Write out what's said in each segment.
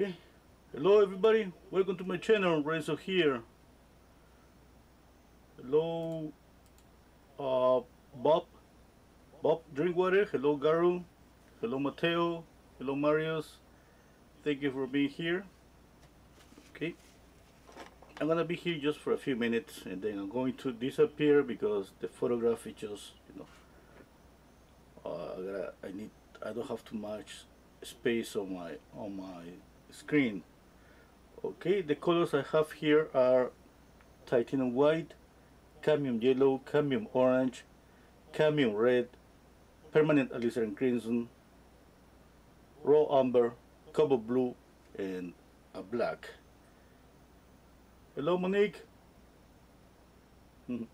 Okay, hello everybody, welcome to my channel, Renso here. Hello, uh, Bob, Bob Drinkwater, hello Garu, hello Mateo, hello Marius, thank you for being here. Okay, I'm gonna be here just for a few minutes and then I'm going to disappear because the photograph is just, you know, uh, I gotta, I need, I don't have too much space on my on my screen. Okay the colors I have here are titanium white cadmium yellow cadmium orange cadmium red permanent alizarin crimson raw umber cobalt blue and a black. Hello Monique.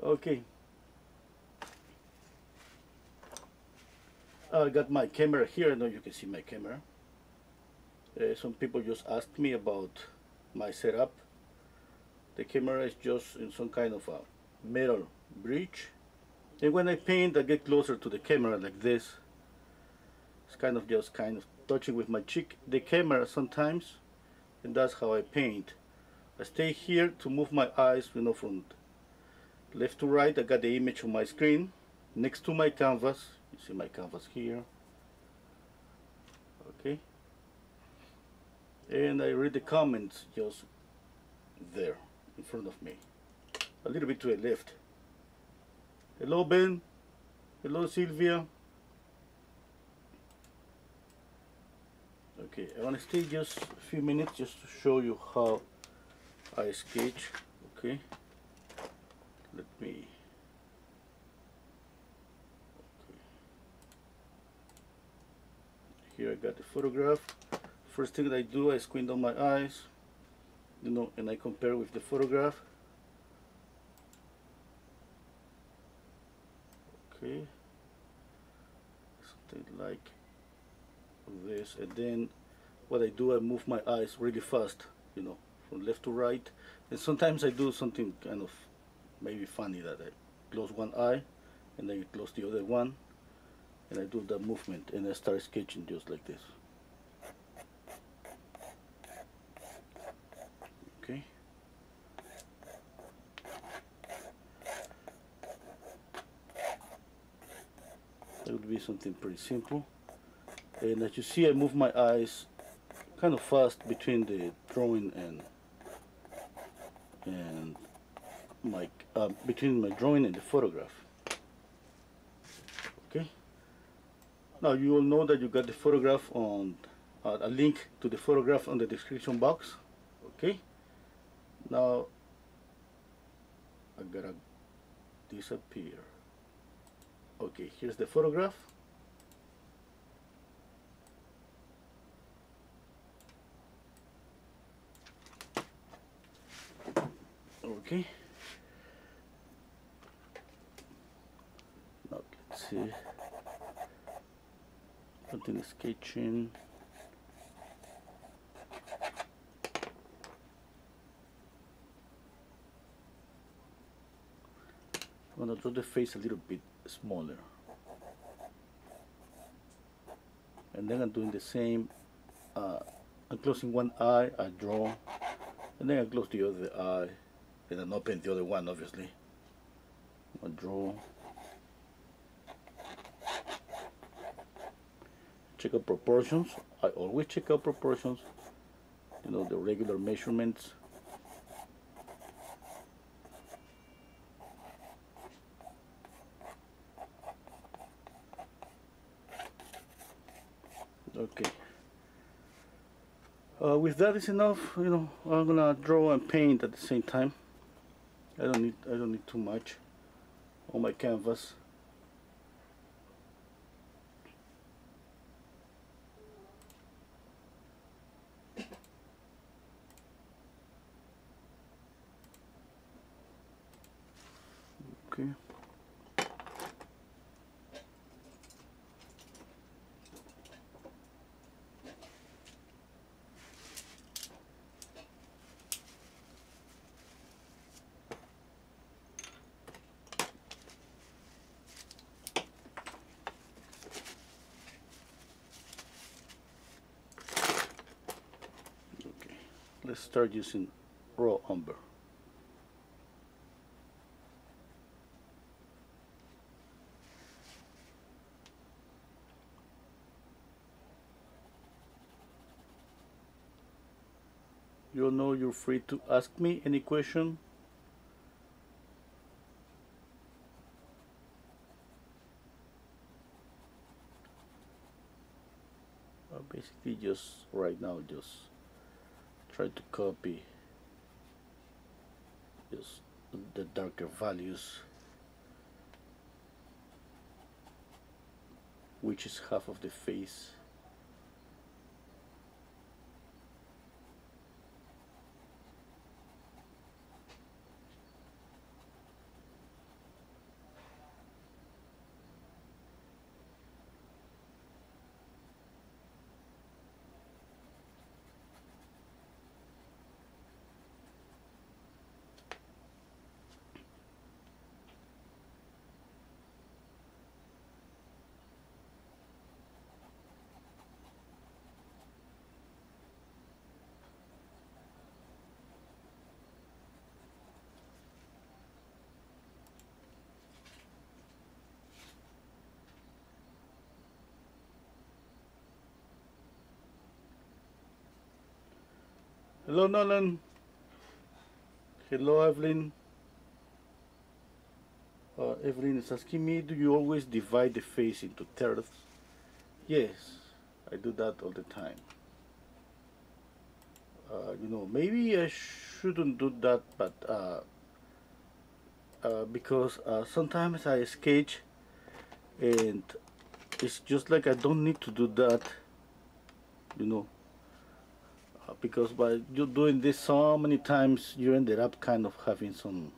Okay. I got my camera here. Now you can see my camera uh, some people just asked me about my setup. The camera is just in some kind of a metal bridge. And when I paint I get closer to the camera like this. It's kind of just kind of touching with my cheek the camera sometimes and that's how I paint. I stay here to move my eyes you know from left to right. I got the image on my screen next to my canvas. You see my canvas here okay and I read the comments just there in front of me. A little bit to the left. Hello Ben. Hello Sylvia. Okay I want to stay just a few minutes just to show you how I sketch okay? Let me here I got the photograph first thing that I do I squint on my eyes you know and I compare with the photograph. Okay. Something like this and then what I do I move my eyes really fast you know from left to right. And sometimes I do something kind of maybe funny that I close one eye and then close the other one and I do the movement and I start sketching just like this okay that would be something pretty simple. And as you see I move my eyes kind of fast between the drawing and and my uh, between my drawing and the photograph. Okay? Now you will know that you got the photograph on uh, a link to the photograph on the description box. Okay? Now I gotta disappear okay here's the photograph. Okay. Now let's see. Continue sketching I'm going to draw the face a little bit smaller. And then I'm doing the same uh, I'm closing one eye I draw. And then I close the other eye. And then open the other one obviously. I draw. Check out proportions. I always check out proportions. You know the regular measurements okay uh, Uh, with that is enough you know I'm gonna draw and paint at the same time. I don't need I don't need too much on my canvas start using raw umber you know you're free to ask me any question. Basically just right now just try to copy just the darker values which is half of the face Hello, Nolan. Hello, Evelyn. Uh, Evelyn is asking me, do you always divide the face into thirds? Yes, I do that all the time. Uh, you know, maybe I shouldn't do that, but uh, uh because uh, sometimes I sketch and it's just like I don't need to do that, you know because by you doing this so many times you ended up kind of having some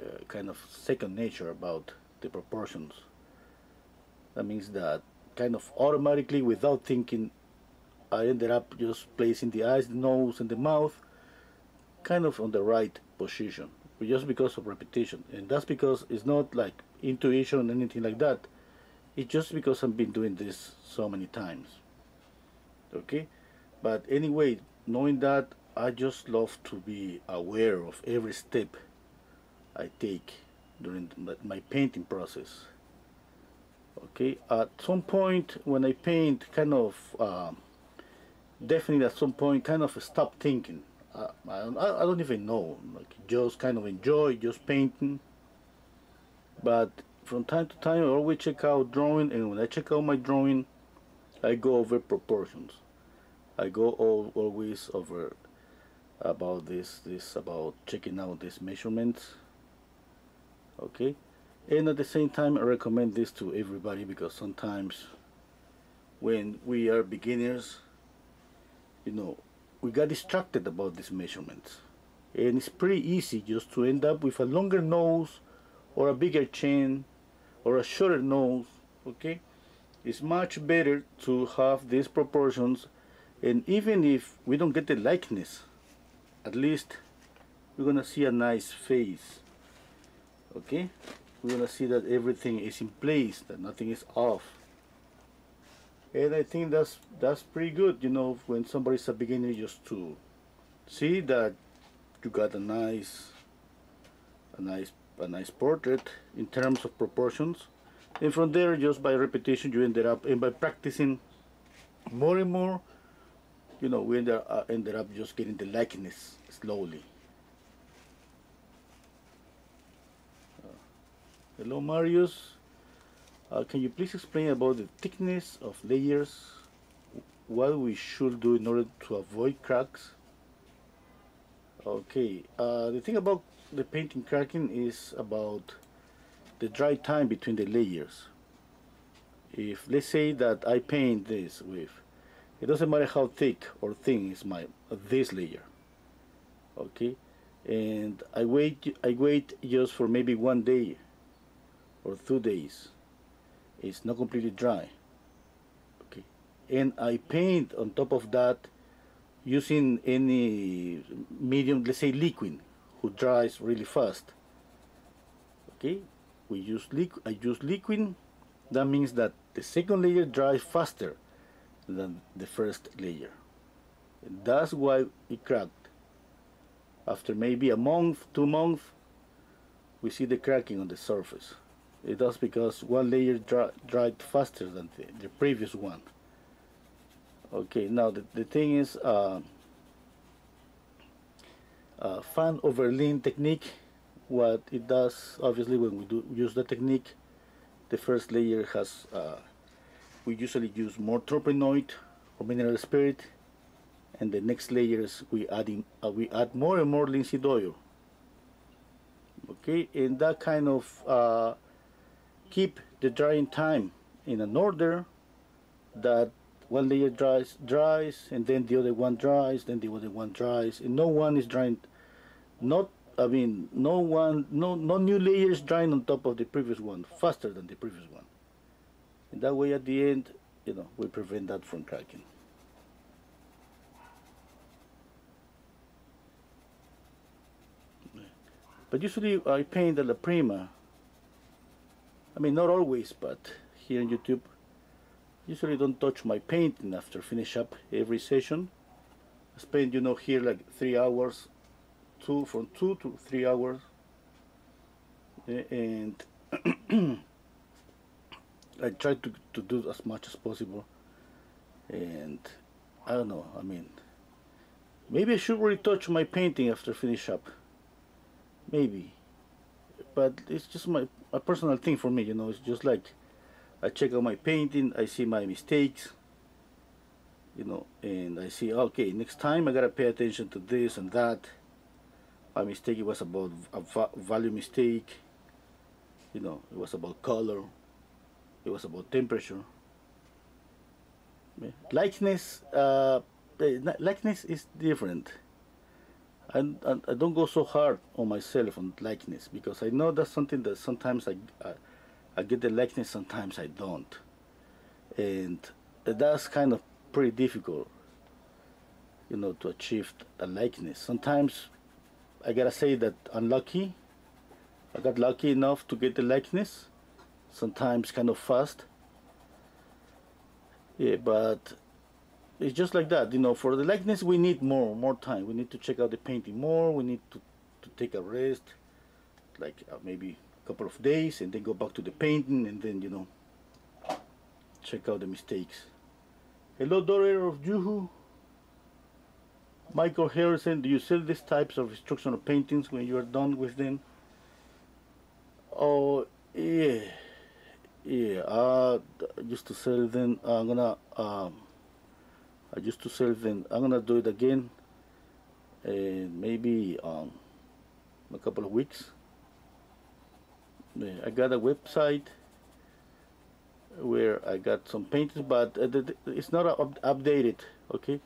uh, kind of second nature about the proportions. That means that kind of automatically without thinking I ended up just placing the eyes, the nose and the mouth kind of on the right position just because of repetition. And that's because it's not like intuition or anything like that. It's just because I've been doing this so many times. Okay but anyway knowing that I just love to be aware of every step I take during my painting process. Okay at some point when I paint kind of uh, definitely at some point kind of stop thinking. Uh, I, I, don't even know like just kind of enjoy just painting. But from time to time I always check out drawing and when I check out my drawing I go over proportions I go all, always over about this this about checking out these measurements okay? And at the same time I recommend this to everybody because sometimes when we are beginners you know we got distracted about these measurements. And it's pretty easy just to end up with a longer nose or a bigger chin or a shorter nose okay? It's much better to have these proportions and even if we don't get the likeness at least we're gonna see a nice face okay? We're gonna see that everything is in place that nothing is off. And I think that's that's pretty good you know when somebody's a beginner just to see that you got a nice a nice a nice portrait in terms of proportions. And from there just by repetition you ended up and by practicing more and more you know, we ended, uh, ended up just getting the likeness slowly. Uh, hello, Marius. Uh, can you please explain about the thickness of layers? What we should do in order to avoid cracks? Okay, uh, the thing about the painting cracking is about the dry time between the layers. If let's say that I paint this with it doesn't matter how thick or thin is my this layer okay? And I wait I wait just for maybe one day or two days. It's not completely dry okay? And I paint on top of that using any medium let's say Liquin who dries really fast okay? We use Liquin I use Liquin. That means that the second layer dries faster than the first layer that's why it cracked. After maybe a month, two months, we see the cracking on the surface. It does because one layer dry, dried faster than the, the, previous one. Okay, now the, the thing is, uh, uh, fat over lean technique, what it does, obviously when we do use the technique, the first layer has, uh, we usually use more Turpenoid or mineral spirit, and the next layers we add in, uh, we add more and more linseed oil. Okay and that kind of uh, keep the drying time in an order that one layer dries dries and then the other one dries then the other one dries and no one is drying not I mean no one no no new layers drying on top of the previous one faster than the previous one and that way at the end you know we prevent that from cracking But usually I paint alla prima. I mean, not always, but here on YouTube, usually don't touch my painting after finish up every session. I spend, you know, here like three hours, two from two to three hours, and I try to to do as much as possible. And I don't know. I mean, maybe I should retouch my painting after finish up maybe but it's just my a personal thing for me you know it's just like I check out my painting I see my mistakes you know and I see okay next time I gotta pay attention to this and that my mistake it was about a value mistake you know it was about color it was about temperature likeness uh, likeness is different I, I, don't go so hard on myself on likeness because I know that's something that sometimes I, I, I get the likeness, sometimes I don't. And that's kind of pretty difficult, you know, to achieve a likeness. Sometimes I gotta say that I'm lucky. I got lucky enough to get the likeness. Sometimes kind of fast. Yeah, but it's just like that you know for the likeness we need more more time. We need to check out the painting more. We need to, to take a rest like uh, maybe a couple of days and then go back to the painting and then you know check out the mistakes. Hello daughter of Juhu. Michael Harrison do you sell these types of instructional paintings when you are done with them? Oh yeah yeah uh just to sell them I'm gonna um I used to sell them. I'm gonna do it again and maybe um, a couple of weeks. I got a website where I got some paintings, but uh, it's not up updated. Okay,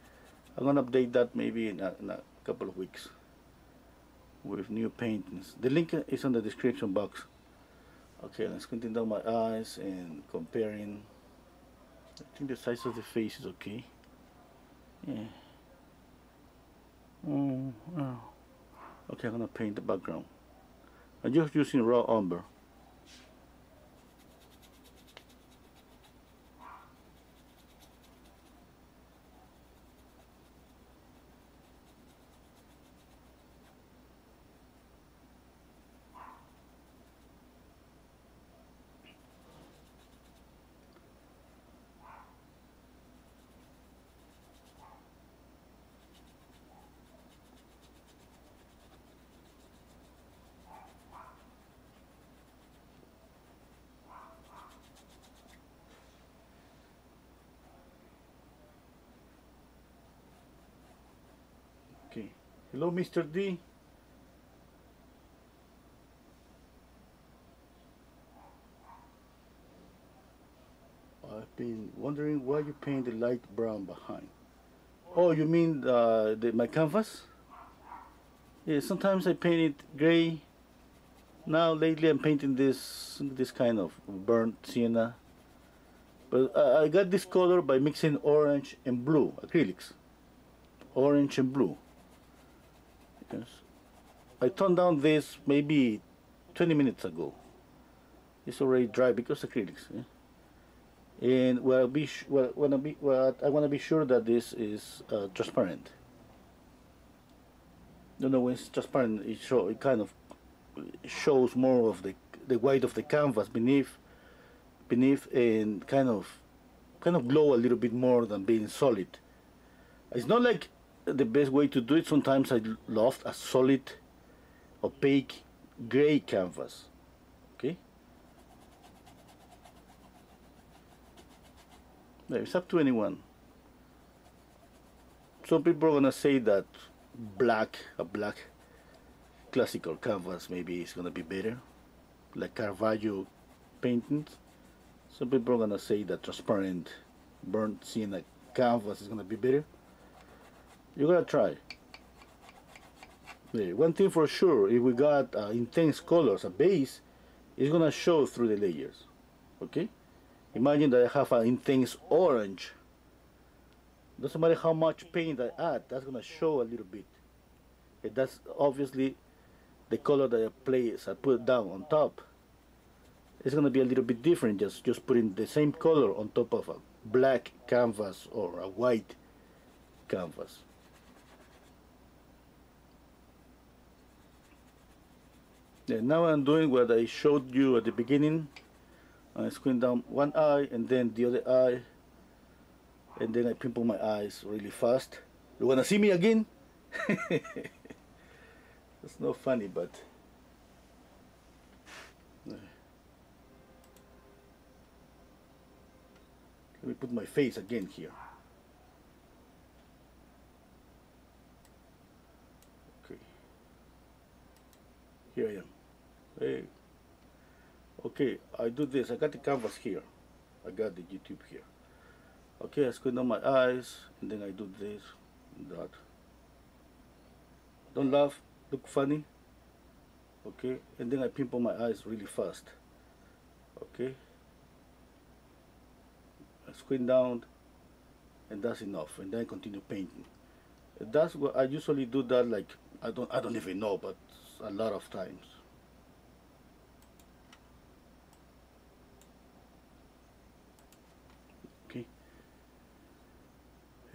I'm gonna update that maybe in a, in a couple of weeks with new paintings. The link is on the description box. Okay, I'm squinting down my eyes and comparing. I think the size of the face is okay. Yeah. Oh, oh. Okay, I'm gonna paint the background. I'm just using raw umber. Hello, Mr. D. I've been wondering why you paint the light brown behind. Oh, you mean uh, the, my canvas? Yeah, sometimes I paint it gray. Now lately I'm painting this this kind of burnt sienna. But uh, I got this color by mixing orange and blue acrylics. Orange and blue. Yes. I turned down this maybe 20 minutes ago. It's already dry because acrylics. Eh? and well, be well, wanna be well, I want to be sure that this is uh, transparent. You know, when it's transparent, it show it kind of shows more of the the white of the canvas beneath beneath and kind of kind of glow a little bit more than being solid. It's not like the best way to do it. Sometimes I love a solid, opaque, gray canvas. Okay. It's up to anyone. Some people are gonna say that black, a black classical canvas maybe is gonna be better, like Caravaggio paintings. Some people are gonna say that transparent burnt sienna canvas is gonna be better. You gotta try. Yeah, one thing for sure, if we got uh, intense colors, a base, it's gonna show through the layers. Okay? Imagine that I have an intense orange. Doesn't matter how much paint I add, that's gonna show a little bit. And that's obviously the color that I place, I put down on top it's to be a little bit different just just putting the same color on top of a black canvas or a white canvas and now I'm doing what I showed you at the beginning I squint down one eye and then the other eye and then I pimple my eyes really fast you wanna see me again? It's not funny but Let me put my face again here. Okay. Here I am. Hey. Okay, I do this. I got the canvas here. I got the YouTube here. Okay, I squint on my eyes, and then I do this, that. Don't laugh, look funny. Okay, and then I pimple my eyes really fast. Okay I squint down and that's enough and then continue painting that's what I usually do that like I don't I don't even know but a lot of times okay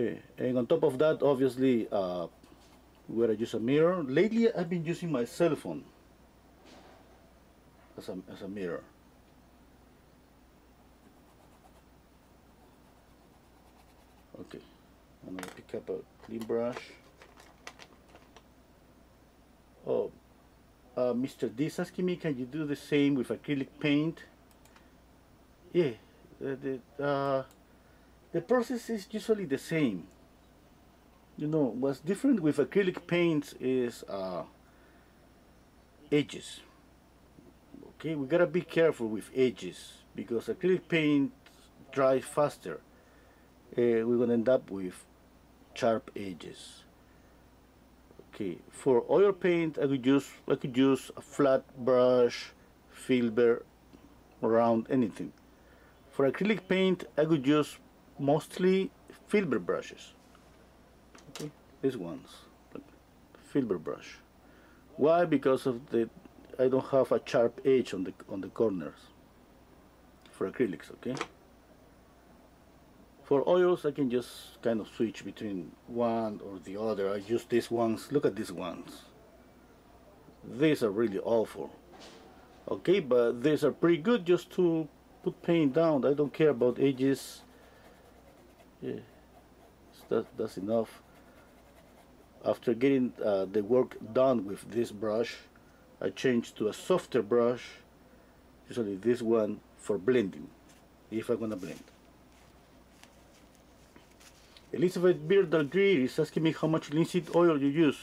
hey, and on top of that obviously uh, where I use a mirror. Lately I've been using my cell phone as a, as a mirror. Okay I'm gonna pick up a clean brush. Oh uh, Mr. D is asking me can you do the same with acrylic paint? Yeah the, the, uh, the process is usually the same. You know what's different with acrylic paints is uh, edges. Okay we gotta be careful with edges because acrylic paint dries faster. Uh, we're gonna end up with sharp edges. Okay for oil paint I could use I could use a flat brush filbert around anything. For acrylic paint I could use mostly filbert brushes okay these ones filbert brush why because of the I don't have a sharp edge on the on the corners for acrylics okay for oils, I can just kind of switch between one or the other. I use these ones. Look at these ones. These are really awful. Okay, but these are pretty good just to put paint down. I don't care about edges. Yeah, that, that's enough. After getting uh, the work done with this brush, I change to a softer brush, usually this one for blending, if I'm gonna blend. Elizabeth Beardal Greer is asking me how much linseed oil you use.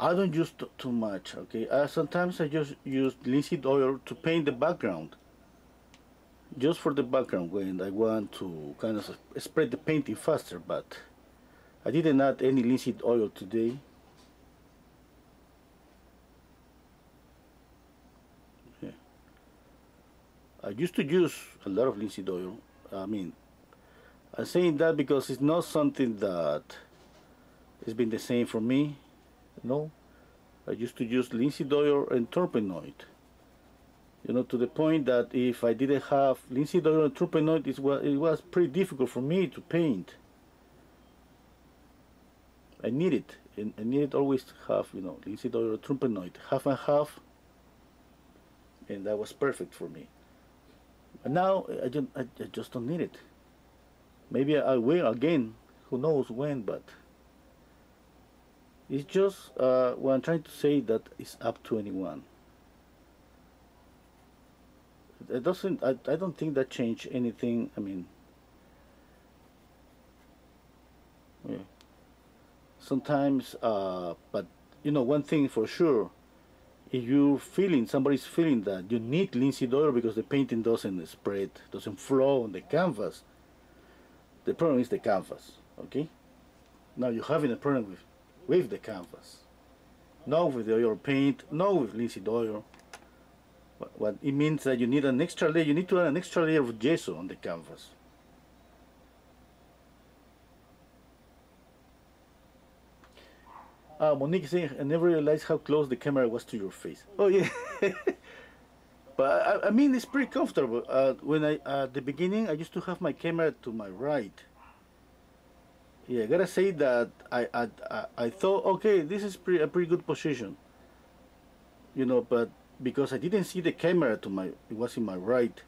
I don't use too much, okay? Uh, sometimes I just use linseed oil to paint the background. Just for the background when I want to kind of spread the painting faster, but I didn't add any linseed oil today. I used to use a lot of linseed oil. I mean, I'm saying that because it's not something that has been the same for me. No, I used to use linseed oil and Turpenoid. You know, to the point that if I didn't have linseed oil and Turpenoid, it was, it was pretty difficult for me to paint. I need it. And I needed always to have, you know, linseed oil or Turpenoid, half and half. And that was perfect for me. And now I, don't, I, I just don't need it. Maybe I will again, who knows when, but it's just uh, what I'm trying to say that it's up to anyone. It doesn't. I, I don't think that changed anything. I mean, yeah. Sometimes, uh, but you know, one thing for sure, if you're feeling somebody's feeling that you need linseed oil because the painting doesn't spread, doesn't flow on the canvas. The problem is the canvas. Okay. Now you're having a problem with with the canvas, not with the oil paint, not with linseed oil what it means that you need an extra layer, you need to add an extra layer of gesso on the canvas. Uh, Monique saying, I never realized how close the camera was to your face. Oh yeah. but I, I, mean, it's pretty comfortable. Uh, when I, uh, at the beginning, I used to have my camera to my right. Yeah, I gotta say that I, I, I thought, okay, this is pretty, a pretty good position. You know, but because I didn't see the camera to my it was in my right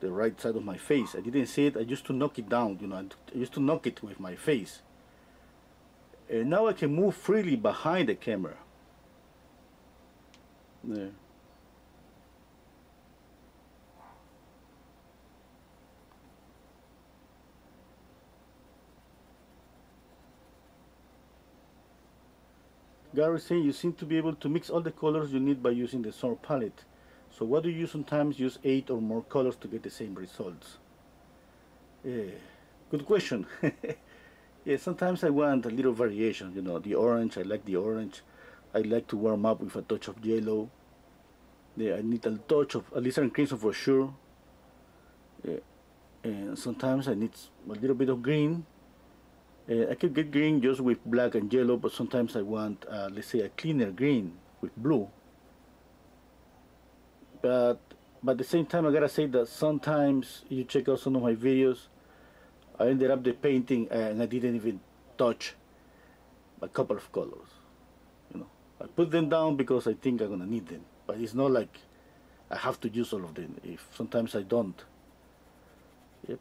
the right side of my face. I didn't see it. I used to knock it down you know I used to knock it with my face. And now I can move freely behind the camera. There Gary saying you seem to be able to mix all the colors you need by using the Summer palette. So what do you sometimes use eight or more colors to get the same results? Yeah, good question. yeah, sometimes I want a little variation. You know, the orange, I like the orange. I like to warm up with a touch of yellow. Yeah, I need a touch of alizarin crimson for sure. Yeah. And sometimes I need a little bit of green uh, I could get green just with black and yellow, but sometimes I want, uh, let's say, a cleaner green with blue. But, but at the same time, I gotta say that sometimes you check out some of my videos, I ended up the painting and I didn't even touch a couple of colors. You know, I put them down because I think I'm gonna need them, but it's not like I have to use all of them. If sometimes I don't. Yep.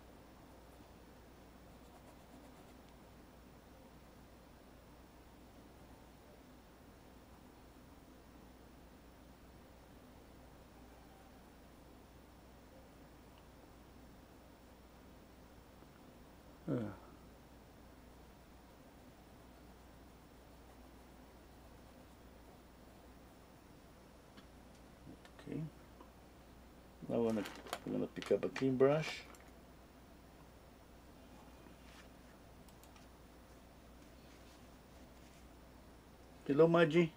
Okay. Now I'm gonna, I'm gonna clean brush. Hello, Maggie.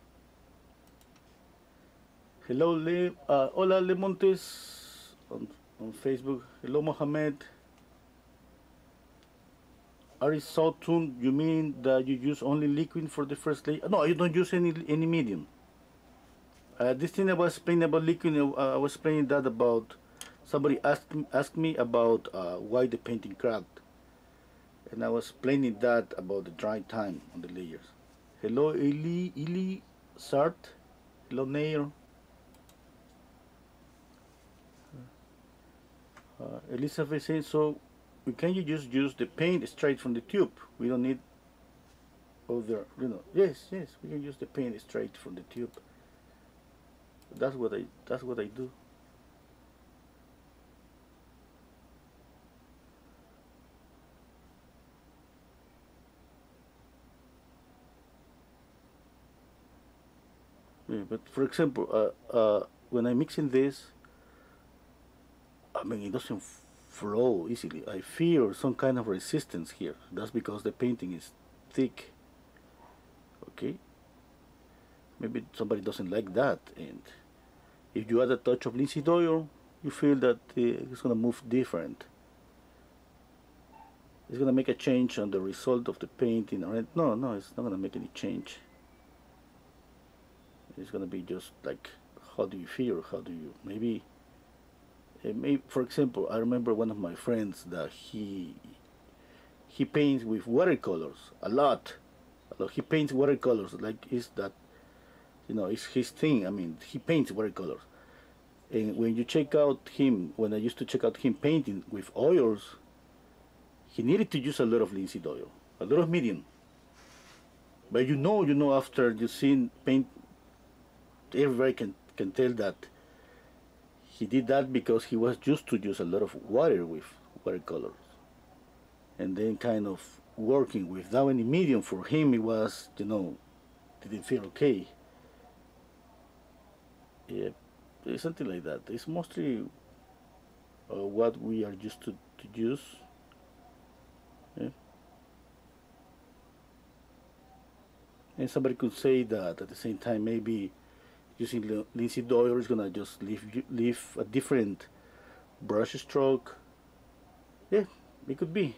Hello, Le uh, hola, Le Montes on, on Facebook. Hello, Mohammed. Arisotun, you mean that you use only Liquin for the first layer? No, you don't use any any medium. Uh, this thing I was explaining about Liquin, uh, I was explaining that about somebody asked asked me about uh, why the painting cracked, and I was explaining that about the dry time on the layers. Hello, Eli Eli Sart. Hello, Nair. Uh, Elizabeth saying so we can you just use the paint straight from the tube we don't need other you know yes yes we can use the paint straight from the tube that's what I that's what I do yeah, but for example uh, uh, when I'm mixing this I mean it doesn't flow easily. I feel some kind of resistance here. That's because the painting is thick. Okay? Maybe somebody doesn't like that. And if you add a touch of linseed oil, you feel that it's going to move different. It's going to make a change on the result of the painting. Right? No, no, it's not going to make any change. It's going to be just like how do you feel? How do you maybe? Uh, maybe for example, I remember one of my friends that he he paints with watercolors a lot. A lot. He paints watercolors like is that you know it's his thing. I mean, he paints watercolors. And when you check out him, when I used to check out him painting with oils, he needed to use a lot of linseed oil, a lot of medium. But you know, you know, after you've seen paint, everybody can can tell that he did that because he was used to use a lot of water with watercolors, and then kind of working without any medium for him, it was you know, didn't feel okay. Yeah, something like that. It's mostly uh, what we are used to, to use. Yeah. And somebody could say that at the same time, maybe using linseed oil is gonna just leave leave a different brush stroke. Yeah, it could be.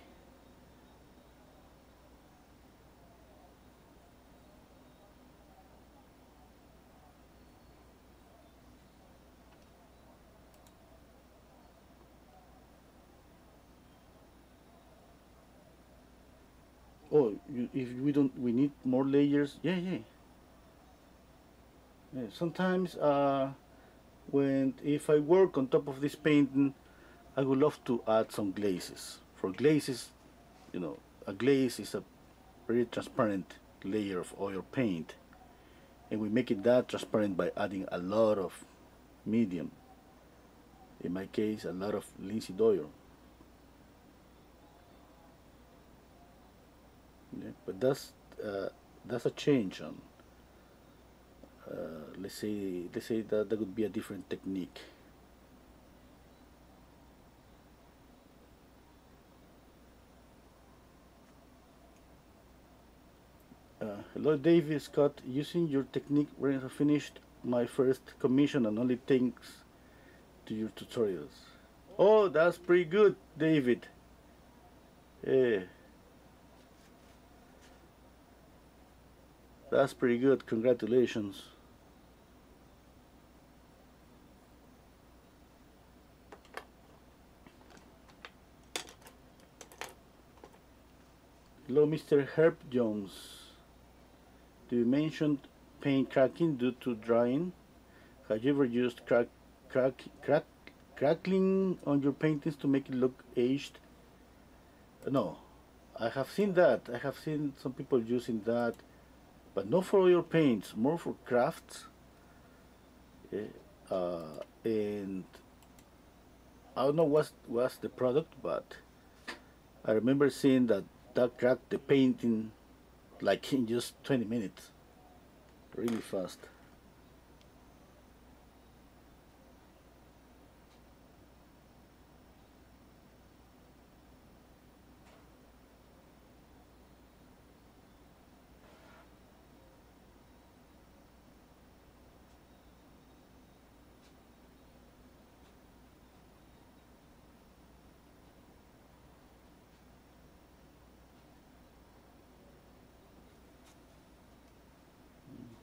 oh if we don't we need more layers yeah yeah, yeah sometimes uh, when if I work on top of this painting I would love to add some glazes. For glazes you know a glaze is a very transparent layer of oil paint. And we make it that transparent by adding a lot of medium. In my case a lot of linseed oil. Yeah, but that's uh, that's a change on uh, let's say let's say that that would be a different technique. Uh, hello David Scott. Using your technique when I finished my first commission and only thanks to your tutorials. Oh that's pretty good David. Yeah That's pretty good. Congratulations. Hello, Mr. Herb Jones. Do you mention paint cracking due to drying? Have you ever used crack, crack, crack, crackling on your paintings to make it look aged? No, I have seen that. I have seen some people using that but not for oil paints, more for crafts. Uh, and I don't know what's, what's the product, but I remember seeing that that cracked the painting like in just 20 minutes, really fast.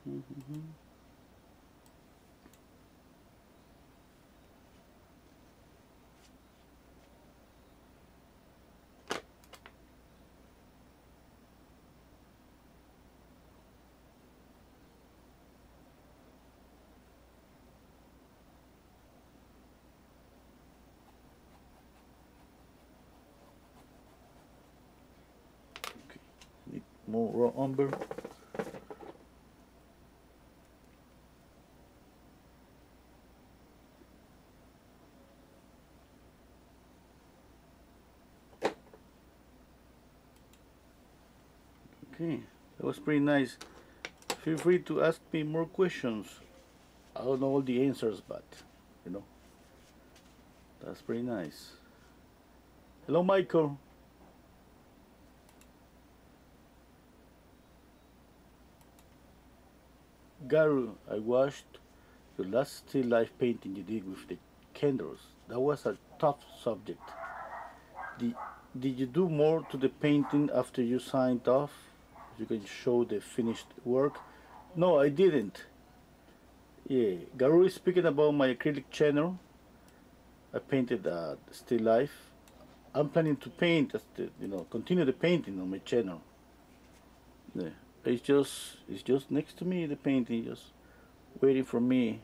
Mm -hmm. Okay, need more raw umber. Okay, that was pretty nice. Feel free to ask me more questions. I don't know all the answers, but you know, that's pretty nice. Hello, Michael. Garu, I watched your last still life painting you did with the candles. That was a tough subject. Did, did you do more to the painting after you signed off? you can show the finished work no I didn't Yeah, Garu is speaking about my acrylic channel. I painted a still life. I'm planning to paint, uh, you know, continue the painting on my channel. Yeah, it's just, it's just next to me, the painting, just waiting for me.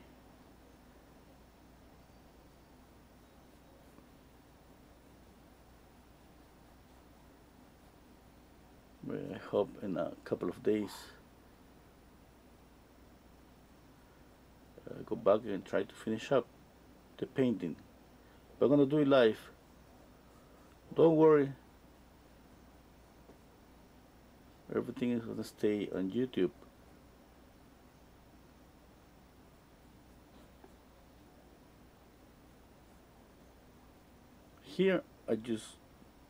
I hope in a couple of days uh, go back and try to finish up the painting. We're gonna do it live. Don't worry. Everything is gonna stay on YouTube. Here I just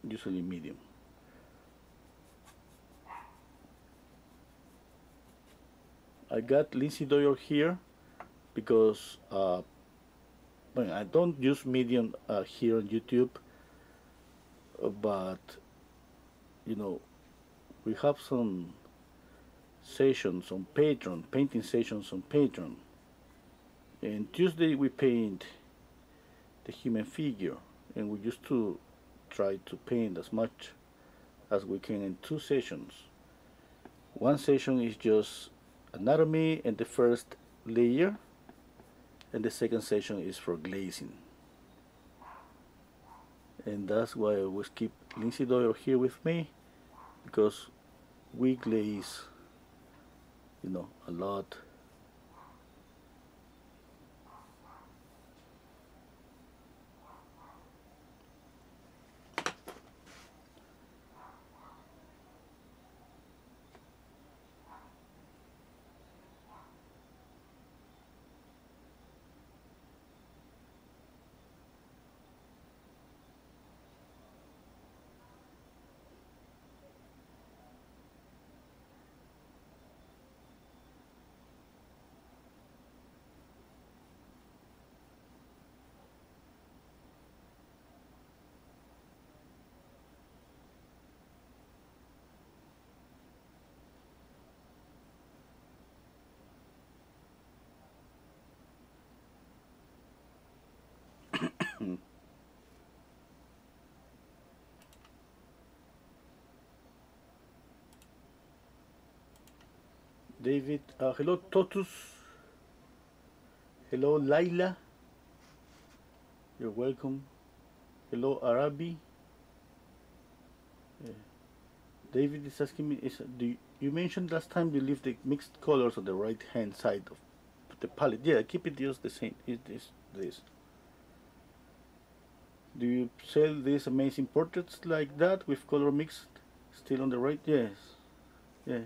usually medium. I got linseed oil here because uh, I don't use Medium uh, here on YouTube, but you know, we have some sessions on Patreon, painting sessions on Patreon. And Tuesday we paint the human figure, and we used to try to paint as much as we can in two sessions. One session is just anatomy and the first layer and the second session is for glazing and that's why I always keep linseed oil here with me because we glaze you know a lot David, uh, hello Totus, hello Laila, you're welcome, hello Arabi. Yeah. David is asking me, is, do you, mentioned last time you leave the mixed colors on the right hand side of the palette. Yeah, keep it just the same, it is this. Do you sell these amazing portraits like that with color mixed still on the right? Yes. Yeah.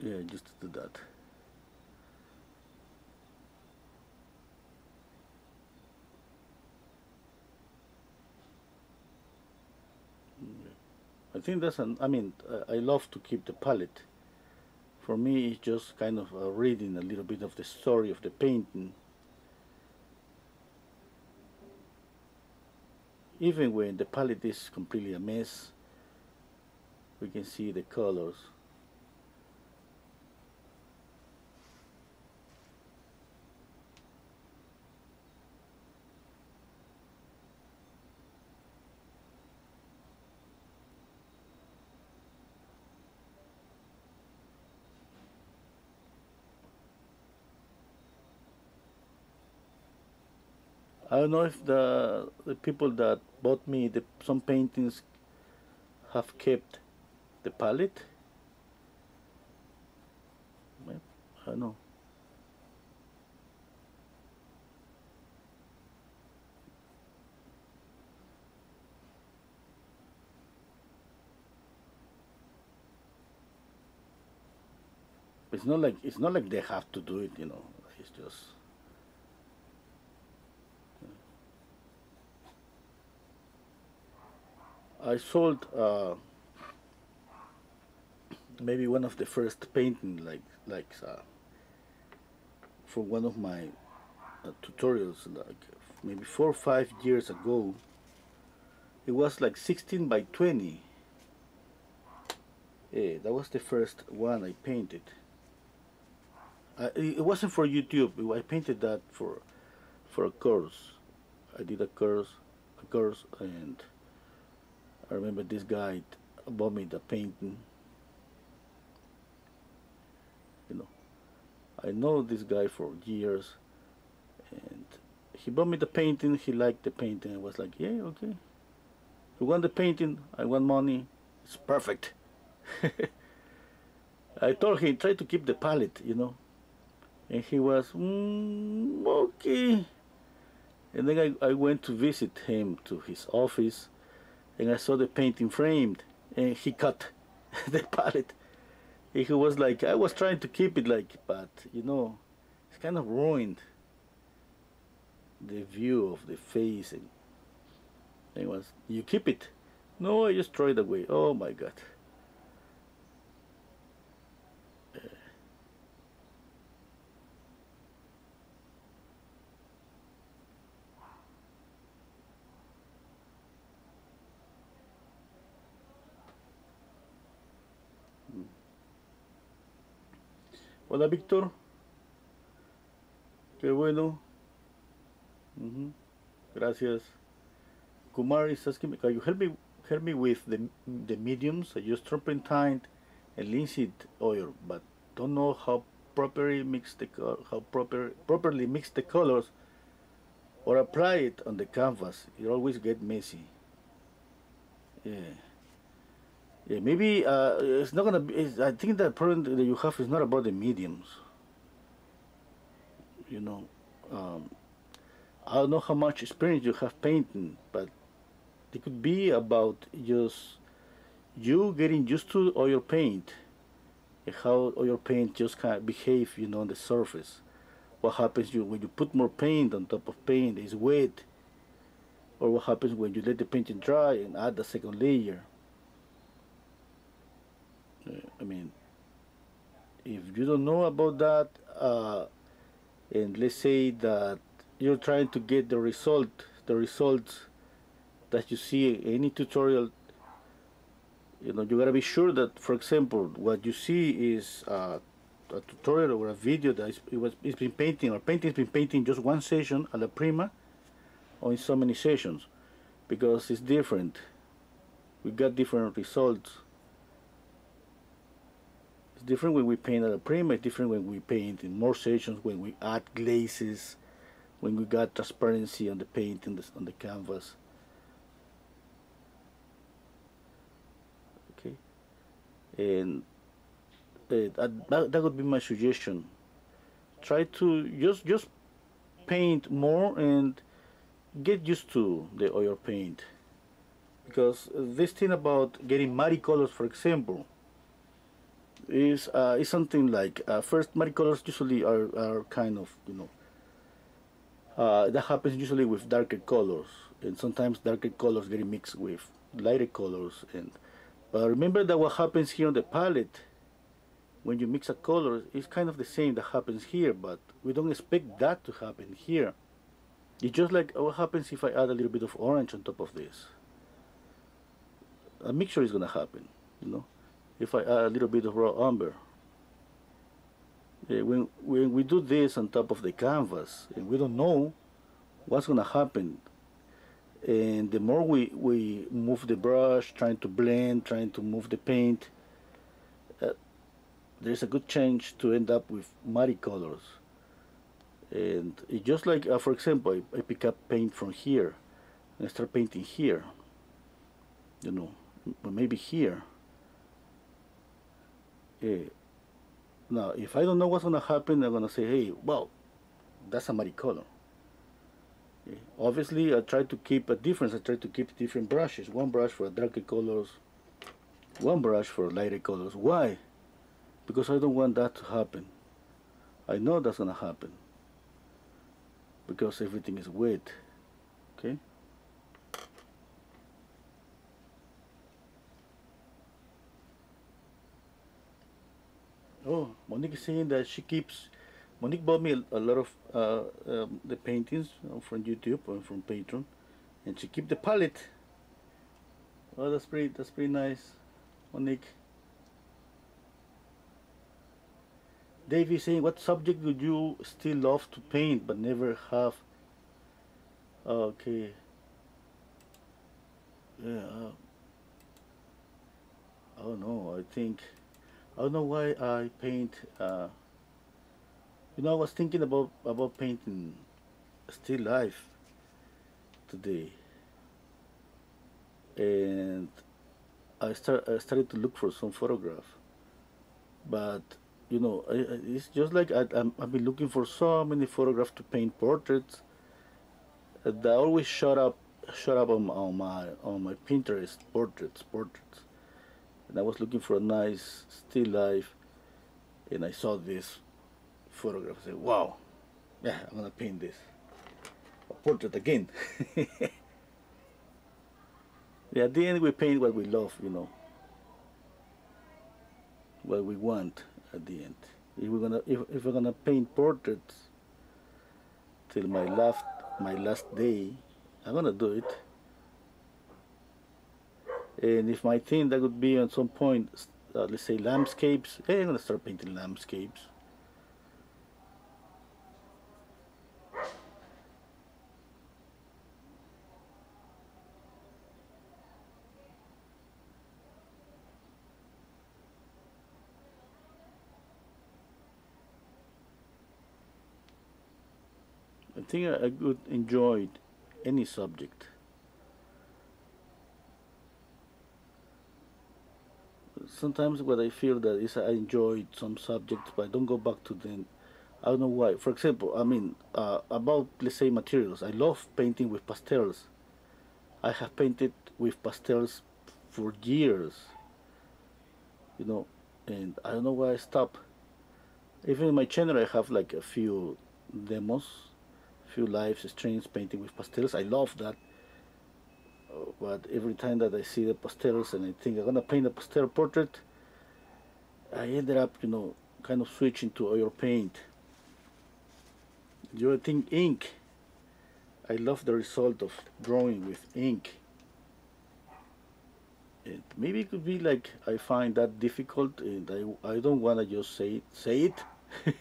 Yeah, just do that. I think that's an, I mean, I love to keep the palette. For me, it's just kind of uh, reading a little bit of the story of the painting. Even when the palette is completely a mess, we can see the colors. I don't know if the the people that bought me the some paintings have kept the palette. I don't know. It's not like it's not like they have to do it, you know. It's just I sold uh, maybe one of the first painting like like uh, for one of my uh, tutorials like maybe four or five years ago it was like 16 by 20 yeah, that was the first one I painted I, it wasn't for YouTube. I painted that for for a course. I did a course, a course, and I remember this guy bought me the painting. You know, I know this guy for years, and he bought me the painting. He liked the painting. I was like, yeah, okay. You want the painting? I want money. It's perfect. I told him try to keep the palette, you know, and he was mm, okay. And then I, I went to visit him to his office, and I saw the painting framed, and he cut the palette. And he was like, I was trying to keep it like, but you know, it's kind of ruined the view of the face. And it was you keep it. No I just throw it away. Oh my god Hola Víctor. Qué bueno. Uh -huh. Gracias. Kumar is asking me, can you help me help me with the the mediums? I use turpentine and linseed oil, but don't know how properly mix the how proper properly mix the colors or apply it on the canvas. It always get messy. Yeah. Yeah, maybe uh, it's not gonna be. I think the problem that you have is not about the mediums. You know, um, I don't know how much experience you have painting, but it could be about just you getting used to oil paint and how oil paint just kind of behave, you know, on the surface. What happens you when you put more paint on top of paint is wet, or what happens when you let the painting dry and add the second layer I mean, if you don't know about that, uh, and let's say that you're trying to get the result, the results that you see in any tutorial, you know, you gotta be sure that, for example, what you see is uh, a tutorial or a video that is, it was it's been painting or painting has been painting just one session alla prima, or in so many sessions, because it's different. We got different results different when we paint alla prima, different when we paint in more sessions, when we add glazes, when we got transparency on the paint the, on the canvas. Okay, and uh, that, that would be my suggestion. Try to just just paint more and get used to the oil paint because this thing about getting muddy colors for example is uh, is something like uh, first colors usually are, are kind of you know uh, that happens usually with darker colors and sometimes darker colors get mixed with lighter colors and but remember that what happens here on the palette when you mix a color is kind of the same that happens here but we don't expect that to happen here. It's just like what happens if I add a little bit of orange on top of this? A mixture is gonna happen you know if I add a little bit of raw umber. when, when we do this on top of the canvas and we don't know what's going to happen and the more we, we move the brush trying to blend trying to move the paint uh, there's a good chance to end up with muddy colors and just like uh, for example I, I pick up paint from here and I start painting here you know but maybe here uh, now, if I don't know what's going to happen, I'm going to say, hey, well, that's a muddy color. Uh, obviously, I try to keep a difference. I try to keep different brushes. One brush for darker colors, one brush for lighter colors. Why? Because I don't want that to happen. I know that's going to happen. Because everything is wet. Okay? Oh, Monique is saying that she keeps. Monique bought me a, a lot of uh, um, the paintings from YouTube and from Patreon, and she keep the palette. Oh, that's pretty. That's pretty nice, Monique. Dave is saying, what subject would you still love to paint but never have? Okay. Yeah. Uh, I don't know. I think I don't know why I paint. Uh, you know, I was thinking about about painting still life today, and I start I started to look for some photograph, but you know, I, I, it's just like I, I've been looking for so many photographs to paint portraits. That always shut up, shut up on, on my on my Pinterest portraits, portraits, and I was looking for a nice still life, and I saw this photograph. I said, "Wow, yeah, I'm gonna paint this a portrait again." yeah, at the end we paint what we love, you know, what we want at the end. If we're gonna if, if we're gonna paint portraits till my last my last day, I'm gonna do it. And if my thing that would be at some point, uh, let's say landscapes, hey, I'm gonna start painting landscapes. I think I, I would enjoy any subject. Sometimes what I feel that is I enjoyed some subjects, but I don't go back to them. I don't know why. For example, I mean, uh, about let's say materials. I love painting with pastels. I have painted with pastels for years. You know, and I don't know why I stopped. Even in my channel, I have like a few demos few lives streams painting with pastels. I love that. But every time that I see the pastels and I think I'm gonna paint a pastel portrait, I ended up, you know, kind of switching to oil paint. You think ink? I love the result of drawing with ink. And maybe it could be like I find that difficult and I, I don't want to just say it, say it.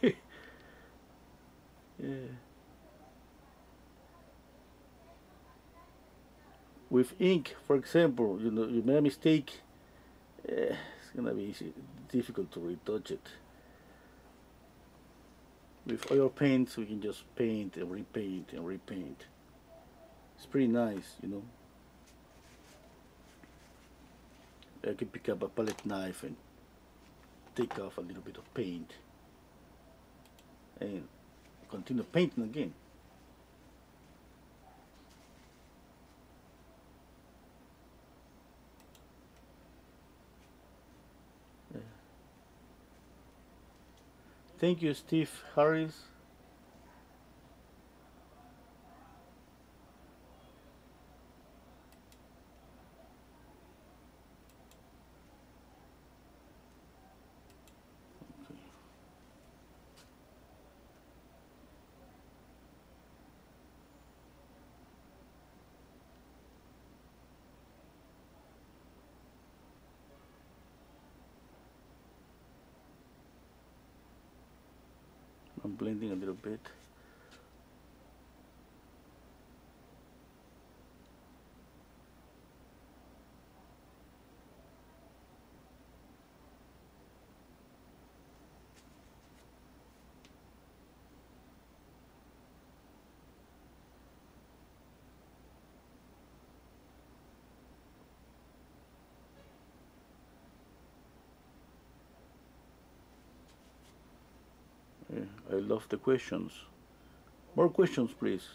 yeah. With ink, for example, you know, you made a mistake, eh, it's gonna be easy, difficult to retouch it. With oil paints, we can just paint and repaint and repaint. It's pretty nice, you know. I can pick up a palette knife and take off a little bit of paint and continue painting again. Thank you, Steve Harris. A little bit. I love the questions. More questions, please.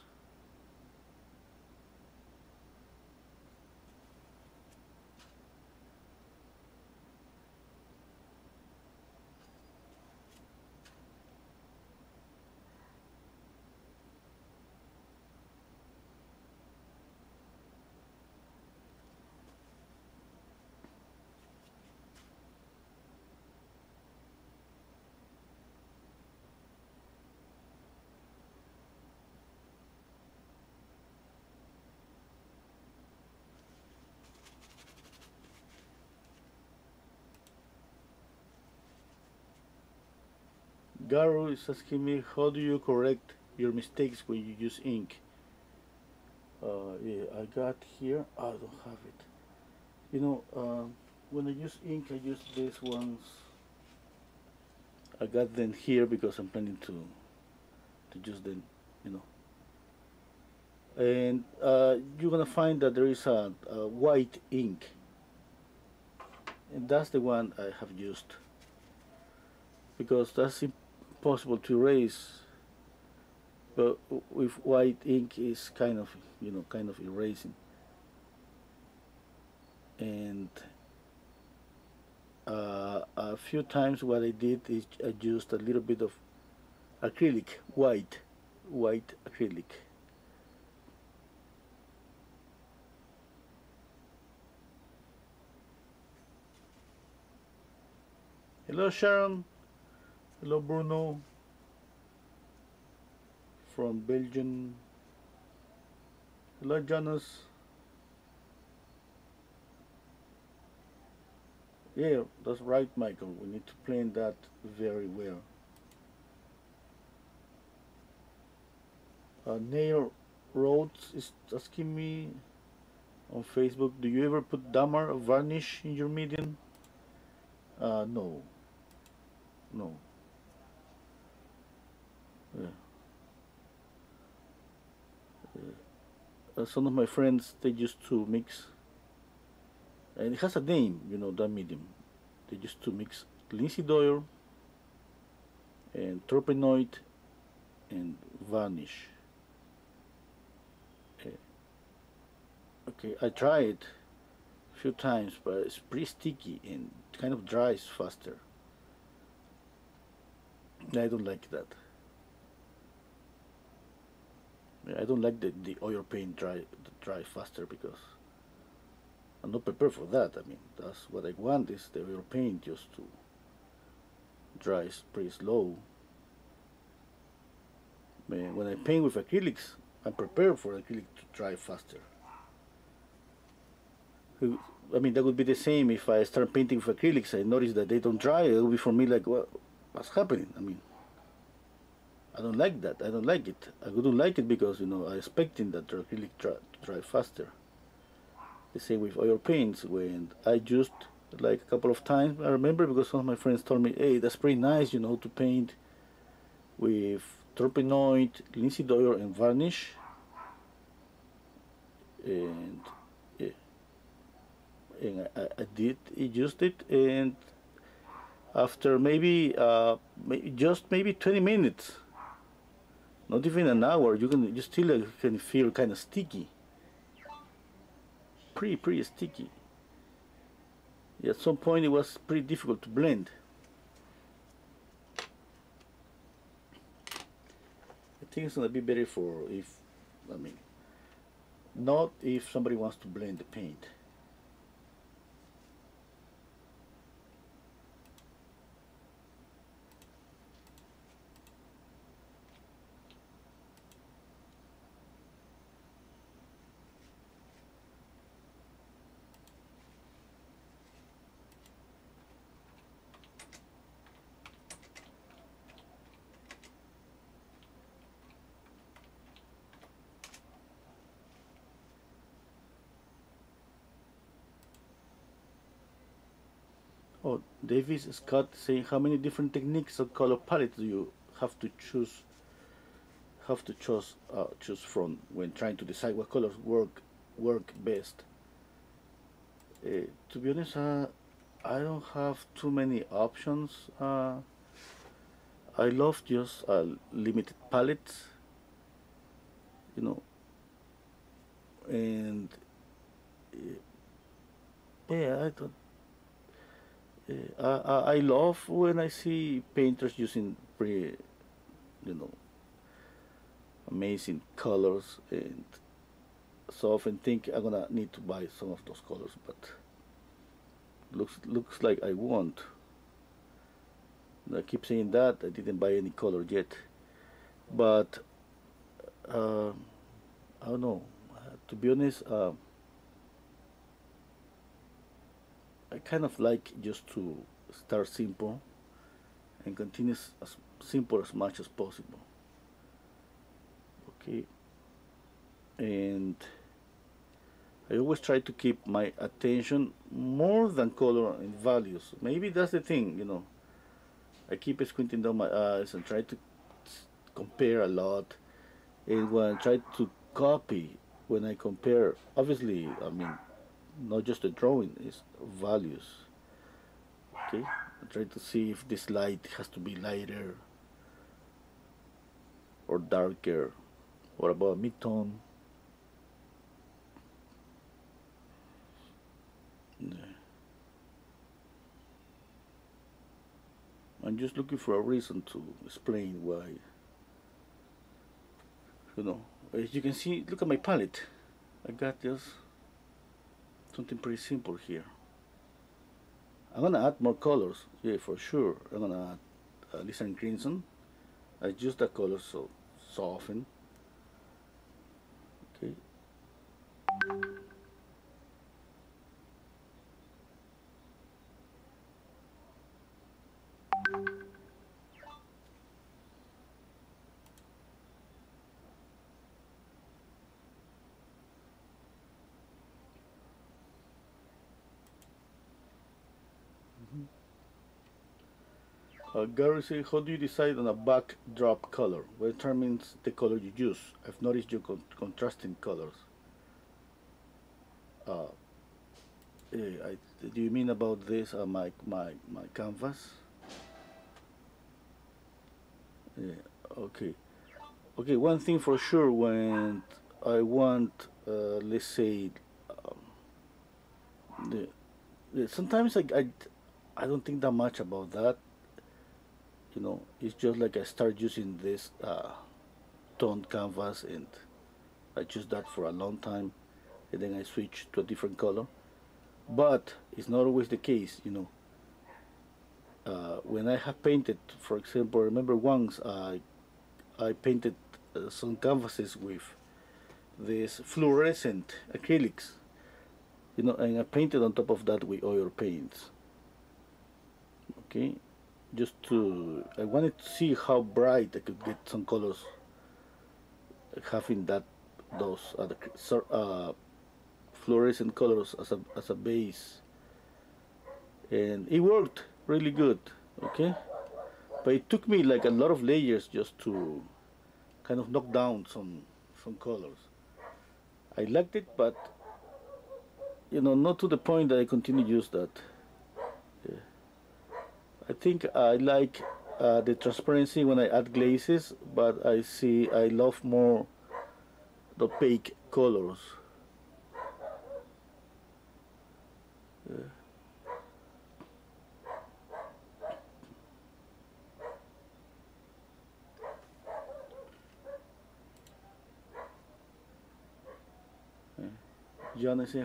Garu is asking me how do you correct your mistakes when you use ink? Uh, yeah I got here. I don't have it. You know uh, when I use ink I use these ones. I got them here because I'm planning to to use them you know. And uh, you're gonna find that there is a, a white ink. And that's the one I have used. Because that's impossible to erase but with white ink is kind of you know kind of erasing and uh, a few times what I did is I used a little bit of acrylic white white acrylic Hello Sharon. Hello Bruno. From Belgium. Hello Janus. Yeah, that's right Michael. We need to plan that very well. Uh, Nair Rhodes is asking me on Facebook, do you ever put damar varnish in your medium? Uh, no no. Uh, some of my friends they used to mix and it has a name you know that medium they used to mix linseed oil and Turpenoid and varnish okay. okay I tried a few times but it's pretty sticky and kind of dries faster I don't like that. I don't like the, the oil paint dry dry faster because I'm not prepared for that. I mean, that's what I want is the oil paint just to dry pretty slow. Man, when I paint with acrylics, I'm prepared for acrylic to dry faster. I mean, that would be the same if I start painting with acrylics. I notice that they don't dry. It would be for me like, what's happening? I mean, I don't like that. I don't like it. I wouldn't like it because, you know, I expecting that acrylic dry, dry faster. The same with oil paints. When I used like a couple of times, I remember because some of my friends told me, hey, that's pretty nice, you know, to paint with Turpenoid, linseed oil, and varnish. And yeah, and I, I did, I used it, and after maybe uh, just maybe 20 minutes not even an hour you can you still uh, can feel kind of sticky. Pretty pretty sticky. At some point it was pretty difficult to blend. I think it's gonna be better for if I mean not if somebody wants to blend the paint Oh, Davis Scott saying how many different techniques or color palettes do you have to choose have to choose uh, choose from when trying to decide what colors work work best. Uh, to be honest, uh, I don't have too many options. Uh, I love just limited palettes, you know, and yeah, I don't I, I love when I see painters using pretty, you know, amazing colors and so often think I'm gonna need to buy some of those colors but looks looks like I won't. I keep saying that I didn't buy any color yet but uh, I don't know. To be honest uh, I kind of like just to start simple and continue as simple as much as possible. Okay? And I always try to keep my attention more than color and values. Maybe that's the thing you know. I keep squinting down my eyes and try to compare a lot. And when I try to copy when I compare obviously I mean not just the drawing it's values. Okay? I try to see if this light has to be lighter or darker. What about mid-tone. I'm just looking for a reason to explain why. You know as you can see look at my palette. I got just something pretty simple here. I'm gonna add more colors yeah for sure. I'm gonna add uh, Alizarin Crimson. I use the color so soften. Okay Uh, Gary how do you decide on a backdrop color? What determines the color you use? I've noticed you con contrasting colors. Uh, eh, I, do you mean about this, uh, my, my, my canvas? Yeah, okay. Okay, one thing for sure, when I want, uh, let's say, um, the, the, sometimes I, I, I don't think that much about that you know it's just like I start using this uh, toned canvas and I use that for a long time and then I switch to a different color. But it's not always the case you know. Uh, when I have painted for example remember once I I painted uh, some canvases with this fluorescent acrylics you know and I painted on top of that with oil paints. Okay just to I wanted to see how bright I could get some colors having that those uh, uh, fluorescent colors as a, as a base. And it worked really good okay? But it took me like a lot of layers just to kind of knock down some some colors. I liked it but you know not to the point that I continue to use that I think I like uh, the transparency when I add glazes, but I see I love more the opaque colors. Yeah.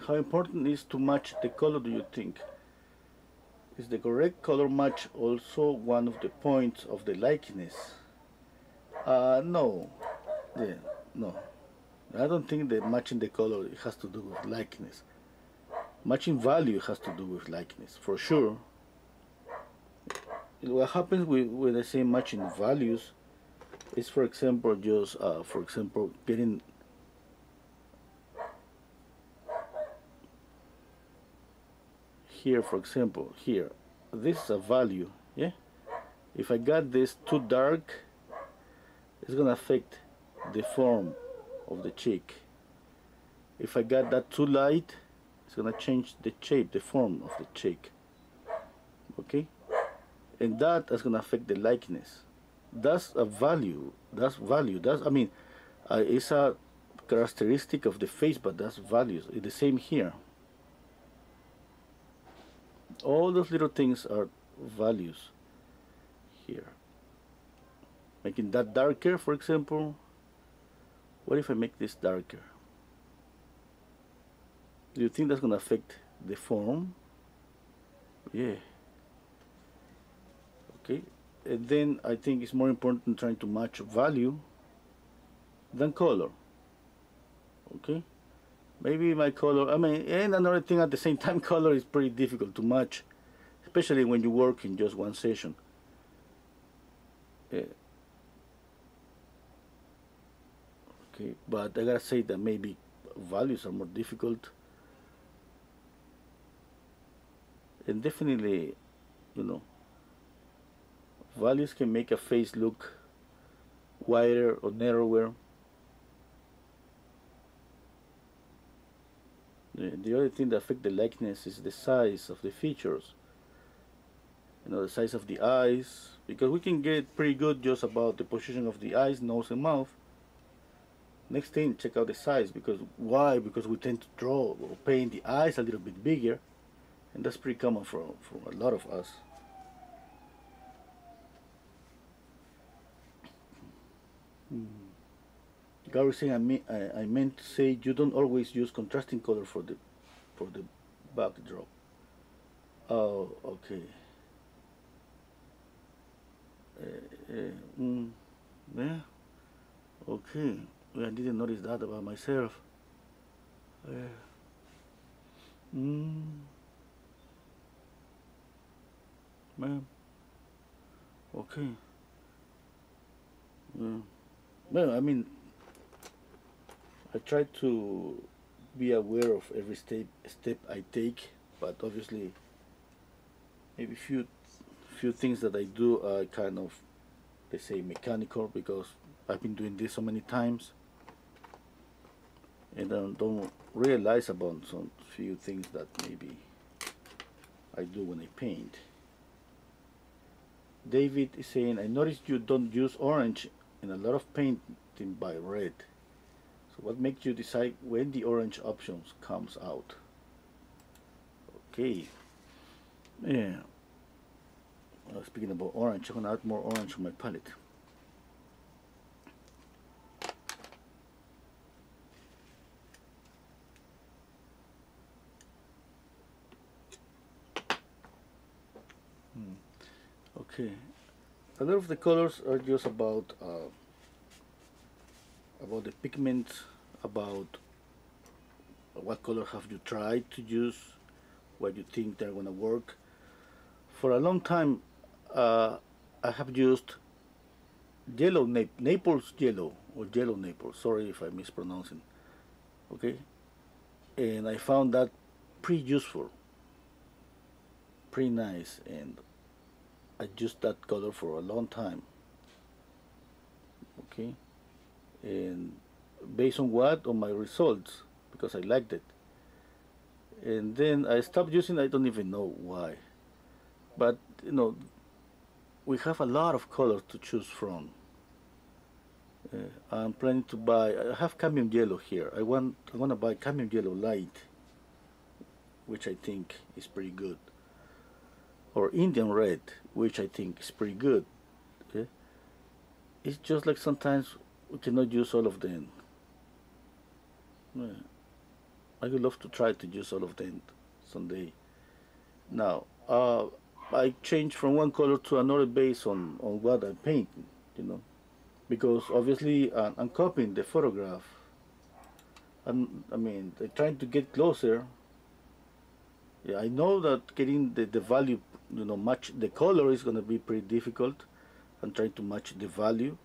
How important is to match the color do you think? Is the correct color match also one of the points of the likeness? Uh, no. Yeah, no. I don't think that matching the color has to do with likeness. Matching value has to do with likeness, for sure. What happens with, with the same matching values is, for example, just, uh, for example, getting here for example here. This is a value yeah? If I got this too dark it's gonna affect the form of the cheek. If I got that too light it's gonna change the shape the form of the cheek. Okay? And that is gonna affect the likeness. That's a value that's value that's I mean uh, it's a characteristic of the face but that's values. It's the same here all those little things are values here. Making that darker for example what if I make this darker? Do you think that's gonna affect the form? Yeah. Okay. And then I think it's more important trying to match value than color. Okay maybe my color I mean and another thing at the same time color is pretty difficult to match especially when you work in just one session Uh, okay, but I gotta say that maybe values are more difficult. And definitely, you know, values can make a face look wider or narrower. The, the other thing that affects the likeness is the size of the features. You know, the size of the eyes, because we can get pretty good just about the position of the eyes, nose, and mouth. Next thing, check out the size, because why? Because we tend to draw or paint the eyes a little bit bigger, and that's pretty common for, for a lot of us. Hmm. Saying I, mean, I, I meant to say you don't always use contrasting color for the for the backdrop. Oh, okay. Uh, uh, mm, yeah. Okay. I didn't notice that about myself. Uh, mm, man. Okay. Yeah. Well, I mean, I try to be aware of every step step I take, but obviously, maybe few few things that I do are kind of, let's say, mechanical because I've been doing this so many times, and I don't realize about some few things that maybe I do when I paint. David is saying, I noticed you don't use orange in a lot of painting by red. So what makes you decide when the orange options comes out? Okay. Yeah. Uh, speaking about orange, I'm gonna add more orange on my palette. Hmm. Okay, a lot of the colors are just about uh, about the pigments, about what color have you tried to use, what you think they're gonna work. For a long time, uh, I have used yellow Nap Naples yellow or yellow Naples. Sorry if I'm mispronouncing. Okay, and I found that pretty useful, pretty nice, and I used that color for a long time. Okay, and based on what? On my results because I liked it. And then I stopped using. I don't even know why, but you know, we have a lot of colors to choose from. Uh, I'm planning to buy. I have cadmium yellow here. I want. I want to buy cadmium yellow light, which I think is pretty good. Or Indian red, which I think is pretty good. Okay? It's just like sometimes we cannot use all of them. I would love to try to use all of them someday. Now, uh, I change from one color to another based on, on what I'm painting, you know, because obviously uh, I'm copying the photograph. I'm, I mean, I'm trying to get closer. Yeah, I know that getting the, the value, you know, match the color is going to be pretty difficult. I'm trying to match the value,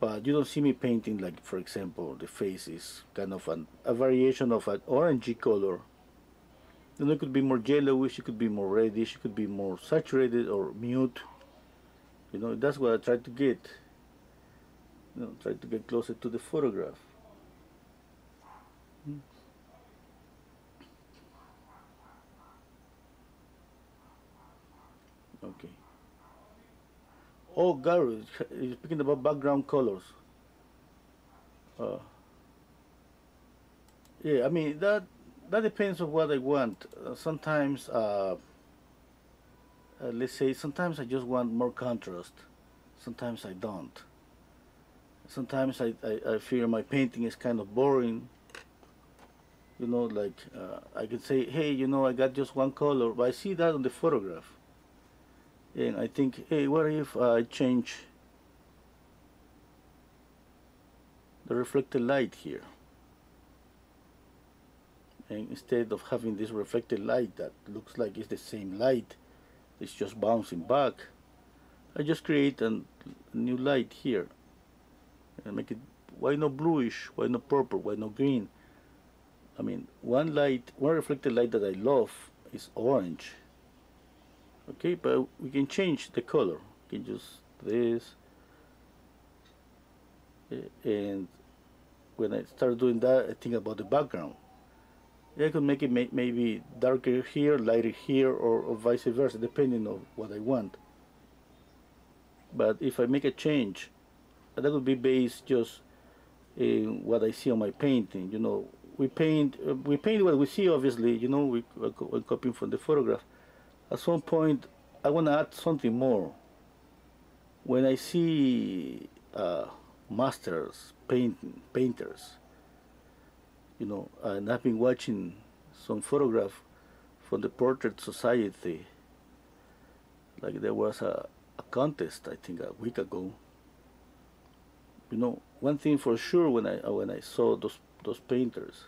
but you don't see me painting like, for example, the face is kind of an, a variation of an orangey color then it could be more yellowish, it could be more reddish, it could be more saturated or mute. You know, that's what I try to get. You know, try to get closer to the photograph. Hmm. Okay. Oh, Gary is speaking about background colors. Uh, yeah, I mean that that depends on what I want. Uh, sometimes, uh, uh, let's say, sometimes I just want more contrast. Sometimes I don't. Sometimes I, I, I my painting is kind of boring. You know, like uh, I could say, hey, you know, I got just one color, but I see that on the photograph. And I think, hey, what if I change the reflected light here? and instead of having this reflected light that looks like it's the same light it's just bouncing back I just create an new light here and make it why not bluish? Why not purple? Why not green? I mean one light one reflected light that I love is orange okay but we can change the color. We can just this and when I start doing that I think about the background. I could make it may maybe darker here lighter here or, or vice versa depending on what I want. But if I make a change that would be based just in what I see on my painting you know. We paint uh, we paint what we see obviously you know we, we're copying from the photograph at some point I want to add something more. When I see uh, masters painting painters you know and I've been watching some photograph from the portrait society. Like there was a, a contest I think a week ago. You know one thing for sure when I when I saw those those painters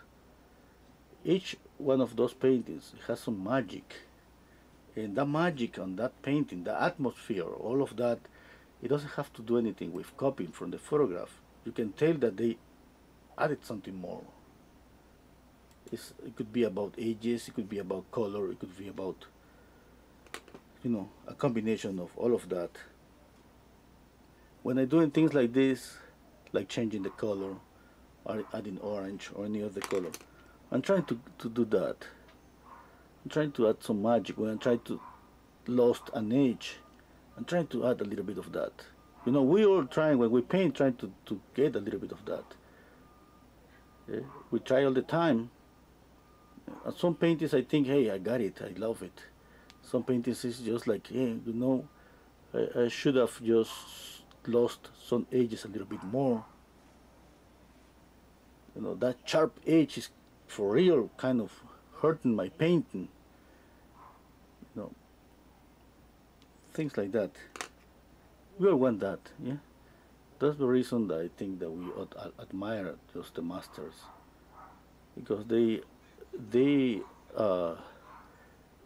each one of those paintings has some magic and that magic on that painting the atmosphere all of that it doesn't have to do anything with copying from the photograph. You can tell that they added something more. It's, it could be about ages it could be about color it could be about you know a combination of all of that. When I'm doing things like this like changing the color or adding orange or any other color I'm trying to, to do that I'm trying to add some magic when I'm trying to lost an edge I'm trying to add a little bit of that you know we all trying when we paint trying to, to get a little bit of that yeah? we try all the time and some paintings I think hey I got it I love it some paintings is just like hey you know I, I should have just lost some edges a little bit more. You know, that sharp edge is for real kind of hurting my painting. You know, things like that. We all want that, yeah? That's the reason that I think that we ought to admire just the masters. Because they, they, uh,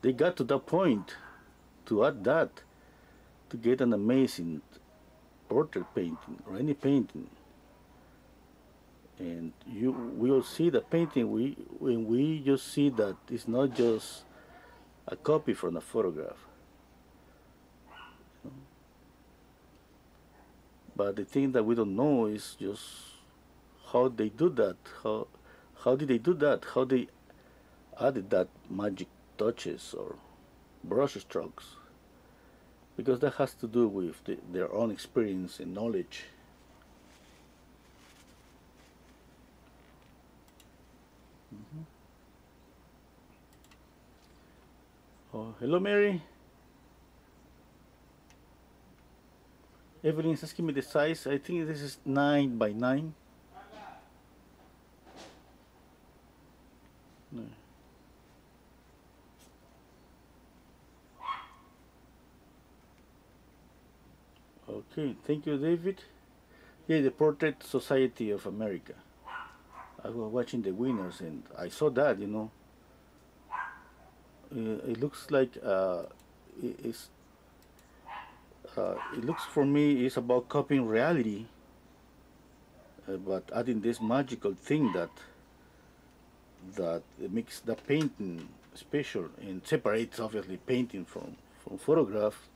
they got to that point to add that to get an amazing portrait painting or any painting and you will see the painting. We when we just see that it's not just a copy from a photograph. But the thing that we don't know is just how they do that how how did they do that? How they added that magic touches or brush strokes? Because that has to do with the, their own experience and knowledge. Mm -hmm. Oh, hello, Mary. Evelyn is asking me the size. I think this is 9 by 9. No. Okay, thank you, David. Yeah, the Portrait Society of America. I was watching the winners and I saw that, you know. Uh, it looks like uh, it's, uh, it looks for me it's about copying reality, uh, but adding this magical thing that that makes the painting special and separates obviously painting from from photograph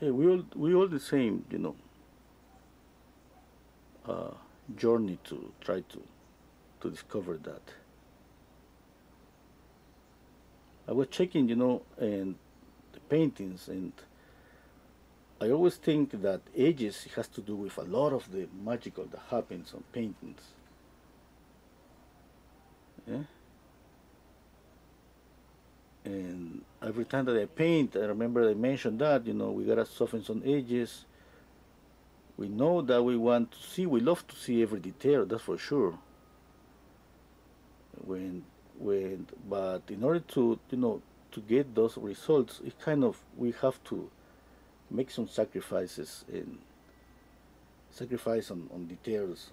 yeah, we all we all the same, you know. Uh, journey to try to to discover that. I was checking, you know, and the paintings, and I always think that ages has to do with a lot of the magical that happens on paintings. Yeah and every time that I paint, I remember I mentioned that, you know, we gotta soften some edges. We know that we want to see, we love to see every detail, that's for sure. When, when, but in order to, you know, to get those results, it kind of, we have to make some sacrifices and sacrifice on, on details,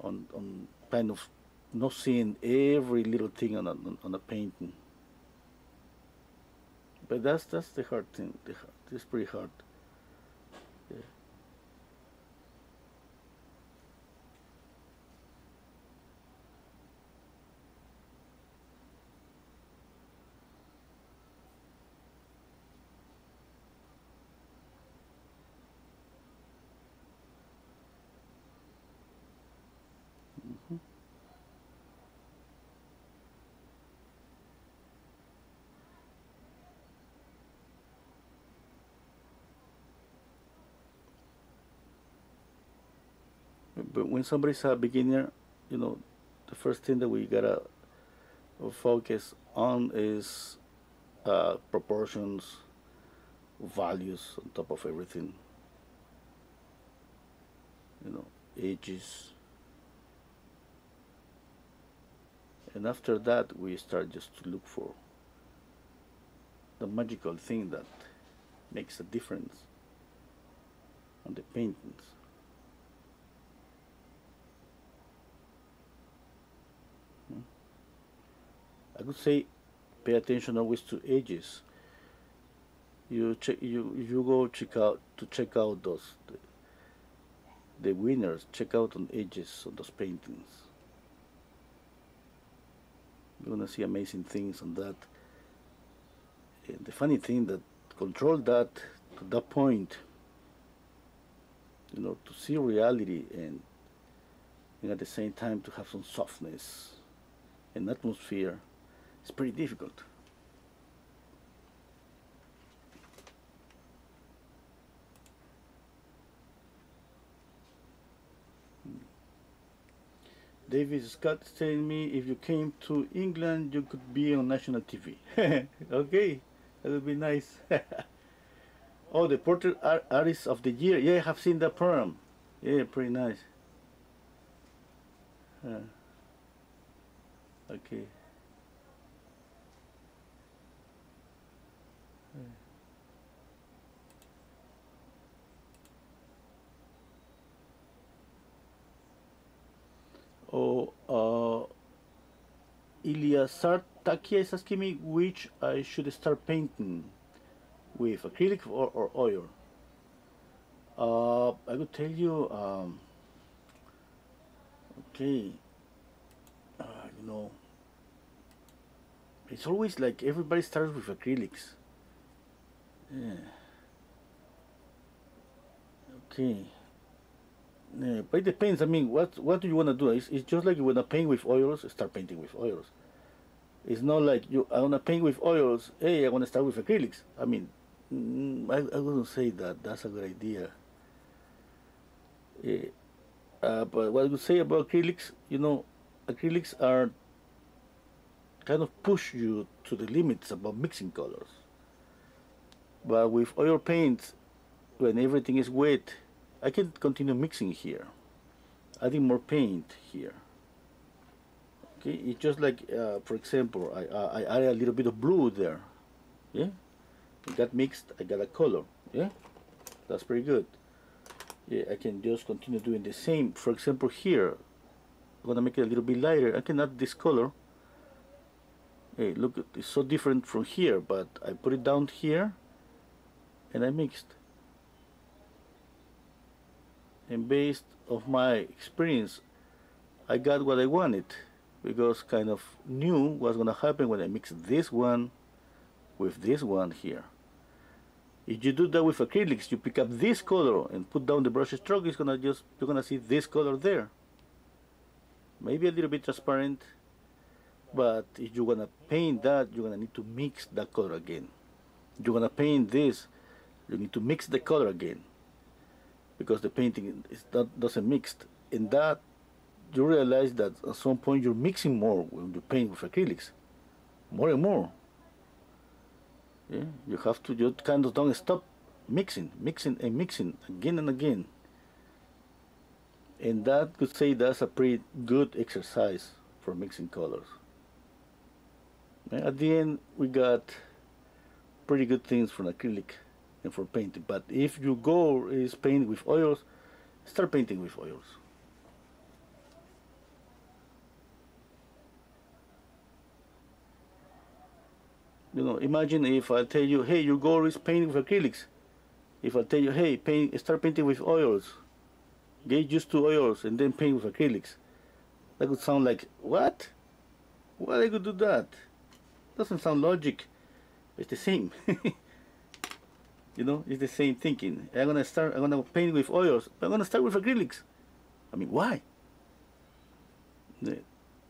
on, on kind of not seeing every little thing on a, on a painting. But that's that's the hard thing. The hard, it's pretty hard. Yeah. Mhm. But when somebody's a beginner, you know, the first thing that we gotta focus on is uh, proportions, values on top of everything. You know, ages. And after that, we start just to look for the magical thing that makes a difference on the paintings. I would say pay attention always to ages. You check you you go check out to check out those the, the winners. Check out on ages on those paintings. You're gonna see amazing things on that. And the funny thing that control that to that point, you know, to see reality and, and at the same time to have some softness and atmosphere it's pretty difficult. David Scott telling me if you came to England, you could be on national TV. okay, that would be nice. oh, the Portrait Art Artist of the Year. Yeah, I have seen that program. Yeah, pretty nice. Uh, okay. Oh, uh, Ilya Sartakia is asking me which I should start painting with acrylic or, or oil. Uh, I could tell you, um, okay, uh, you know, it's always like everybody starts with acrylics. Yeah. Okay. But it depends. I mean, what what do you want to do? It's, it's just like you want to paint with oils. Start painting with oils. It's not like you. I want to paint with oils. Hey, I want to start with acrylics. I mean, mm, I, I wouldn't say that. That's a good idea. Yeah. Uh, but what I would say about acrylics, you know, acrylics are kind of push you to the limits about mixing colors. But with oil paint, when everything is wet, I can continue mixing here, adding more paint here. Okay, it's just like, uh, for example, I, I, I add a little bit of blue there. Yeah, it got mixed, I got a color. Yeah, that's pretty good. Yeah, I can just continue doing the same. For example, here, I'm gonna make it a little bit lighter. I can add this color. Hey, look, it's so different from here, but I put it down here and I mixed and based of my experience I got what I wanted because kind of knew what's gonna happen when I mix this one with this one here. If you do that with acrylics you pick up this color and put down the brush stroke it's gonna just you're gonna see this color there. Maybe a little bit transparent but if you're gonna paint that you're gonna need to mix that color again. You're gonna paint this you need to mix the color again because the painting is not doesn't mix in that you realize that at some point you're mixing more when you paint with acrylics more and more. Yeah you have to You kind of don't stop mixing mixing and mixing again and again. And that could say that's a pretty good exercise for mixing colors. And at the end we got pretty good things from acrylic and for painting. But if your goal is paint with oils, start painting with oils. you know, imagine if I tell you, hey, your goal is painting with acrylics. If I tell you, hey, paint, start painting with oils, get used to oils and then paint with acrylics. That would sound like, what? Why they could do that? Doesn't sound logic. It's the same. you know, it's the same thinking. I'm gonna start, I'm gonna paint with oils. I'm gonna start with acrylics. I mean, why?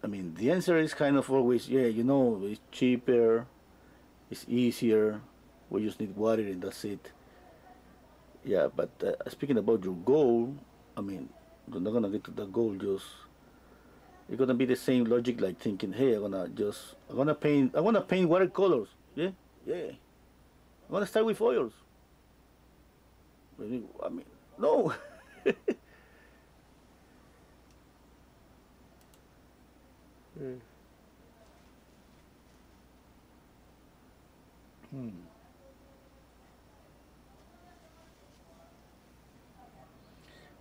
I mean, the answer is kind of always, yeah, you know, it's cheaper, it's easier, we just need water and that's it. Yeah, but uh, speaking about your goal, I mean, you're not gonna get to that goal just. It's gonna be the same logic like thinking, hey, I'm gonna just, I'm gonna paint, I wanna paint watercolors. Yeah, yeah. I'm gonna start with oils. I mean, I mean no. Mm. Hmm.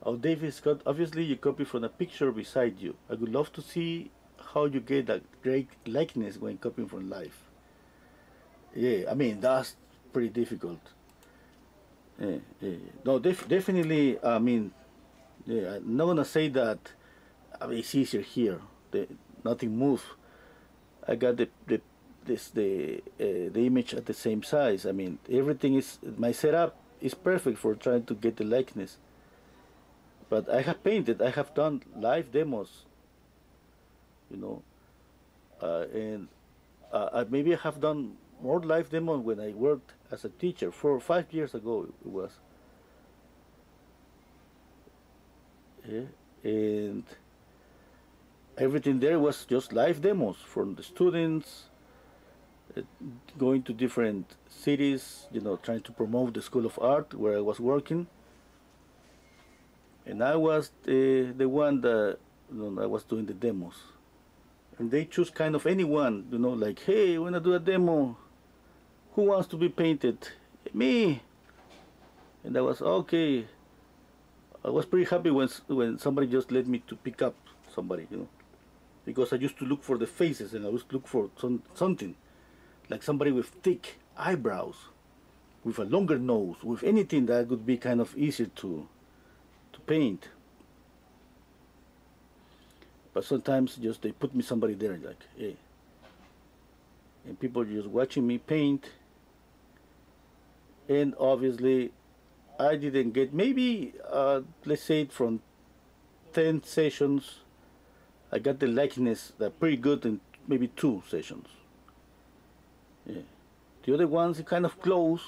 Oh, David Scott, obviously you copy from a picture beside you. I would love to see how you get that great likeness when copying from life. Yeah, I mean, that's pretty difficult. Yeah, yeah. No, def definitely, I mean, yeah, I'm not to say that I mean, it's easier here. The, nothing moves. I got the, the this the uh, the image at the same size. I mean, everything is my setup is perfect for trying to get the likeness. But I have painted. I have done live demos. You know, uh, and uh, maybe I have done more live demos when I worked as a teacher four or five years ago. It was. Yeah, and everything there was just live demos from the students uh, going to different cities, you know, trying to promote the School of Art where I was working. And I was the, the one that you know, I was doing the demos. And they choose kind of anyone, you know, like, hey, I want to do a demo. Who wants to be painted? Me. And I was, okay. I was pretty happy when, when somebody just let me to pick up somebody, you know. Because I used to look for the faces and I used to look for some, something like somebody with thick eyebrows, with a longer nose, with anything that would be kind of easier to to paint. But sometimes just they put me somebody there like, hey. And people just watching me paint. And obviously I didn't get maybe uh, let's say from 10 sessions I got the likeness that pretty good in maybe two sessions. Yeah. The other ones are kind of close,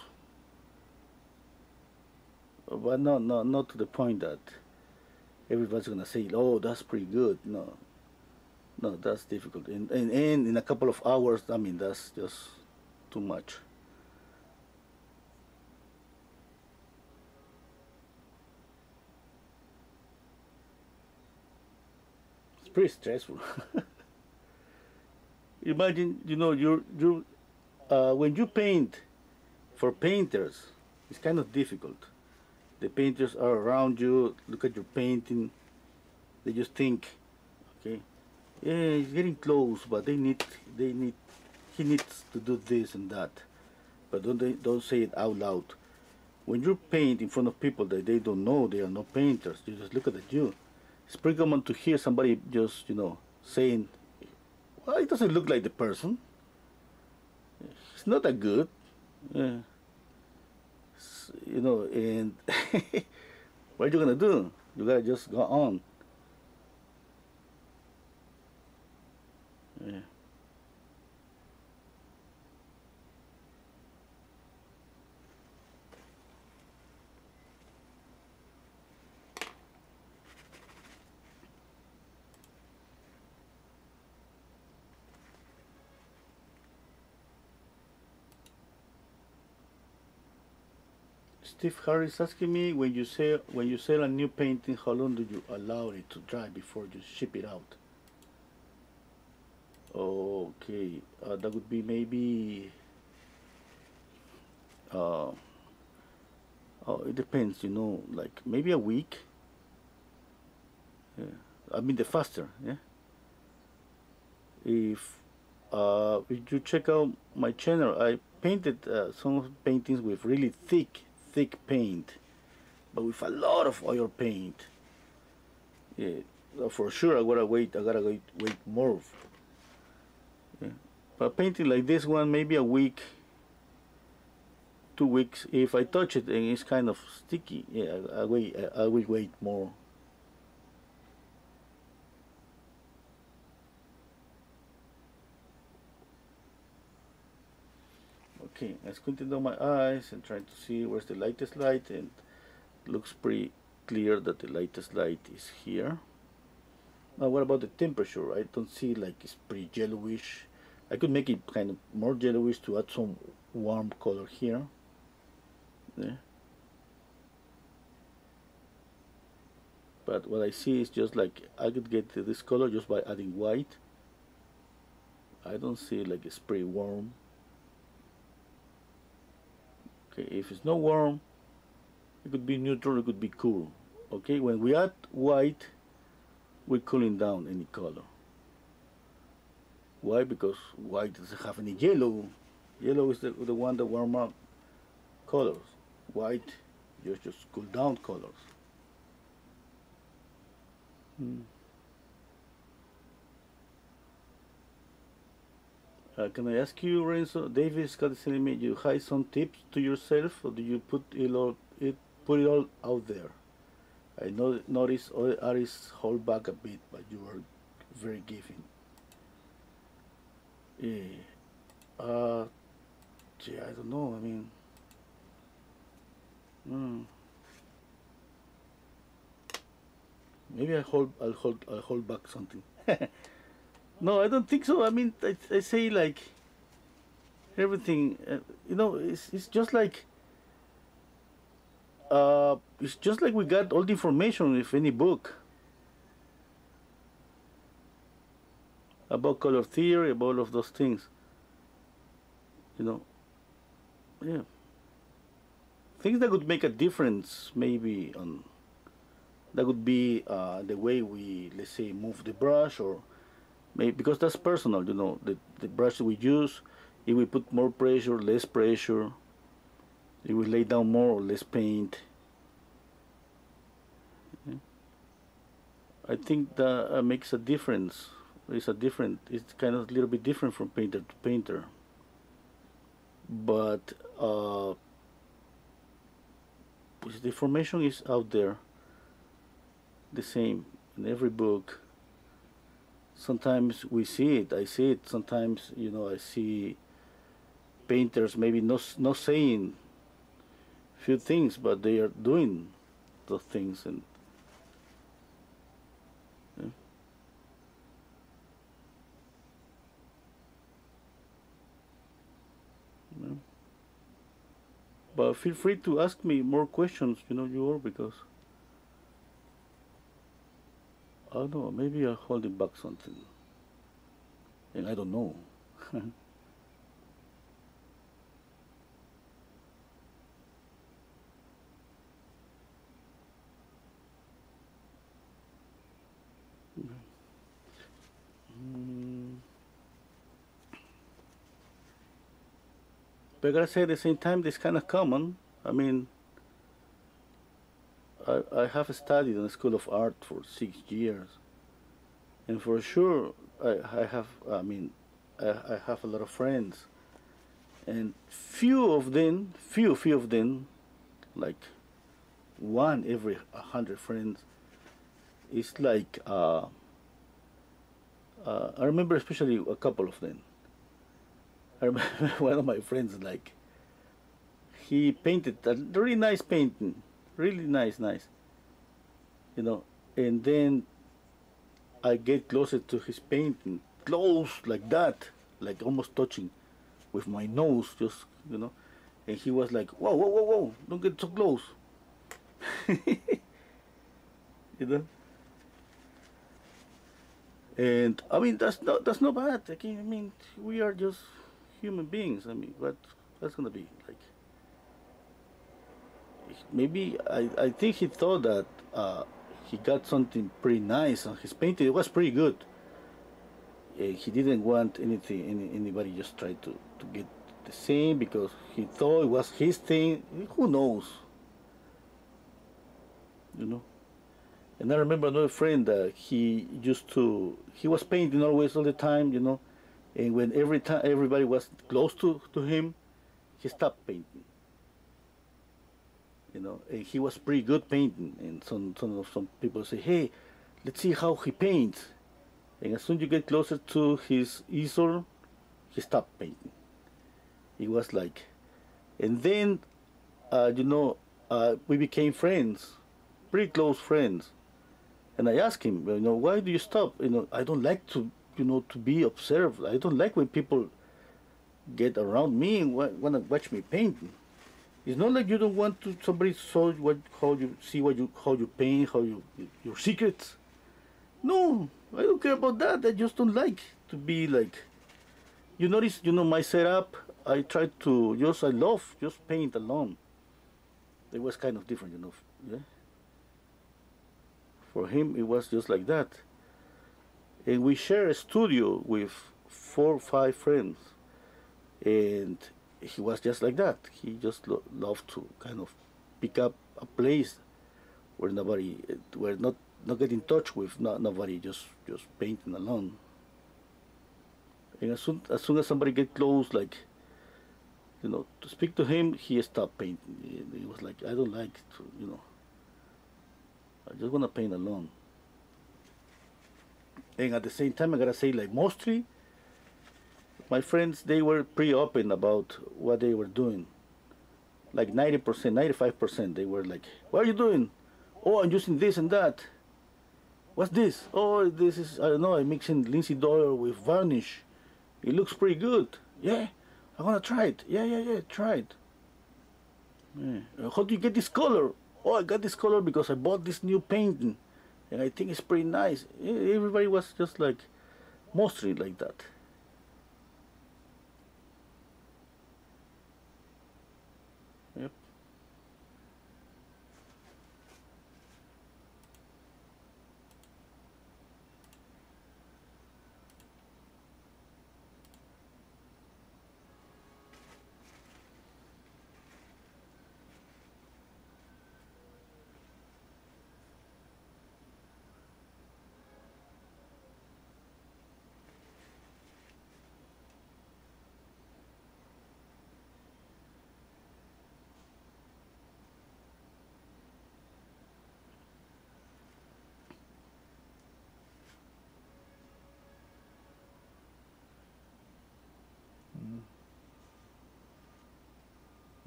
but not not not to the point that everybody's gonna say, "Oh, that's pretty good." No, no, that's difficult. And and, and in a couple of hours, I mean, that's just too much. Pretty stressful. Imagine, you know, you're you're uh, when you paint for painters, it's kind of difficult. The painters are around you, look at your painting, they just think, okay, yeah, it's getting close, but they need, they need, he needs to do this and that. But don't, they, don't say it out loud. When you paint in front of people that they don't know, they are not painters, they just look at you. It's pretty common to hear somebody just, you know, saying, well, it doesn't look like the person it's not that good. Yeah. You know, and what are you gonna do? You gotta just go on. Yeah. Steve Harris asking me when you sell when you sell a new painting, how long do you allow it to dry before you ship it out? Okay, uh, that would be maybe. Uh, oh, it depends, you know, like maybe a week. Yeah, I mean the faster, yeah. If uh, if you check out my channel, I painted uh, some paintings with really thick, thick paint, but with a lot of oil paint. Yeah, for sure I gotta wait. I gotta wait, wait more. Yeah. But painting like this one, maybe a week, two weeks. If I touch it and it's kind of sticky, yeah, I, I wait. I, I will wait more. Okay, I'm squinting down my eyes and trying to see where's the lightest light and looks pretty clear that the lightest light is here. Now what about the temperature? I don't see like it's pretty yellowish. I could make it kind of more yellowish to add some warm color here. Yeah. But what I see is just like I could get this color just by adding white. I don't see like it's pretty warm. Okay, if it's not warm, it could be neutral, it could be cool. Okay, when we add white, we're cooling down any color. Why? Because white doesn't have any yellow. Yellow is the, the one that warm up colors. White just just cool down colors. Hmm. Uh, can I ask you, Renso? David Scott telling me you hide some tips to yourself, or do you put it all it put it all out there? I know notice Aris hold back a bit, but you are very giving. Yeah. Uh, gee, I don't know. I mean, hmm. Maybe I hold, I'll hold, I'll hold back something. No, I don't think so. I mean, I, I say like everything. Uh, you know, it's it's just like uh, it's just like we got all the information with any book about color theory, about all of those things. You know, yeah, things that would make a difference, maybe on that would be uh, the way we, let's say, move the brush or Maybe because that's personal, you know, the, the brush we use, if we put more pressure, less pressure, if we lay down more or less paint. I think that uh, makes a difference. It's a different, it's kind of a little bit different from painter to painter. But uh, the information is out there, the same in every book sometimes we see it. I see it. Sometimes you know I see painters maybe not not saying few things, but they are doing the things and. But feel free to ask me more questions, you know, you are because I don't know, maybe I'm holding back something. And I don't know. But I gotta say at the same time, this kind of common. I mean, I, I have studied in the School of Art for six years, and for sure I, I have I mean I, I have a lot of friends, and few of them, few few of them, like one every a hundred friends, is like uh, uh, I remember especially a couple of them. I remember one of my friends like he painted a really nice painting really nice, nice. You know, and then I get closer to his painting, close like that, like almost touching with my nose, just, you know. And he was like, whoa, whoa, whoa, whoa, don't get so close. you know? And I mean, that's not, that's not bad. I mean, we are just human beings. I mean, what, that's gonna be? Maybe I, I think he thought that uh, he got something pretty nice on his painting. It was pretty good. uh, he didn't want anything any, anybody just try to, to get the same because he thought it was his thing. Who knows? You know? And I remember another friend that he used to he was painting always all the time you know? And when every time everybody was close to, to him he stopped painting you know and he was pretty good painting and some some some people say hey let's see how he paints and as soon as you get closer to his easel he stopped painting It was like and then uh, you know uh, we became friends pretty close friends and I asked him, you know, why do you stop? You know, I don't like to, you know, to be observed. I don't like when people get around me and want to watch me painting. It's not like you don't want to somebody saw what how you see what you how you paint, how you your secrets. No, I don't care about that. I just don't like to be like. You notice, you know, my setup. I try to just I love just paint alone. It was kind of different, you know. Yeah. For him, it was just like that. And we share a studio with four or five friends. And he was just like that. He just lo loved to kind of pick up a place where nobody, where not not get in touch with not, nobody, just just painting alone. And as soon as soon as somebody get close, like you know, to speak to him, he stopped painting. He, he was like, I don't like to, you know. I just want to paint alone. And at the same time, I gotta say, like mostly, my friends they were pretty open about what they were doing. Like 90%, 95%, they were like, "What are you doing? Oh, I'm using this and that. What's this? Oh, this is I don't know. I'm mixing linseed oil with varnish. It looks pretty good. Yeah, I wanna try it. Yeah, yeah, yeah, try it. Yeah. How do you get this color? oh, I got this color because I bought this new painting and I think it's pretty nice. Everybody was just like, mostly like that. Yep.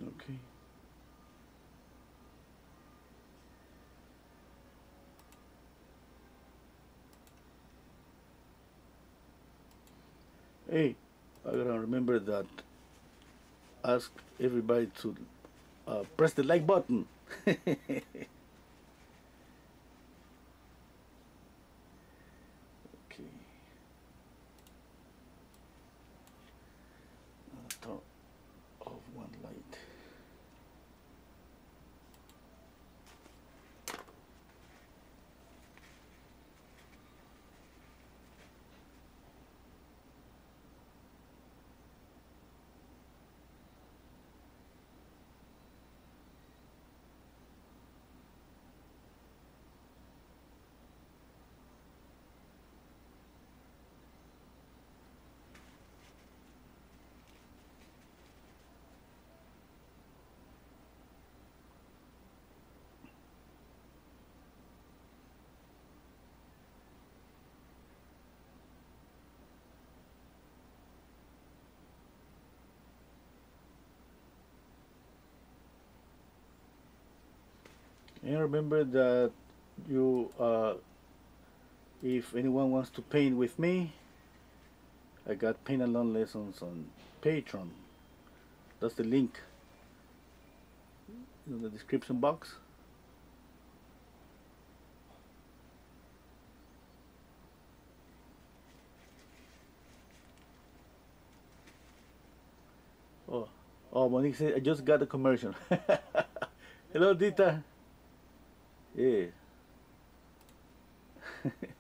Okay. Hey, I gotta remember that. Ask everybody to uh, press the like button. okay. Uh, turn off one light. And remember that you, uh, if anyone wants to paint with me, I got paint along lessons on Patreon. That's the link in the description box. Oh, oh, Monique said I just got a commercial. Hello, Dita. Yeah.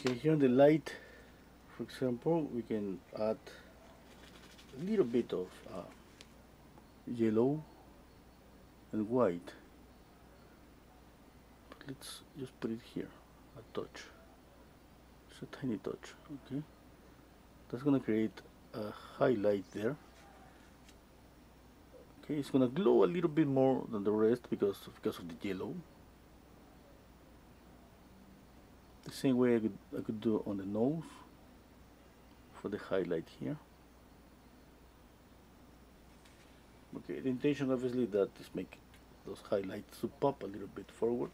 Okay, here the light, for example, we can add a little bit of uh, yellow and white. But let's just put it here, a touch. It's a tiny touch, okay? That's gonna create a highlight there. Okay, it's gonna glow a little bit more than the rest because because of the yellow. The same way I could I could do on the nose for the highlight here. Okay, the intention obviously that is make those highlights to pop a little bit forward.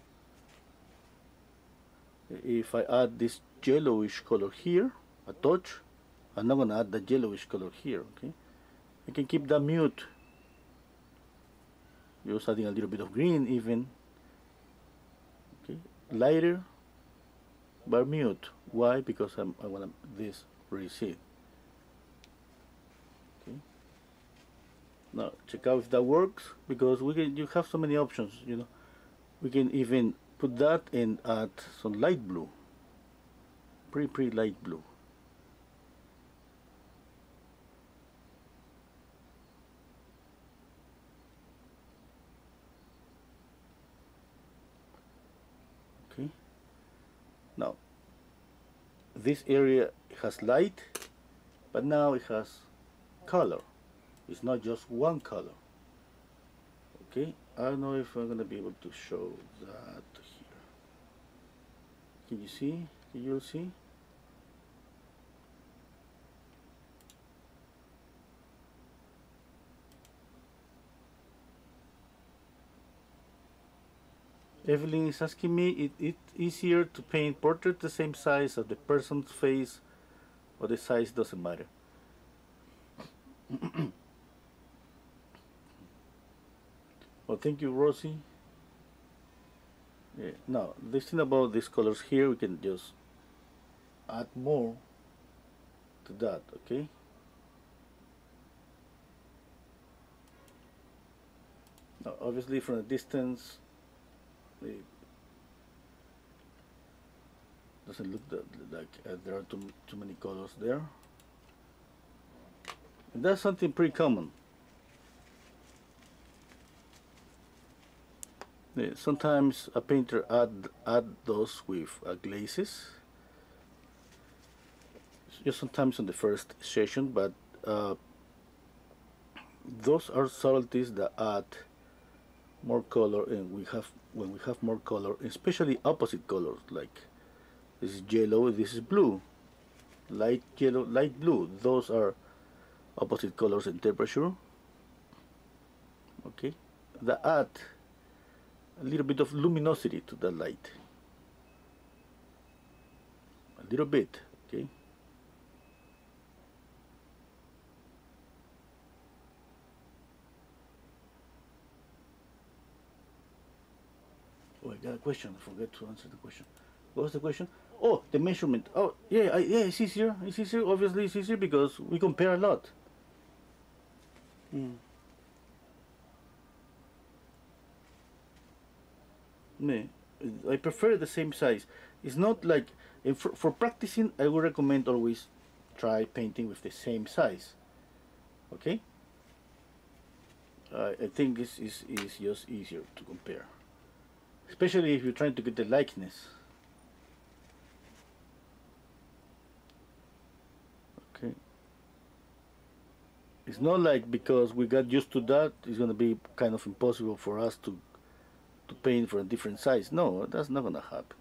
If I add this yellowish color here, a touch, I'm not gonna add the yellowish color here, okay? I can keep that mute. Just adding a little bit of green even. Okay, lighter, but mute. Why? Because I'm, I want this recede. Okay. Now check out if that works because we can. You have so many options. You know, we can even put that and add some light blue. Pretty pretty light blue. okay now this area has light but now it has color. It's not just one color. Okay? I don't know if I'm gonna be able to show that here. Can you see? Can you see Evelyn is asking me it it easier to paint portrait the same size of the person's face or the size doesn't matter. well thank you Rosie. Yeah, now this thing about these colors here we can just add more to that okay now obviously from a distance it doesn't look that, like uh, there are too, too many colors there? And that's something pretty common. Yeah, sometimes a painter add add those with uh, glazes. Just sometimes on the first session but uh, those are subtleties that add more color and we have when we have more color especially opposite colors like this is yellow this is blue. Light yellow light blue those are opposite colors in temperature. Okay? That add a little bit of luminosity to the light. A little bit a question. I forgot to answer the question. What was the question? Oh, the measurement. Oh, yeah, I, yeah, it's easier. It's easier. Obviously, it's easier because we compare a lot. Mm. Me, I prefer the same size. It's not like for, for practicing. I would recommend always try painting with the same size. Okay. Uh, I think this is is just easier to compare especially if you're trying to get the likeness. Okay. It's not like because we got used to that it's going to be kind of impossible for us to to paint for a different size. No that's not going to happen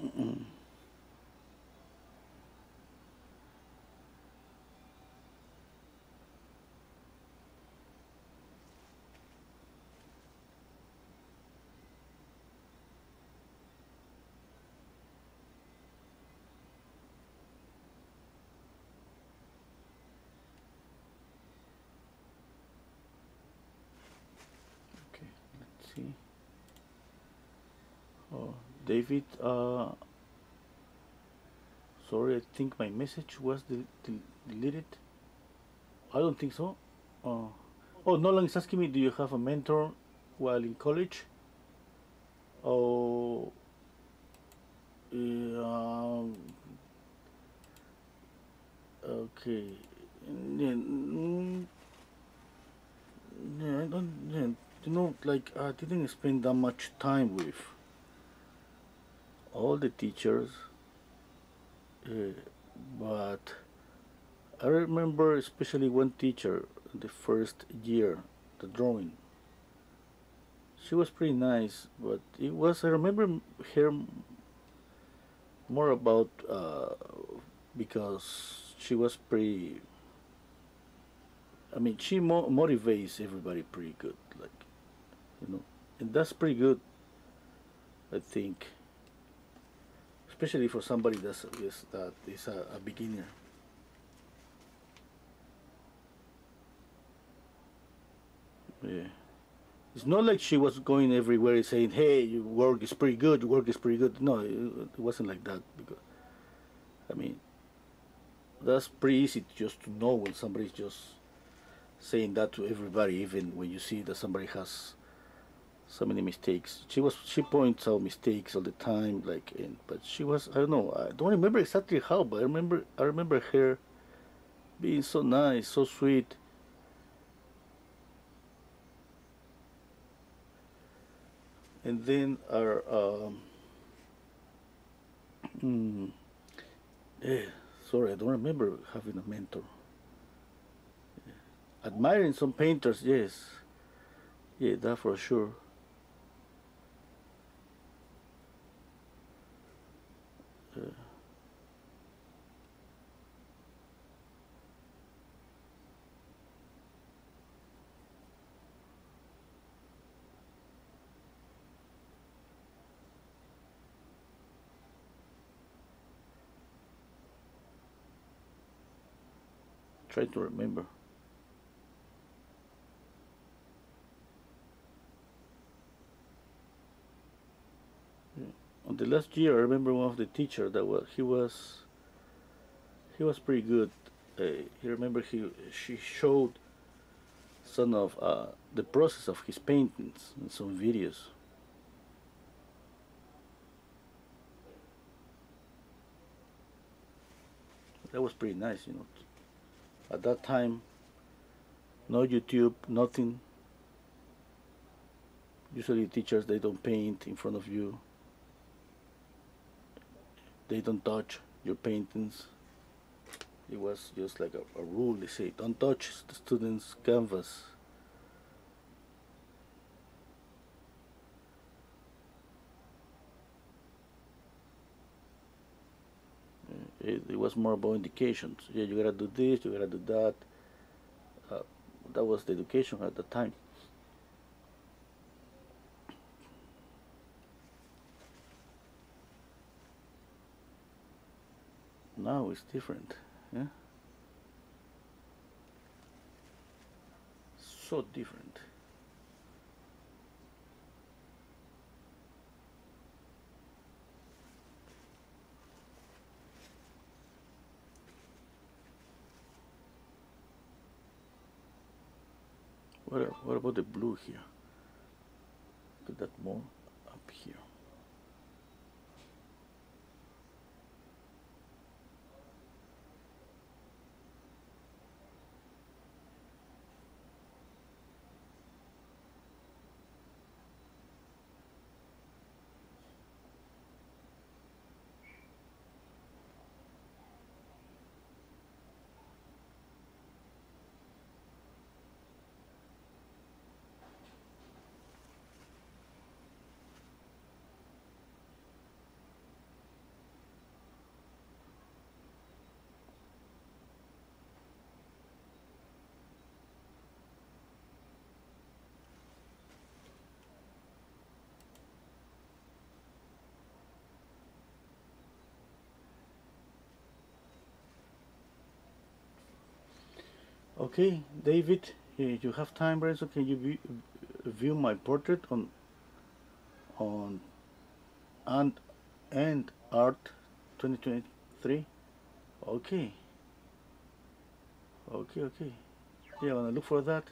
mm Okay, let's see. David, uh, sorry, I think my message was del del deleted. I don't think so. Uh, oh, Nolan is asking me, do you have a mentor while in college? Oh, um, okay. Yeah, mm, yeah, I don't, yeah, you know, like I didn't spend that much time with all the teachers, uh, but I remember especially one teacher the first year, the drawing. She was pretty nice, but it was I remember her more about uh, because she was pretty. I mean, she mo motivates everybody pretty good, like you know, and that's pretty good. I think, especially for somebody that's is that is a, a beginner. Yeah. It's not like she was going everywhere saying, "Hey, your work is pretty good. Your work is pretty good." No, it, it wasn't like that. Because, I mean, that's pretty easy just to know when somebody's just saying that to everybody, even when you see that somebody has so many mistakes. She was she points out mistakes all the time, like, and, but she was I don't know I don't remember exactly how, but I remember I remember her being so nice, so sweet and then our um, hmm, yeah, sorry, I don't remember having a mentor. Admiring some painters, yes, yeah, that for sure. Try to remember. On the last year, I remember one of the teacher that was he was he was pretty good. Uh, he remember he she showed some of uh, the process of his paintings in some videos. That was pretty nice, you know. At that time, no YouTube, nothing. Usually teachers, they don't paint in front of you. They don't touch your paintings. It was just like a, a rule, they say, don't touch the student's canvas. It, it, was more about indications. Yeah, you gotta do this, you gotta do that. Uh, that was the education at the time. Now it's different. Yeah? So different. What, what about the blue here? Look at that more up here. Okay, David, eh, you have time, right? So can you view, view my portrait on on and and art 2023 okay. Okay okay. Yeah I'm gonna look for that?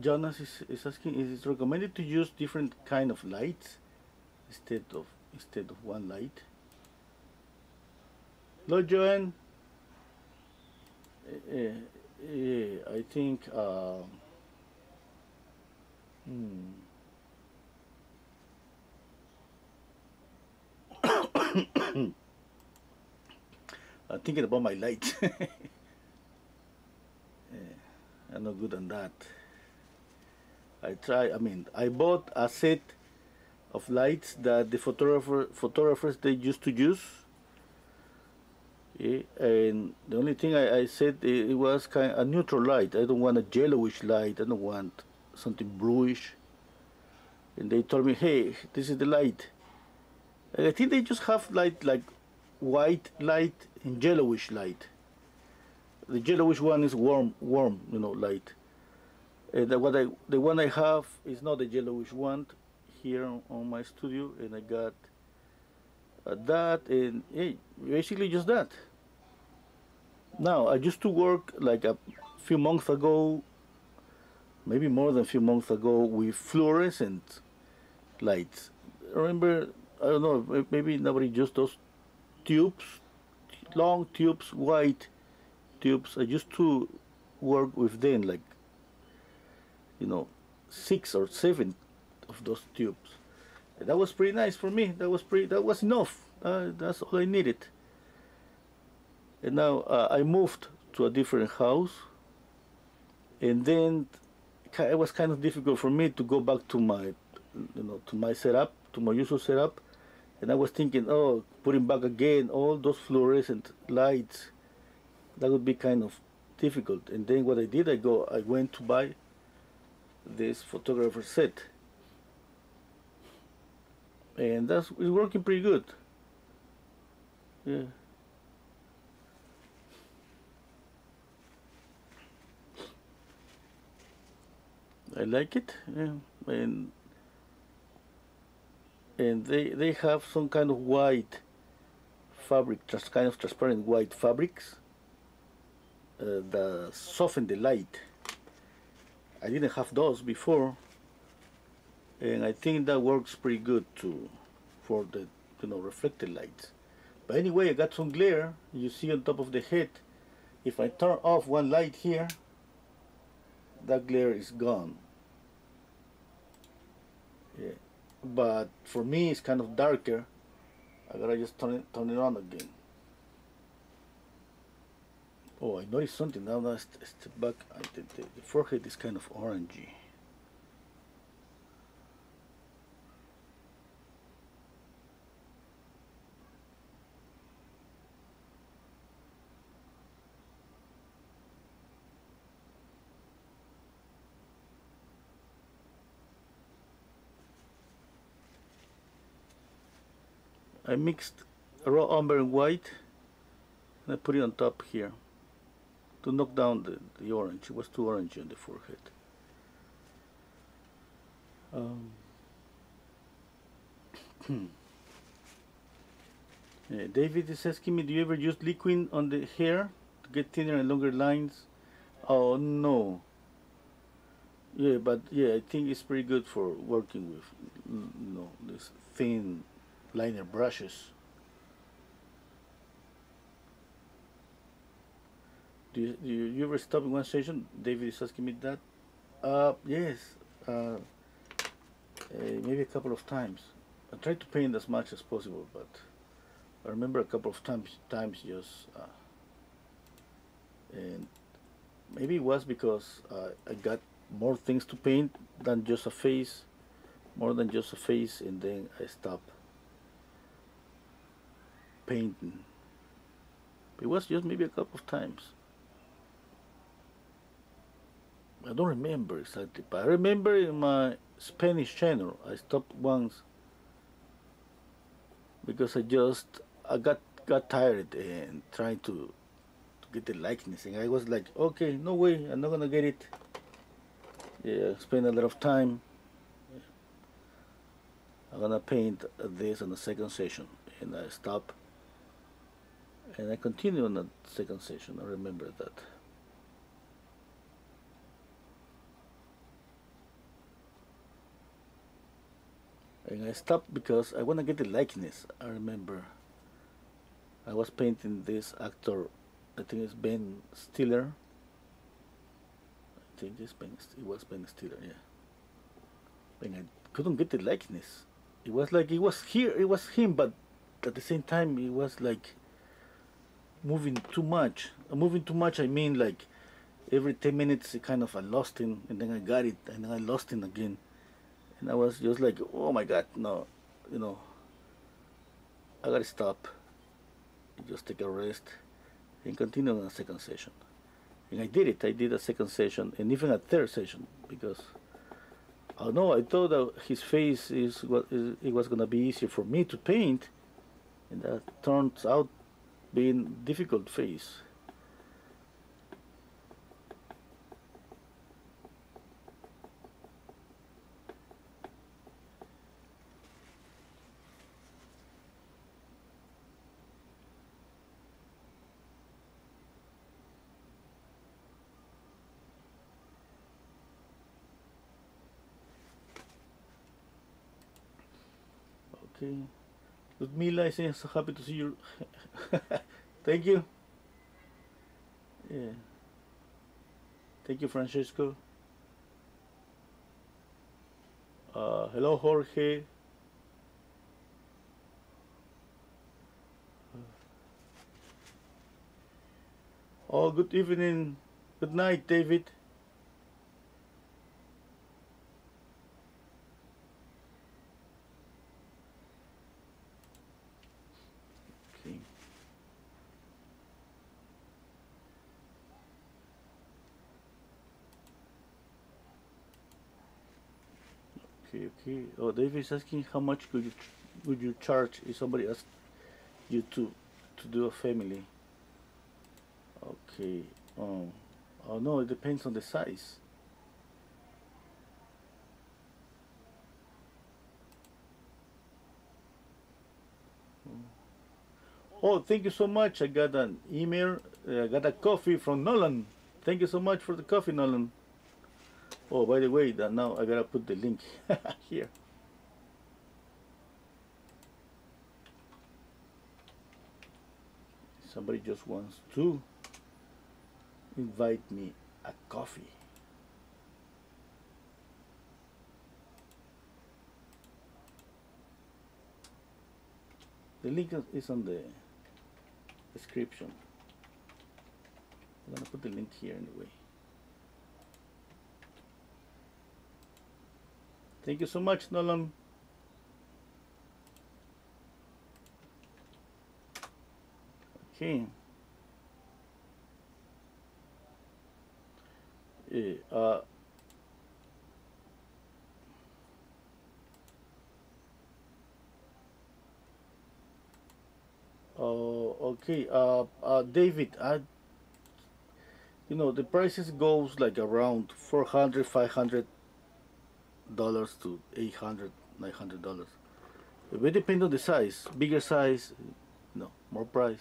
Jonas is, is asking is it recommended to use different kind of lights instead of instead of one light hello Joanne uh, uh, I think um, hmm. I'm thinking about my light. yeah, I'm not good on that. I try. I mean, I bought a set of lights that the photographer photographers they used to use. Yeah, and the only thing I, I said it, was kind of a neutral light. I don't want a yellowish light. I don't want something bluish. And they told me, hey, this is the light. And I think they just have light like white light and yellowish light. The yellowish one is warm, warm, you know, light. And the, what I, the one I have is not the yellowish one here on, my studio, and I got uh, that, and yeah, basically just that. Now, I used to work like a few months ago, maybe more than a few months ago, with fluorescent lights. Remember, I don't know, maybe nobody used those tubes, long tubes, white tubes. I used to work with them, like, you know, six or seven of those tubes. That was pretty nice for me. That was pretty. That was enough. Uh, that's all I needed. And now uh, I moved to a different house, and then it was kind of difficult for me to go back to my, you know, to my setup, to my usual setup. And I was thinking, oh, putting back again all those fluorescent lights, that would be kind of difficult. And then what I did, I go, I went to buy this photographer set, and that's it's working pretty good. Yeah. I like it, yeah. and and they they have some kind of white fabric, just kind of transparent white fabrics uh, that soften the light. I didn't have those before, and I think that works pretty good too for the you know reflected lights. But anyway, I got some glare. You see on top of the head. If I turn off one light here, that glare is gone. Yeah. But for me, it's kind of darker. I gotta just turn it, turn it on again. Oh, I noticed something now. That step back. I, the, the, the forehead is kind of orangey. I mixed raw umber and white and I put it on top here to knock down the, the orange. It was too orange on the forehead. Um, yeah, David is asking me, do you ever use Liquin on the hair to get thinner and longer lines? Oh no. Yeah, but yeah, I think it's pretty good for working with, you know, this thin liner brushes. Do you, do you ever stop in one station? David is asking me that. Uh, yes, uh, uh, maybe a couple of times. I try to paint as much as possible, but I remember a couple of times, times just, uh, and maybe it was because uh, I got more things to paint than just a face, more than just a face, and then I stopped painting. It was just maybe a couple of times. I don't remember exactly, but I remember in my Spanish channel, I stopped once because I just I got got tired and trying to, to get the likeness, and I was like, okay, no way, I'm not gonna get it. Yeah, spend a lot of time. I'm gonna paint this on the second session, and I stop, and I continue on the second session. I remember that. And I stopped because I want to get the likeness. I remember I was painting this actor, I think it's Ben Stiller. I think it's Ben, it was Ben Stiller, yeah. And I couldn't get the likeness. It was like, it was here, it was him, but at the same time, it was like moving too much. Uh, moving too much, I mean like every 10 minutes, it kind of I lost him, and then I got it, and then I lost him again and I was just like, oh my God, no, you know, I gotta stop, just take a rest, and continue on a second session. And I did it. I did a second session, and even a third session, because I know I thought that his face is what it was gonna be easier for me to paint, and that turns out being difficult face. Okay. Ludmila is saying so happy to see you. Thank you. Yeah. Thank you, Francesco. Uh, hello, Jorge. Oh, good evening. Good night, David. Okay. Okay, okay. Oh, David is asking how much could you would you charge if somebody asked you to to do a family? Okay. Um. Oh no, it depends on the size. Oh, thank you so much. I got an email. I got a coffee from Nolan. Thank you so much for the coffee, Nolan. Oh, by the way, that now I gotta put the link here. Somebody just wants to invite me a coffee. The link is- on the description. I'm gonna put the link here anyway. Thank you so much, Nolan. Okay. Eh, uh, oh, okay. Uh, uh, David, I, you know, the prices goes like around 400 500 dollars to 800 900 dollars. It will depend on the size bigger size you know more price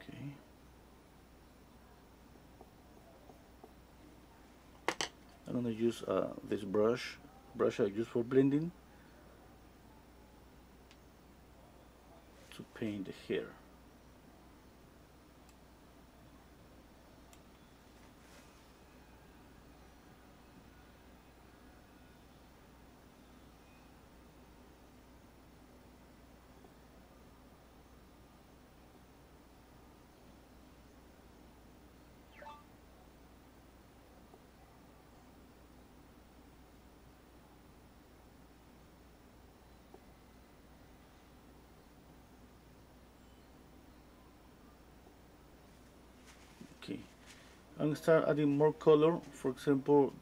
okay I'm gonna use uh, this brush brush I use for blending to paint the hair and start adding more color. For example,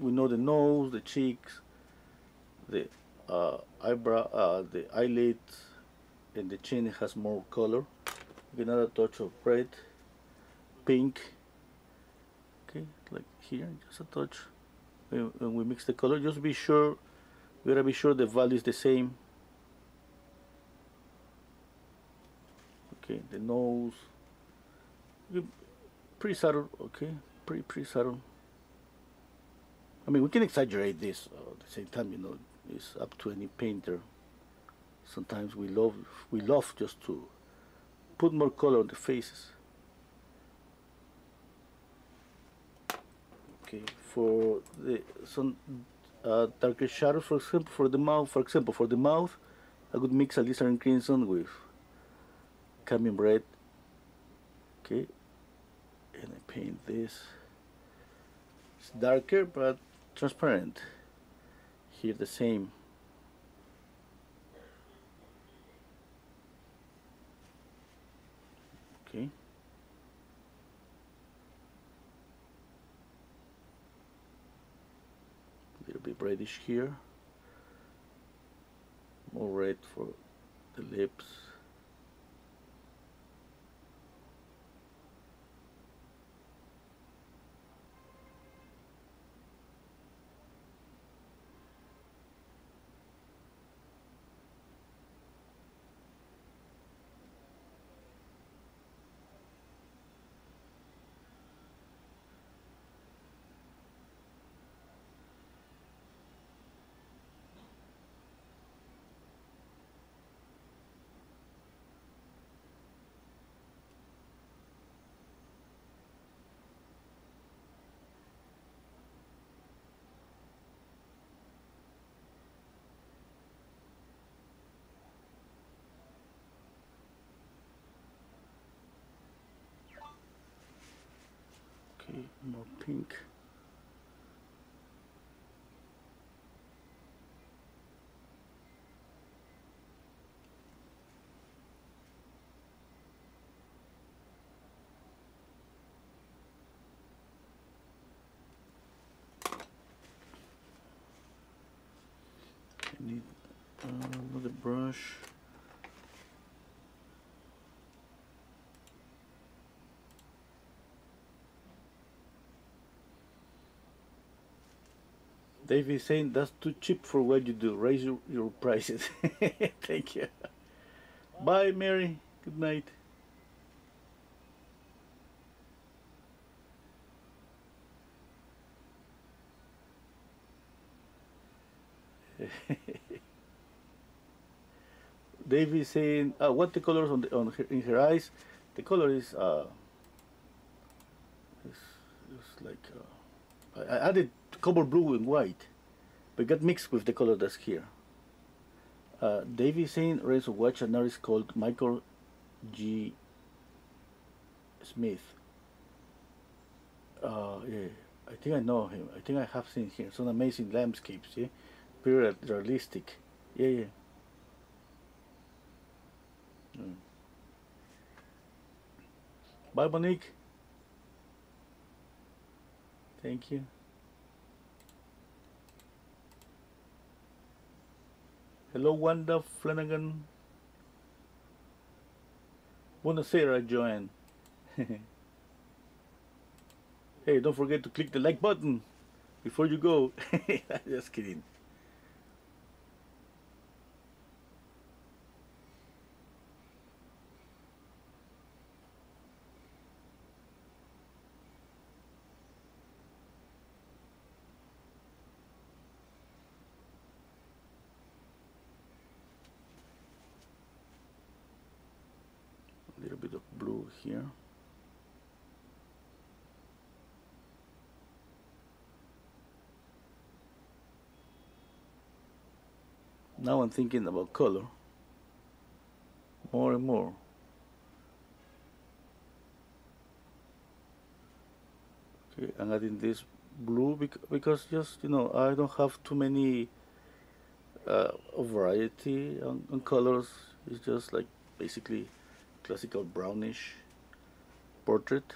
we know the nose, the cheeks, the uh, eyebrow, uh, the eyelid and the chin has more color. Another touch of red, pink. Okay, like here, just a touch. When we mix the color, just be sure. We gotta be sure the value is the same. Okay, the nose pretty subtle, okay, pretty pretty subtle. I mean, we can exaggerate this uh, at the same time, you know, it's up to any painter. Sometimes we love we love just to put more color on the faces. Okay, for the some uh, darker shadows, for example, for the mouth, for example, for the mouth, I could mix alizarin crimson with cadmium red. Okay, paint this. It's darker but transparent. Here the same. Okay. A little bit reddish here. More red for the lips more pink. I need uh, another brush Dave is saying that's too cheap for what you do. Raise your, your prices. Thank you. Bye, Mary. Good night. Dave is saying, uh, what the colors on, the, on her, in her eyes? The color is, uh, is, is like, uh, I added cobalt blue and white, but got mixed with the color that's here. Uh, Davey saying race of watch an artist called Michael G. Smith. Uh, yeah, I think I know him. I think I have seen him. Some amazing landscapes, yeah, very realistic. Yeah, yeah. Mm. Bye, Monique. Thank you. Hello, Wanda Flanagan. Buonasera, Joanne. hey, don't forget to click the like button before you go. Just kidding. here. Now I'm thinking about color more and more. Okay, I'm adding this blue because just you know I don't have too many uh, variety on, on colors. It's just like basically classical brownish portrait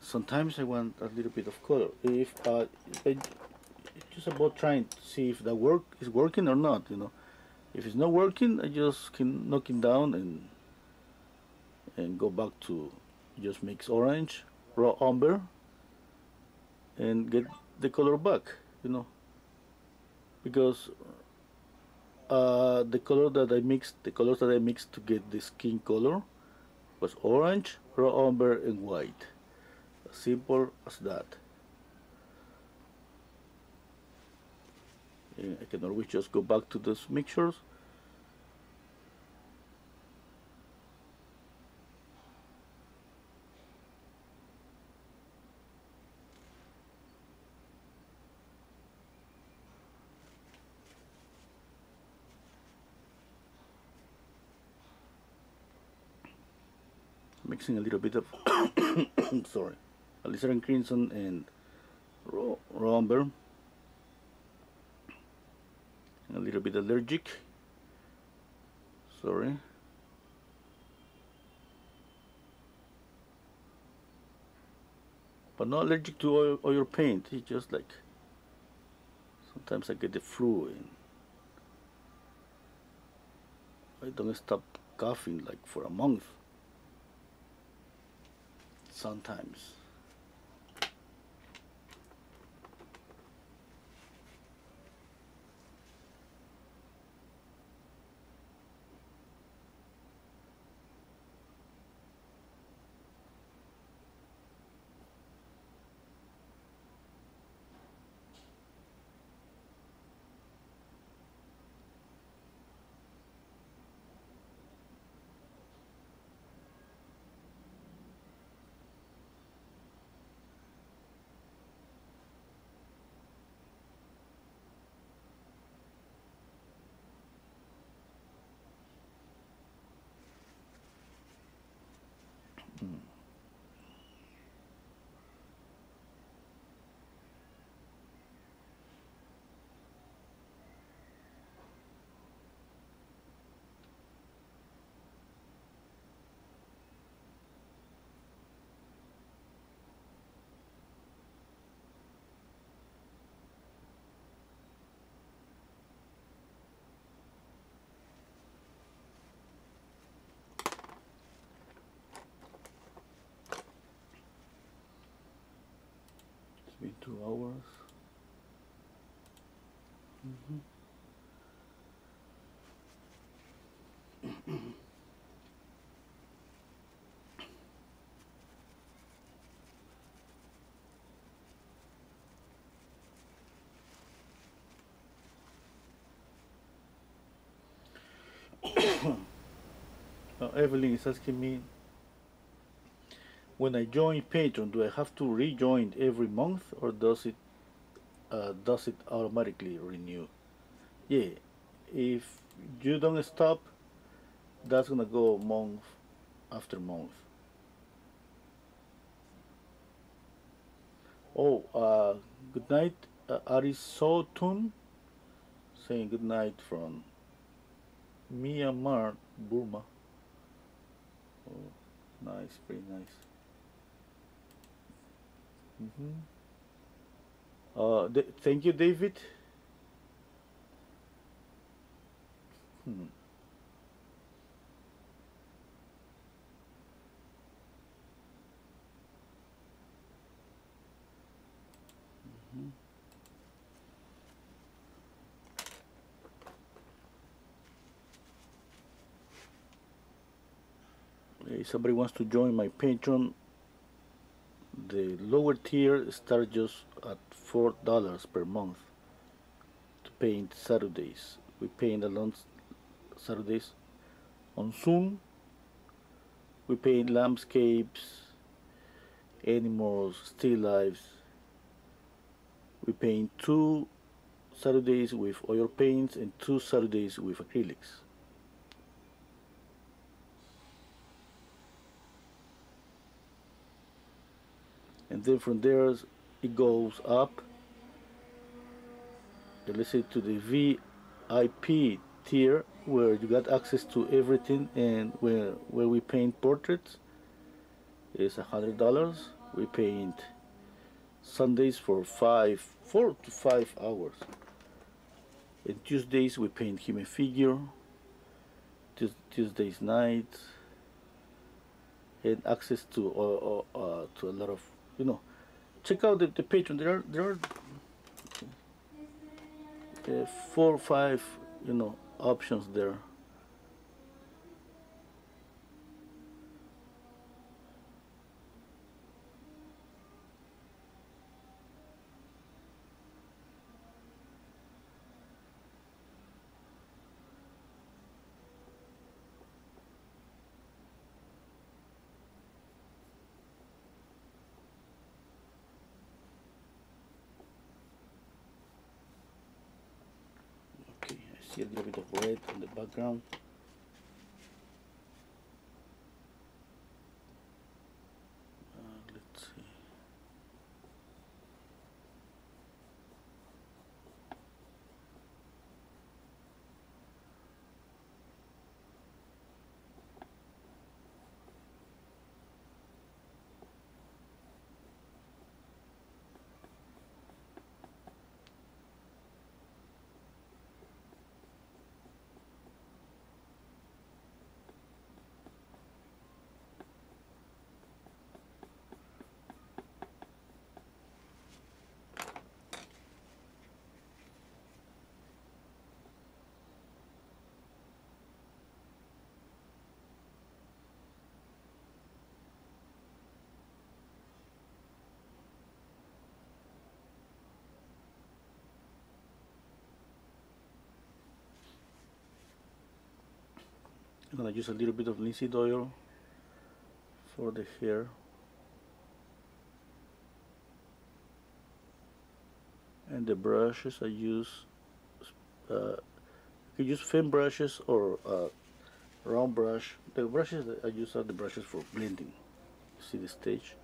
sometimes I want a little bit of color. If I, just about trying to see if the work is working or not, you know. If it's not working, I just can knock it down and and go back to just mix orange, raw umber, and get the color back, you know. Because uh, the color that I mixed, the colors that I mixed to get the skin color was orange, raw umber, and white. As simple as that. I can always just go back to those mixtures. Mixing a little bit of sorry alizarin crimson and raw, raw umber a little bit allergic. Sorry. But not allergic to oil, oil paint. It's just like sometimes I get the flu and I don't stop coughing like for a month. Sometimes. Hours. Mhm. Uh, Evelyn is asking me when I join Patreon, do I have to rejoin every month or does it uh, does it automatically renew? Yeah, if you don't stop, that's gonna go month after month. Oh, uh, good night, uh, Arisotun, saying good night from Myanmar, Burma. Oh, nice, pretty nice. Hmm Uh, th- thank you, David. Hmm. Mhm. Somebody wants to join my Patreon, the lower tier starts just at four dollars per month to paint Saturdays. We paint along Saturdays on Zoom. We paint landscapes, animals, still lives. We paint two Saturdays with oil paints and two Saturdays with acrylics. And then from there it goes up let's say to the VIP tier where you got access to everything and where where we paint portraits is a hundred dollars we paint Sundays for five, four to five hours. And Tuesdays we paint him a figure. Tues- Tuesdays night, and access to uh, uh, uh, to a lot of you know. Check out the, the Patreon. There are there are uh, four or five you know options there. Okay, I see a little bit of red on the background. Uh, let's see. I'm gonna use a little bit of linseed oil for the hair. And the brushes I use, uh, you can use thin brushes or uh, round brush. The brushes that I use are the brushes for blending. See the stage?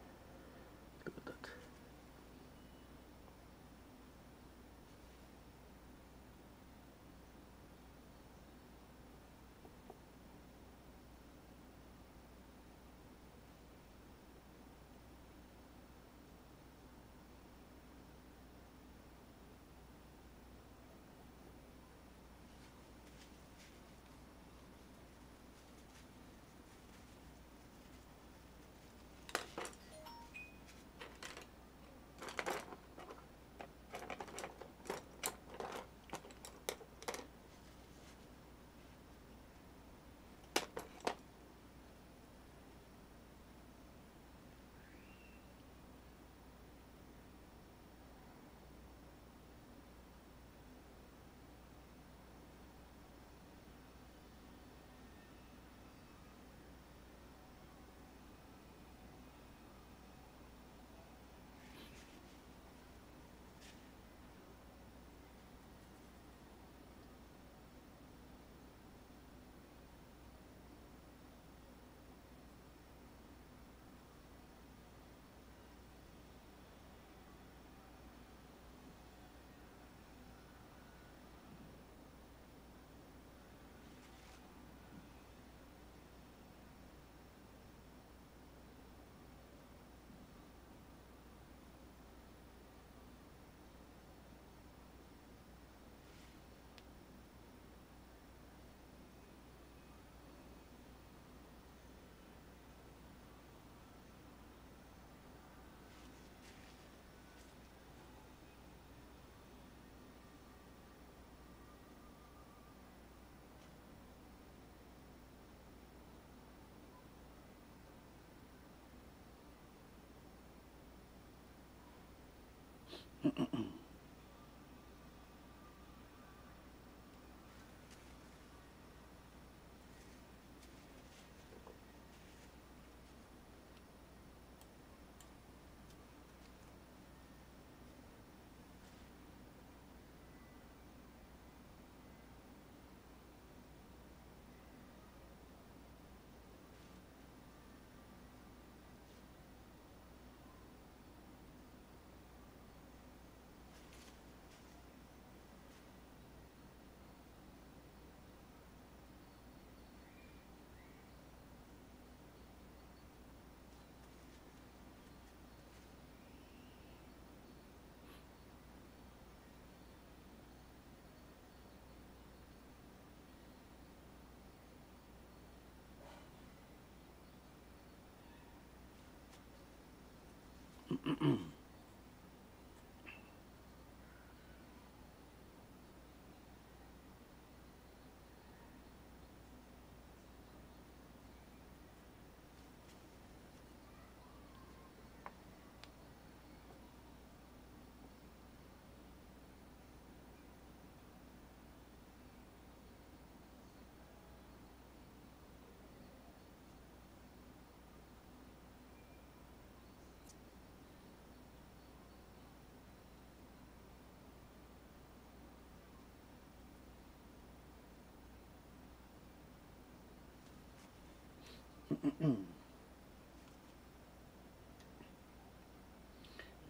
mm-hmm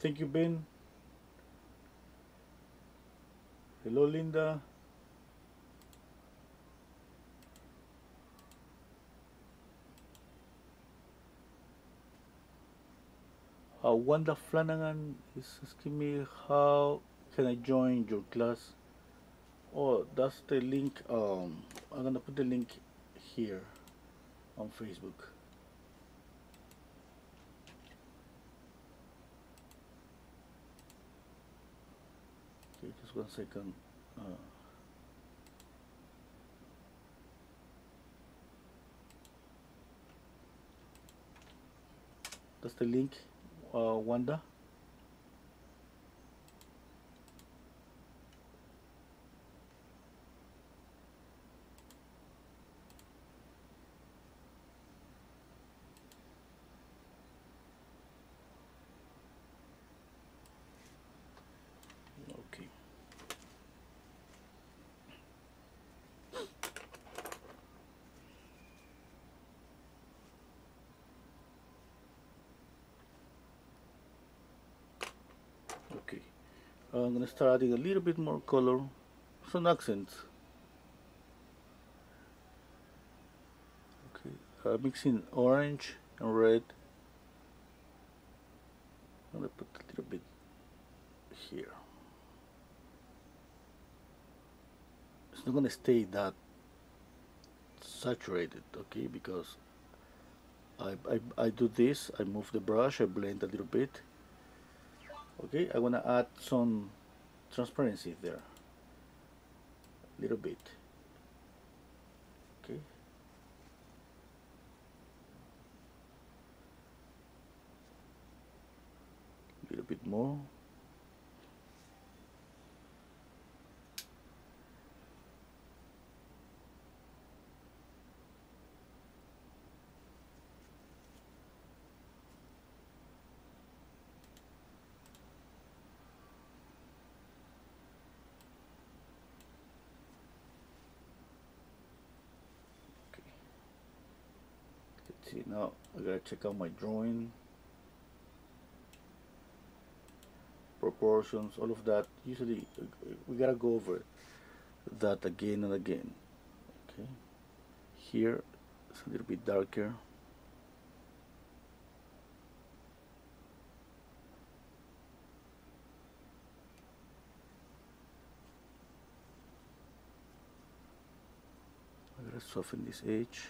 Thank you, Ben. Hello, Linda. Uh, Wanda Flanagan is asking me how can I join your class. Oh, that's the link. Um, I'm gonna put the link here on Facebook. Okay, just one second. Uh, that's the link, uh, Wanda. Okay. Okay. I'm gonna start adding a little bit more color, some accents. Okay. Uh, mixing orange and red. I'm gonna put a little bit here. It's not gonna stay that saturated, okay? Because I, I, I do this, I move the brush, I blend a little bit. Okay, I wanna add some transparency there. A little bit. Okay. A little bit more. Okay. Now. I gotta check out my drawing. Proportions, all of that. Usually, we gotta go over that again and again. Okay. Here, it's a little bit darker. I gotta soften this edge.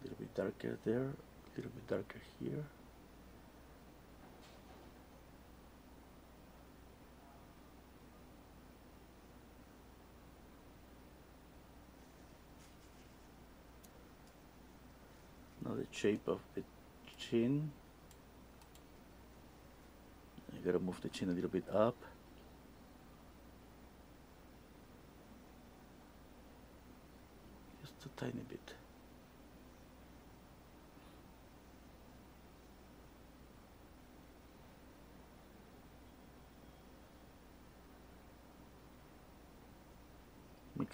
A little bit darker there, a little bit darker here. Now the shape of the chin. I gotta move the chin a little bit up. Just a tiny bit.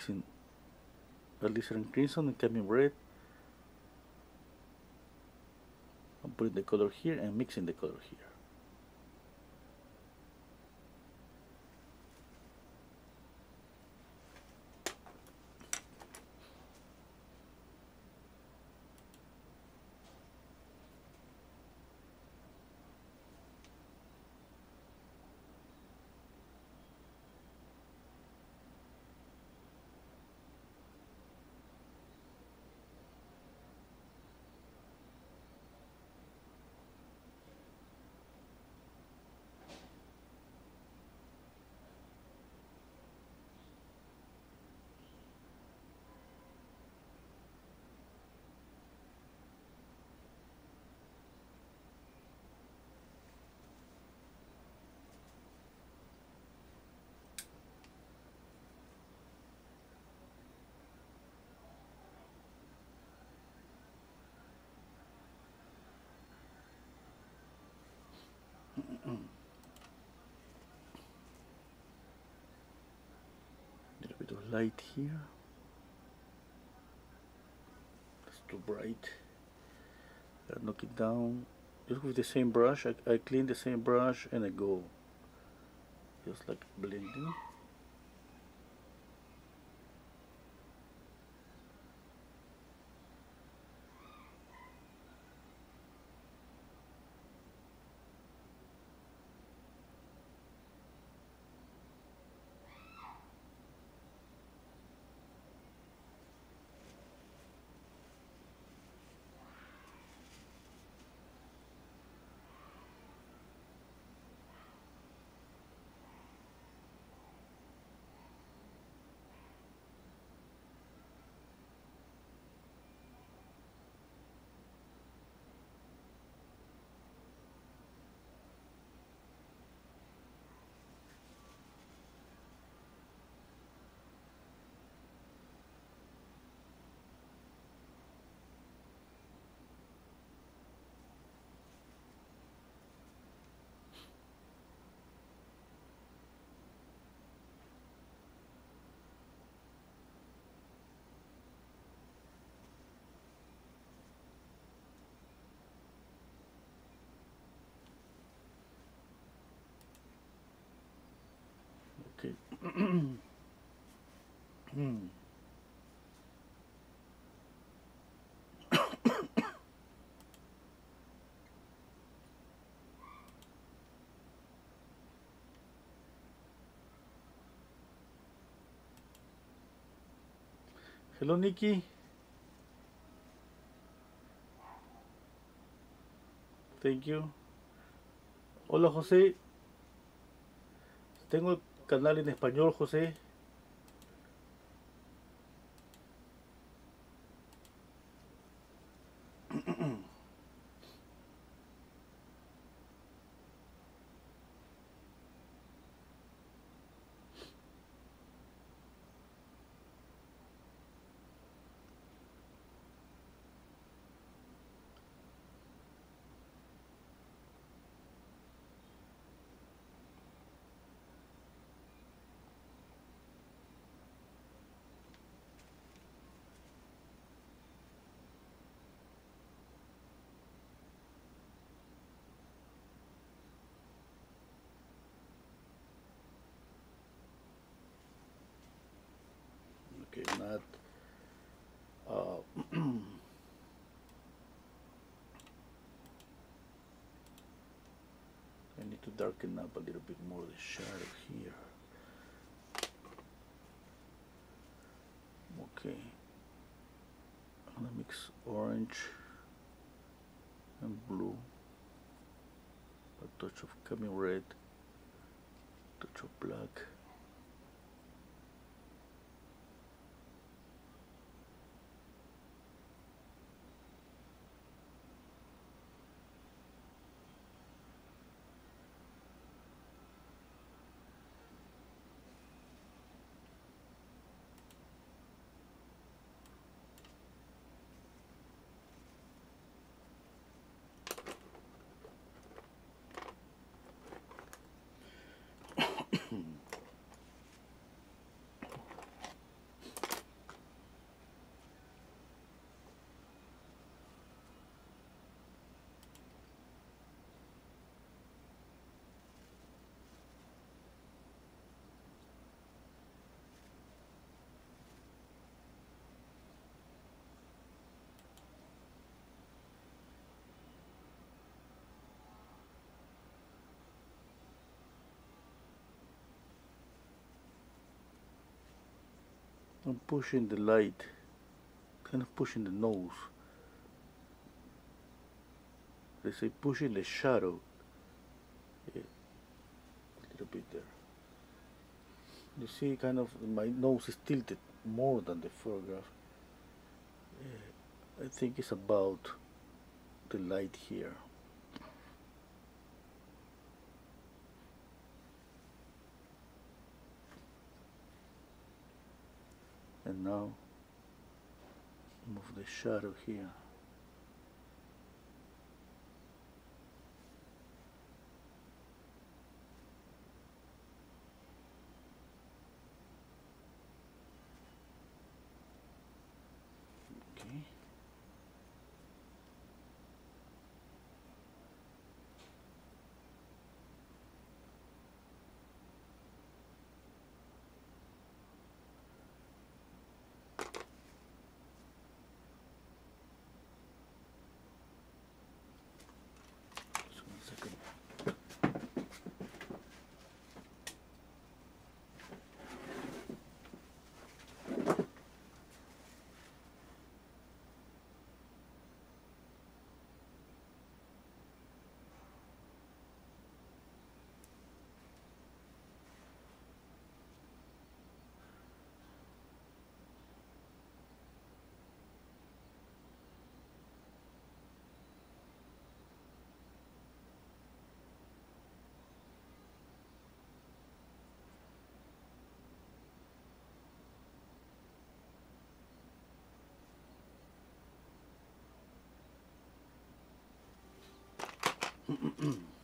Mixing Alizarin Crimson and Cadmium Red. I'm putting the color here and mixing the color here. bit of light here. It's too bright. Gotta knock it down. Just with the same brush, I, I clean the same brush and I go just like blending. Hello, Nikki. Thank you. Hola, José. Tengo canal en español, José. Darken up a little bit more the shadow here. Okay. I'm gonna mix orange and blue. A touch of cadmium red, touch of black. I'm pushing the light, kind of pushing the nose. They say pushing the shadow. Yeah, a little bit there. You see, kind of my nose is tilted more than the photograph. Yeah, I think it's about the light here. And now move the shadow here Little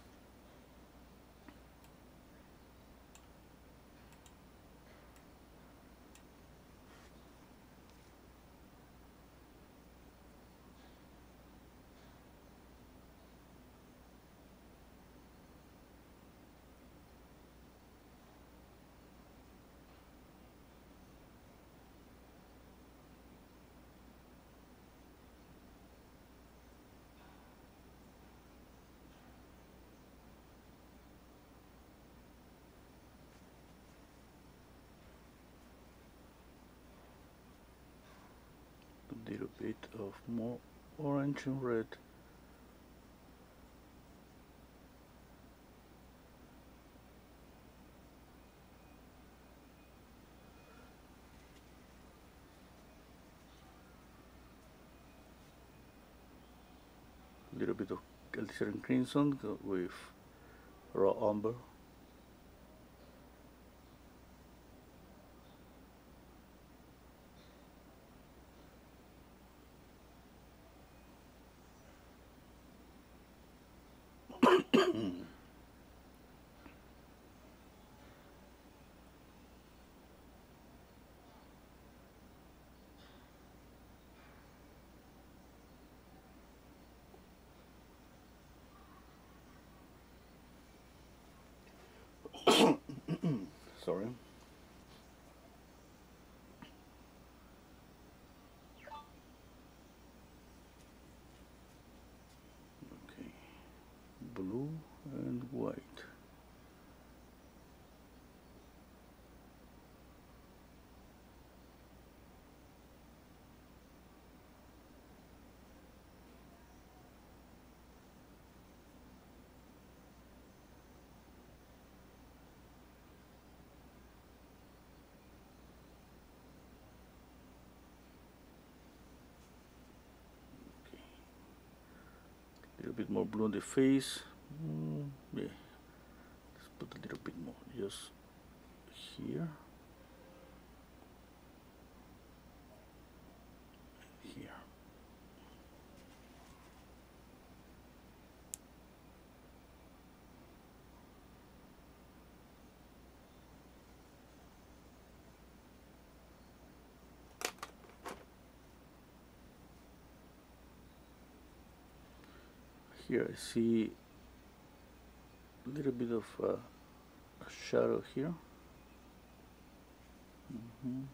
bit of more orange and red. A little bit of alizarin crimson with raw umber sorry okay blue and white okay a little bit more blue on the face. Mm, yeah. Let's put a little bit more just here here here I see a little bit of uh, a shadow here. Mhm.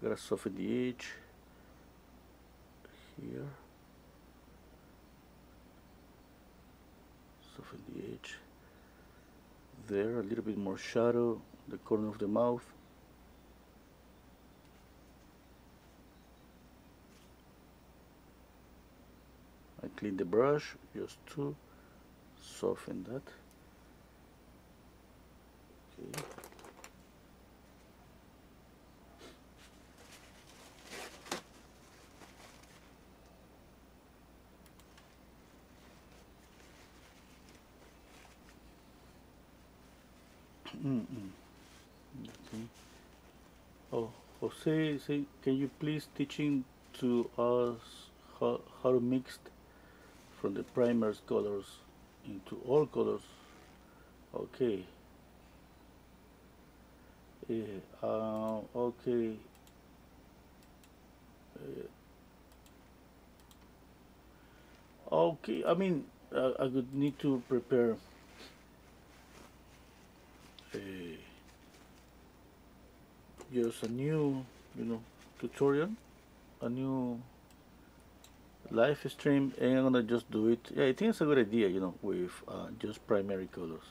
Gotta soften the edge here. Soften the edge there, a little bit more shadow, the corner of the mouth. I clean the brush just to soften that. Okay. Okay. Oh, Jose, say, can you please teaching to us how, how to mix from the primers colors into all colors? Okay. Yeah, uh, okay. Okay, I mean, uh, I would need to prepare a just a new, you know, tutorial, a new live stream, and I'm gonna just do it. Yeah, I think it's a good idea, you know, with uh, just primary colors.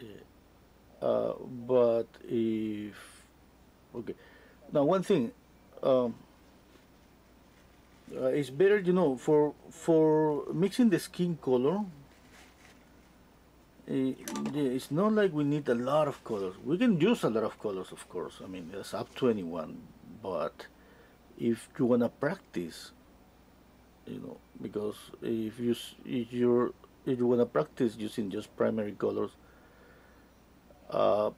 Yeah. Uh, but if okay, now one thing. Um, uh, it's better you know for for mixing the skin color uh, it's not like we need a lot of colors we can use a lot of colors of course i mean it's up to anyone but if you want to practice you know because if you if you're if you want to practice using just primary colors uh,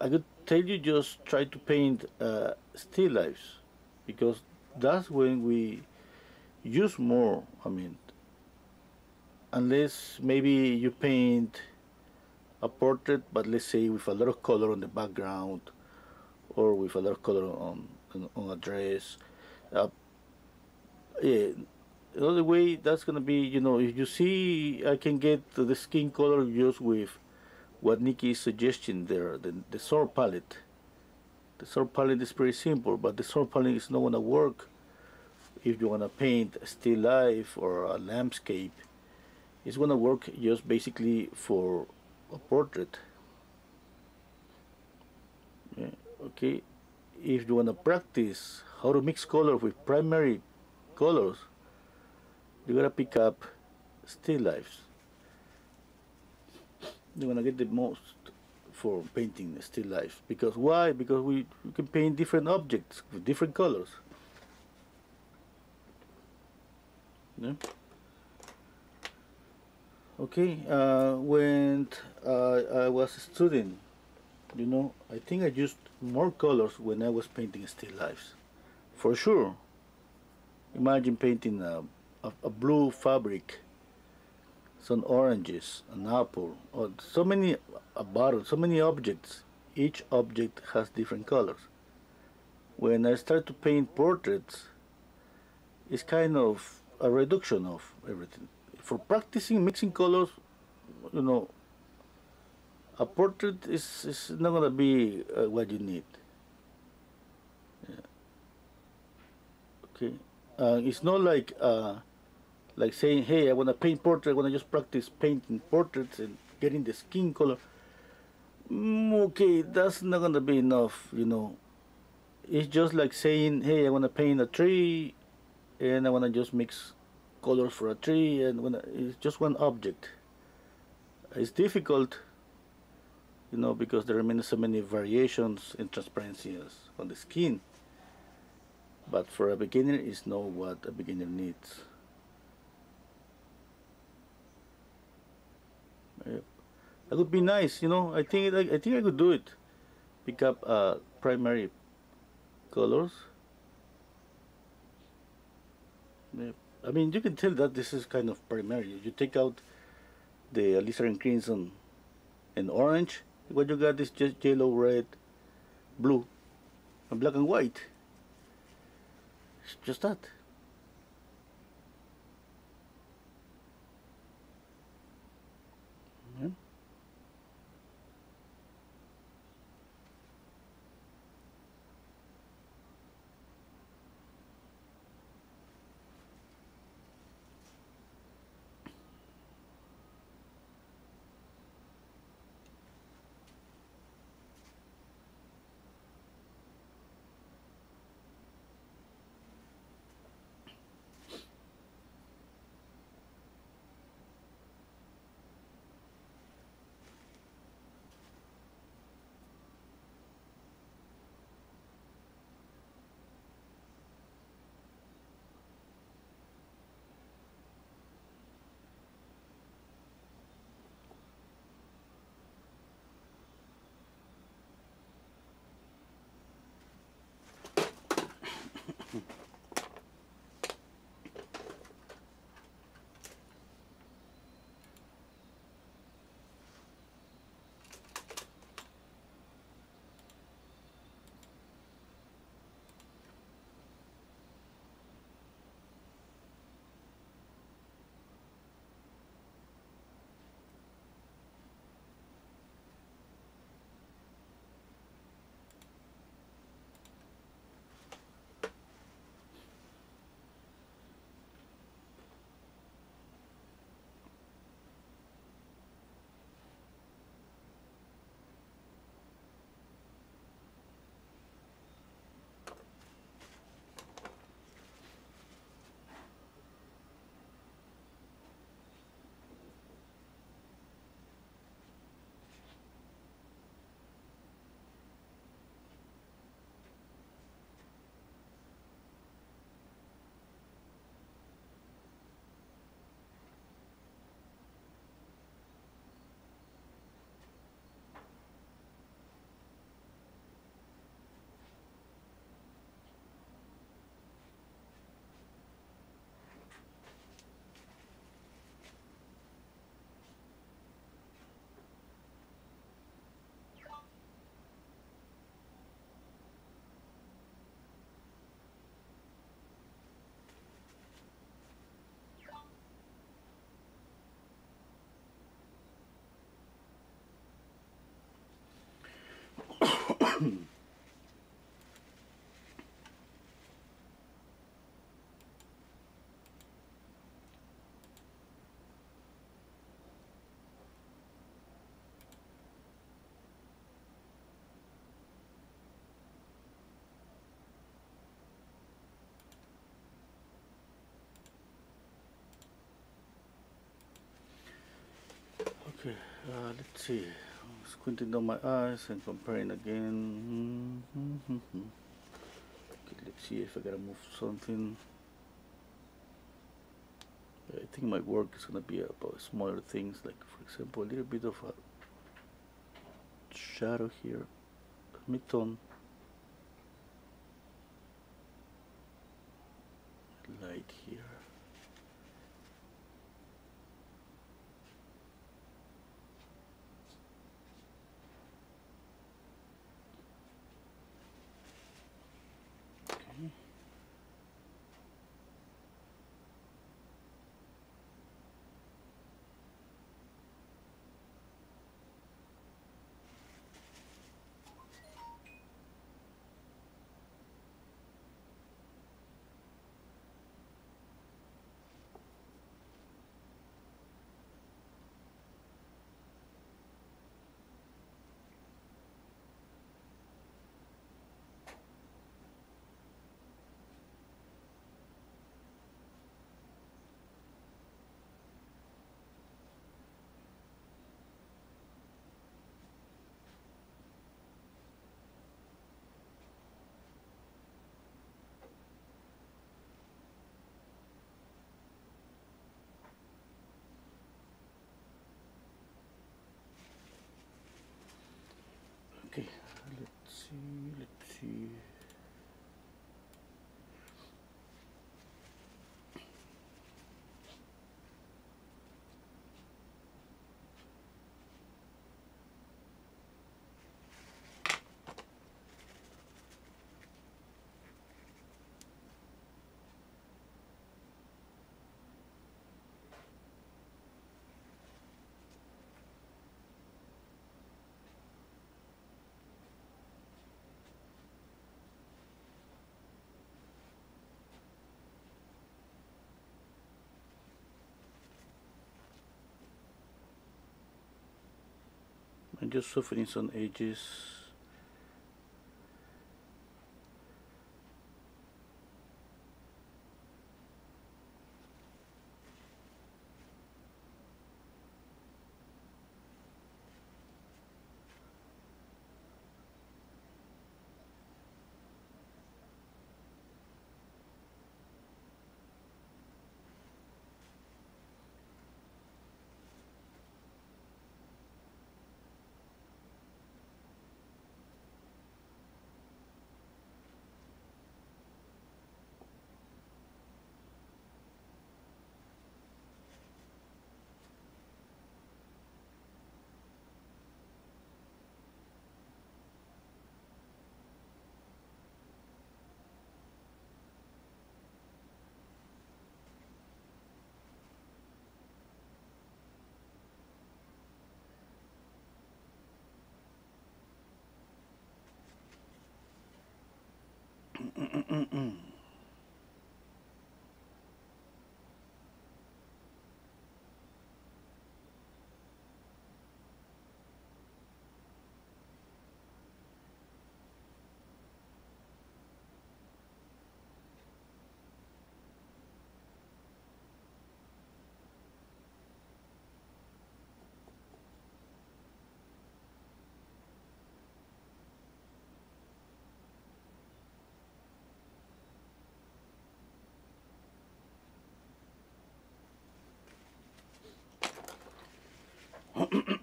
I could tell you just try to paint uh, still lifes because that's when we use more I mean unless maybe you paint a portrait but let's say with a lot of color on the background or with a lot of color on on, a dress uh, yeah the only way that's gonna be you know if you see I can get the skin color just with what Nikki is suggesting there the, the Zorn palette the Zorn palette is pretty simple, but the Zorn palette is not to work if you want to paint a still life or a landscape. It's going to work just basically for a portrait. Yeah, okay, if you want to practice how to mix colors with primary colors, you gotta pick up still lifes. You're gonna get the most for painting still life. Because why? Because we, we can paint different objects with different colors. Yeah. Okay, uh, when uh, I was a student, you know, I think I used more colors when I was painting still lifes. For sure. Imagine painting a, a, a blue fabric some oranges, an apple, or so many a bottle, so many objects. Each object has different colors. When I start to paint portraits, it's kind of a reduction of everything. For practicing mixing colors, you know, a portrait is, is not going to be uh, what you need. Yeah. Okay. Uh, it's not like uh, like saying, hey, I want to paint portrait, I want to just practice painting portraits and getting the skin color. Mm, okay, that's not going to be enough, you know. It's just like saying, hey, I want to paint a tree and I want to just mix colors for a tree and when it's just one object. It's difficult, you know, because there are many so many variations in transparencies on the skin. But for a beginner, it's not what a beginner needs. That would be nice, you know. I think I, think I could do it. Pick up uh, primary colors. I mean, you can tell that this is kind of primary. You take out the alizarin crimson and orange. What you got is just yellow, red, blue, and black and white. It's just that. Okay, uh, let's see. Squinting down my eyes and comparing again. Okay, let's see if I gotta move something. I think my work is gonna be about smaller things, like for example, a little bit of a shadow here, mid-tone, light here. I'm just softening some edges.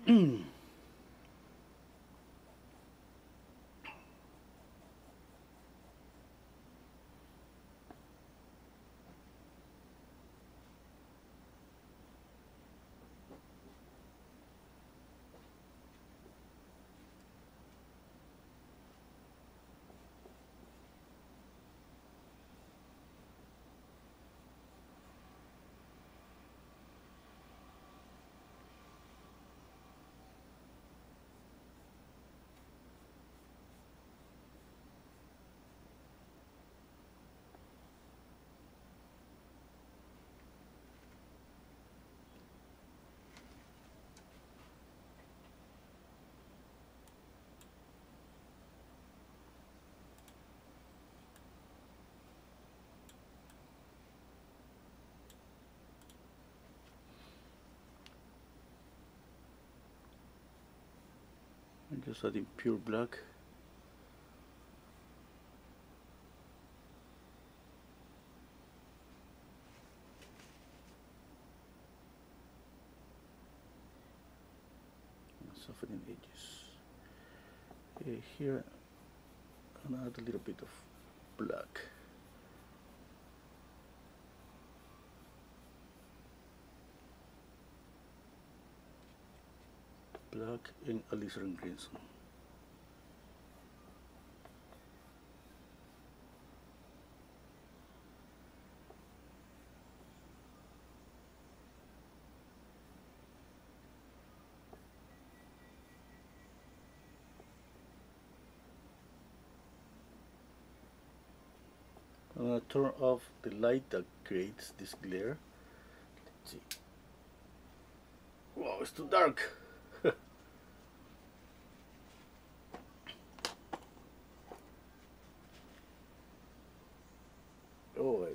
Hmm. I'm just adding pure black. Softening edges. Uh, here, and add a little bit of black. And alizarin greens. I'm gonna turn off the light that creates this glare. Let's see. Wow, it's too dark.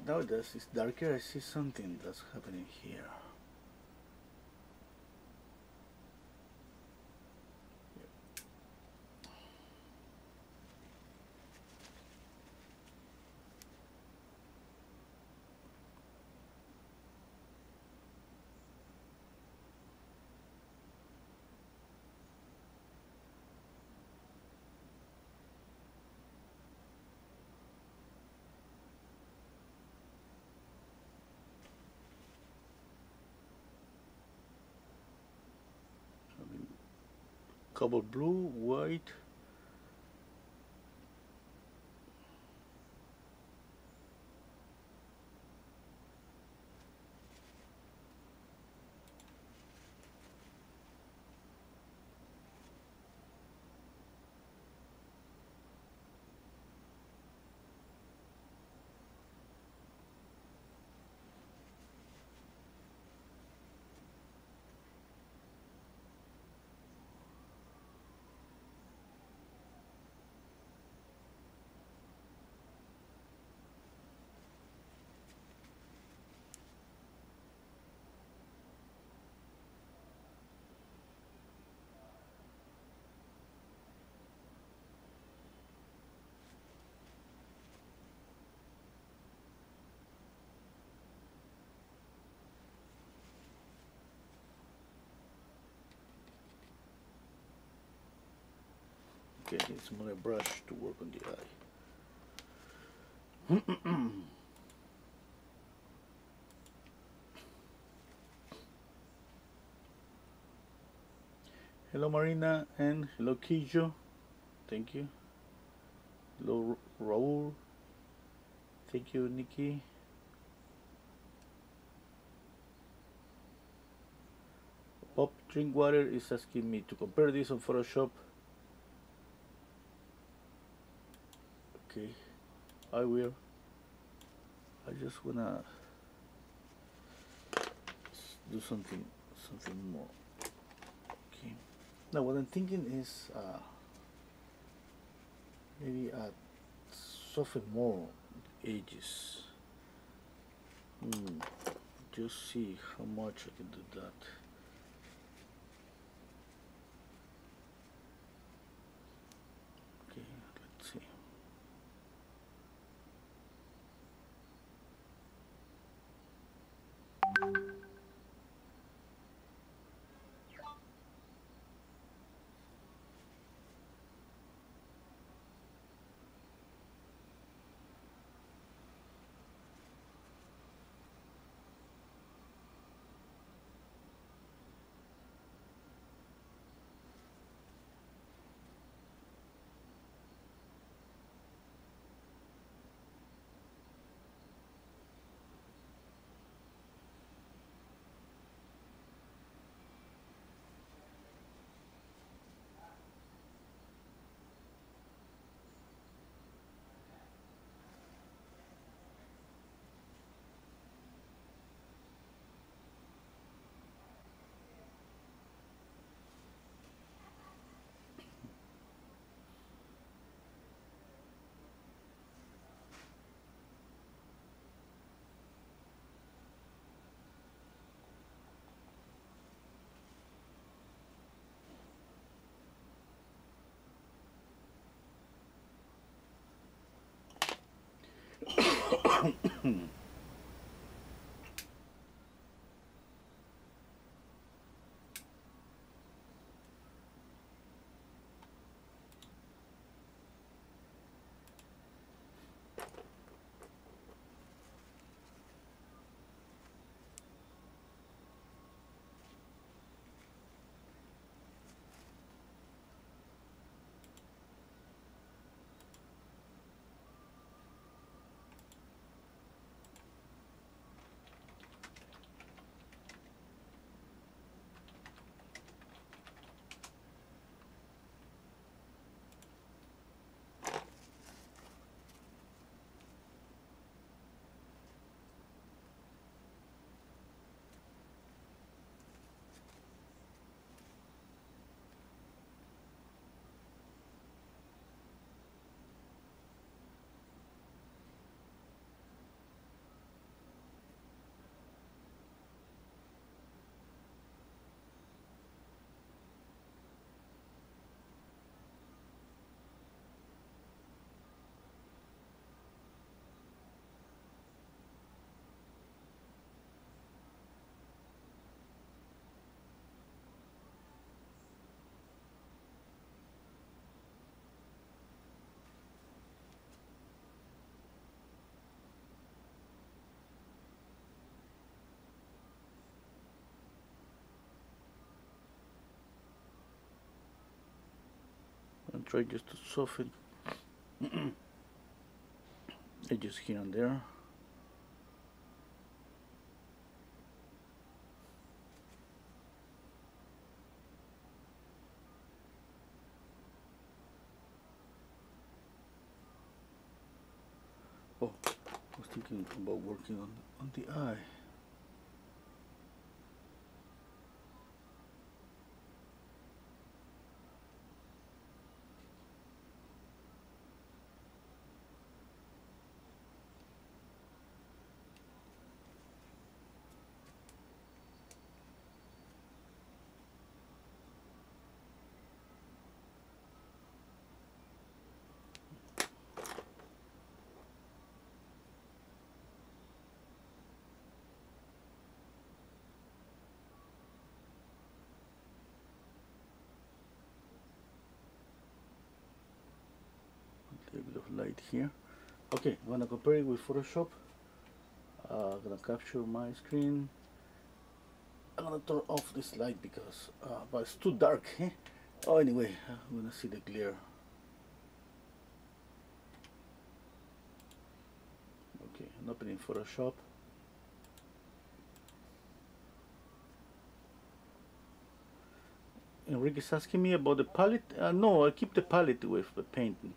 Oh, now it's darker, I see something that's happening here. Cobalt blue, white. Okay, need some other brush to work on the eye. hello Marina and hello Kijo. Thank you. Hello Raul. Thank you Nikki. Pop Drinkwater is asking me to compare this on Photoshop okay. I will. I just wanna do something something more. Okay. Now what I'm thinking is uh, maybe add soften more edges. Hmm. just see how much I can do that うん。Try just to soften. Edges here and there oh I was thinking about working on on the eye a here. Okay I'm gonna compare it with Photoshop. Uh, I'm gonna capture my screen. I'm gonna turn off this light because uh, but it's too dark eh? oh anyway I'm gonna see the glare. Okay I'm opening Photoshop. Enrique's asking me about the palette. Uh, no I keep the palette with the painting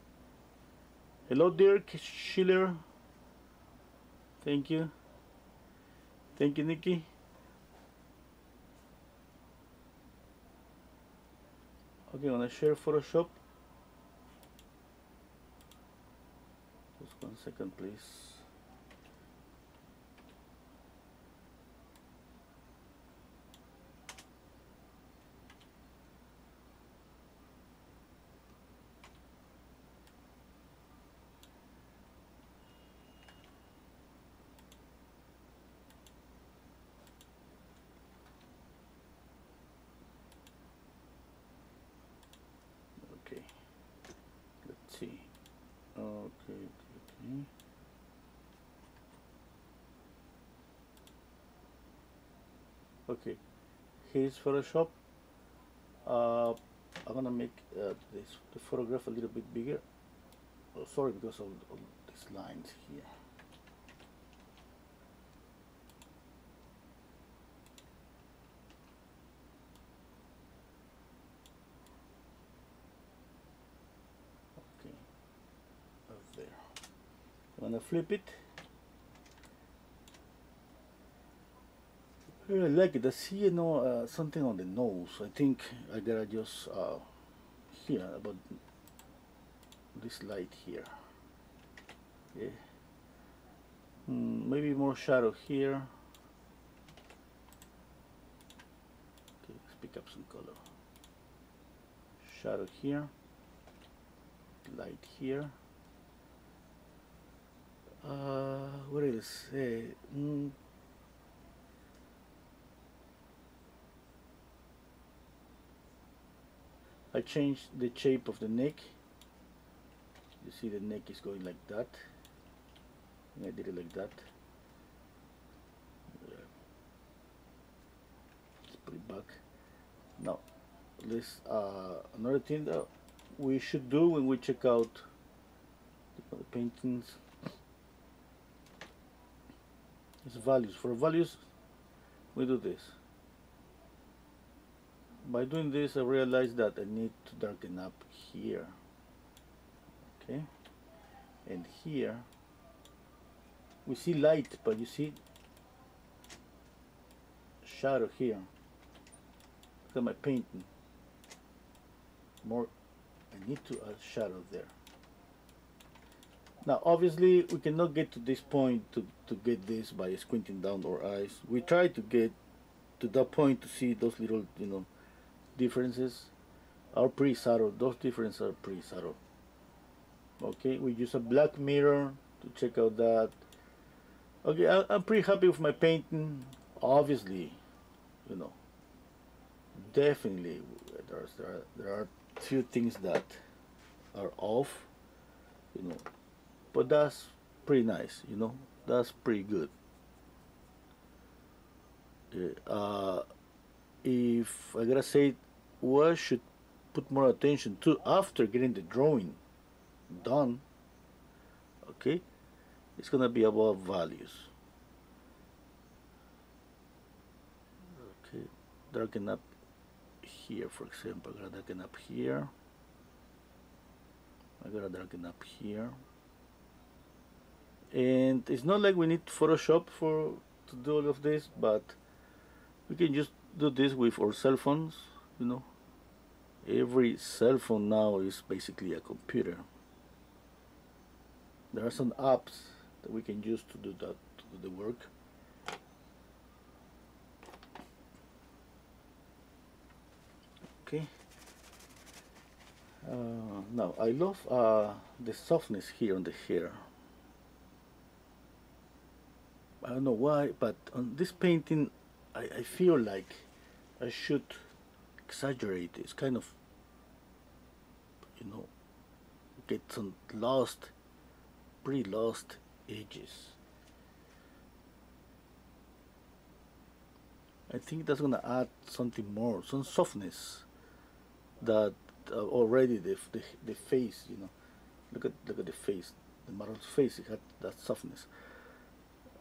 Hello, Dirk Schiller. Thank you. Thank you, Nikki. Okay, I'm gonna share Photoshop. Just one second, please. Okay. Let's see. Okay, okay, okay. Okay. Here's Photoshop. Uh, I'm gonna make uh, this the photograph a little bit bigger. Oh, sorry because of, of these lines here. Okay, up there. I'm gonna flip it. I really like it. I see, you know, uh, something on the nose. I think I gotta just uh, here about this light here. Yeah. Hmm, maybe more shadow here. Okay, let's pick up some color. Shadow here. Light here. uh, what else? Eh, mm, I changed the shape of the neck. You see the neck is going like that. I did it like that. Let's put it back. Now, let's uh, another thing that we should do when we check out the paintings is values. For values, we do this. By doing this, I realize that I need to darken up here. Okay, and here we see light, but you see shadow here. Look at my painting. More, I need to add shadow there. Now, obviously, we cannot get to this point to, to get this by squinting down our eyes. We try to get to that point to see those little, you know, differences are pretty subtle. Those differences are pretty subtle. Okay, we use a black mirror to check out that. Okay, I, I'm pretty happy with my painting. Obviously, you know, definitely there are, there are few things that are off, you know, but that's pretty nice, you know, that's pretty good. Uh, if I gotta say what should put more attention to after getting the drawing done okay? It's gonna be about values. Okay darken up here for example I gotta darken up here. I gotta darken up here. And it's not like we need Photoshop for to do all of this but we can just do this with our cell phones you know? Every cell phone now is basically a computer. There are some apps that we can use to do that to do the work. Okay. Uh, now I love uh, the softness here on the hair. I don't know why but on this painting I, I feel like I should exaggerate it's kind of you know get some lost pretty lost edges. I think that's gonna add something more some softness that uh, already the, the, the face you know. Look at look at the face the model's face it had that softness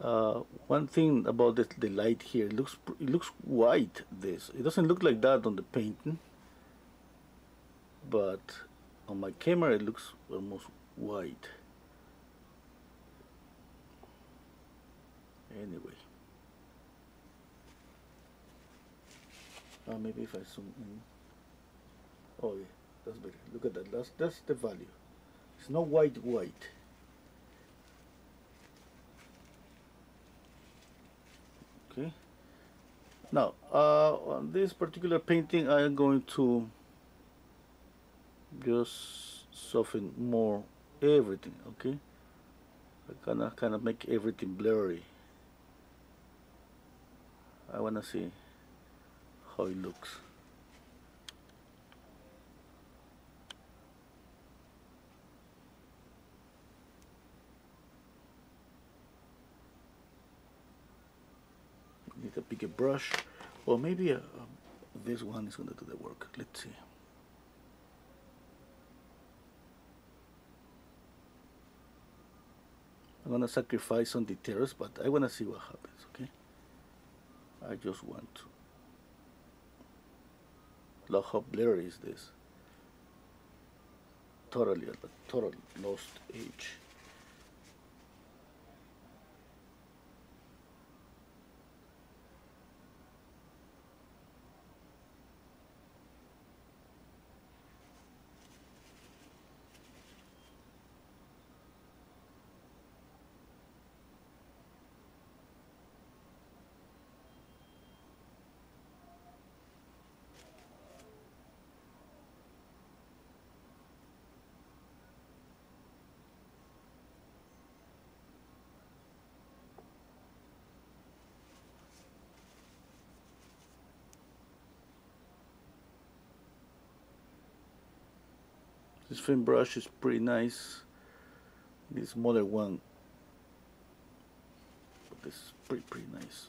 uh, one thing about the, the light here, it looks it looks white. This it doesn't look like that on the painting, but on my camera it looks almost white. Anyway, uh, maybe if I zoom in. Oh yeah, that's better. Look at that. That's that's the value. It's not white white. Okay. Now uh, on this particular painting I am going to just soften more everything okay? I of kind of make everything blurry. I want to see how it looks need a brush or maybe a, um, this one is going to do the work. Let's see. I'm gonna sacrifice on the details but I wanna see what happens okay? I just want to. Look how blurry is this. Totally a total lost age This filbert brush is pretty nice. This smaller one, but this is pretty pretty nice.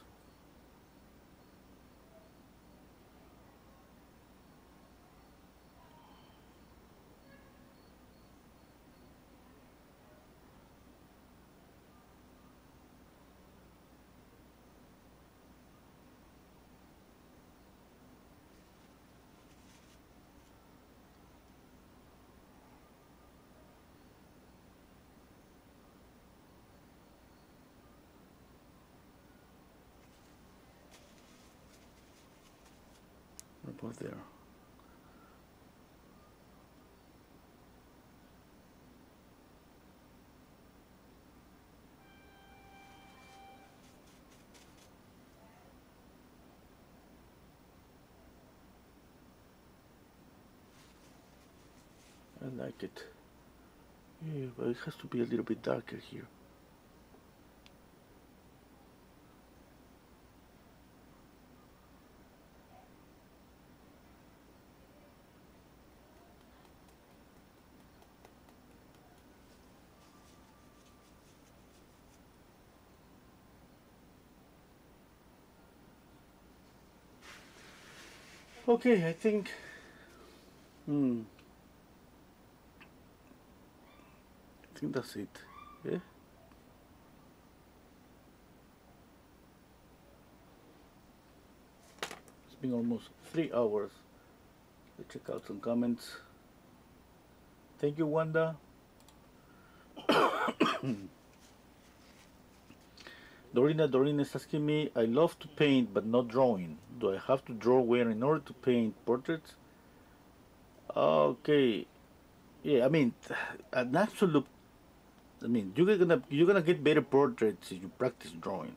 About there. I like it. Yeah, but it has to be a little bit darker here. Okay, I think. Hmm. I think that's it. Yeah. It's been almost three hours. Let's check out some comments. Thank you, Wanda. Dorina Dorina is asking me, I love to paint but not drawing. Do I have to draw where in order to paint portraits? Okay. Yeah, I mean, an absolute. I mean, you're gonna you're gonna get better portraits if you practice drawing.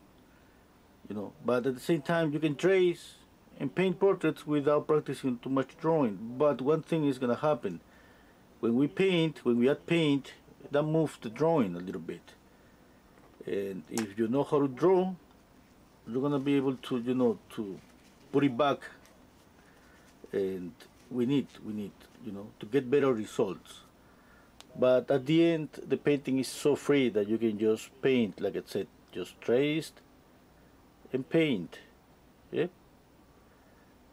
You know, but at the same time, you can trace and paint portraits without practicing too much drawing. But one thing is gonna happen when we paint, when we add paint, that moves the drawing a little bit and if you know how to draw you're gonna be able to you know to put it back. And we need we need you know to get better results. But at the end the painting is so free that you can just paint like I said just traced and paint. Yeah?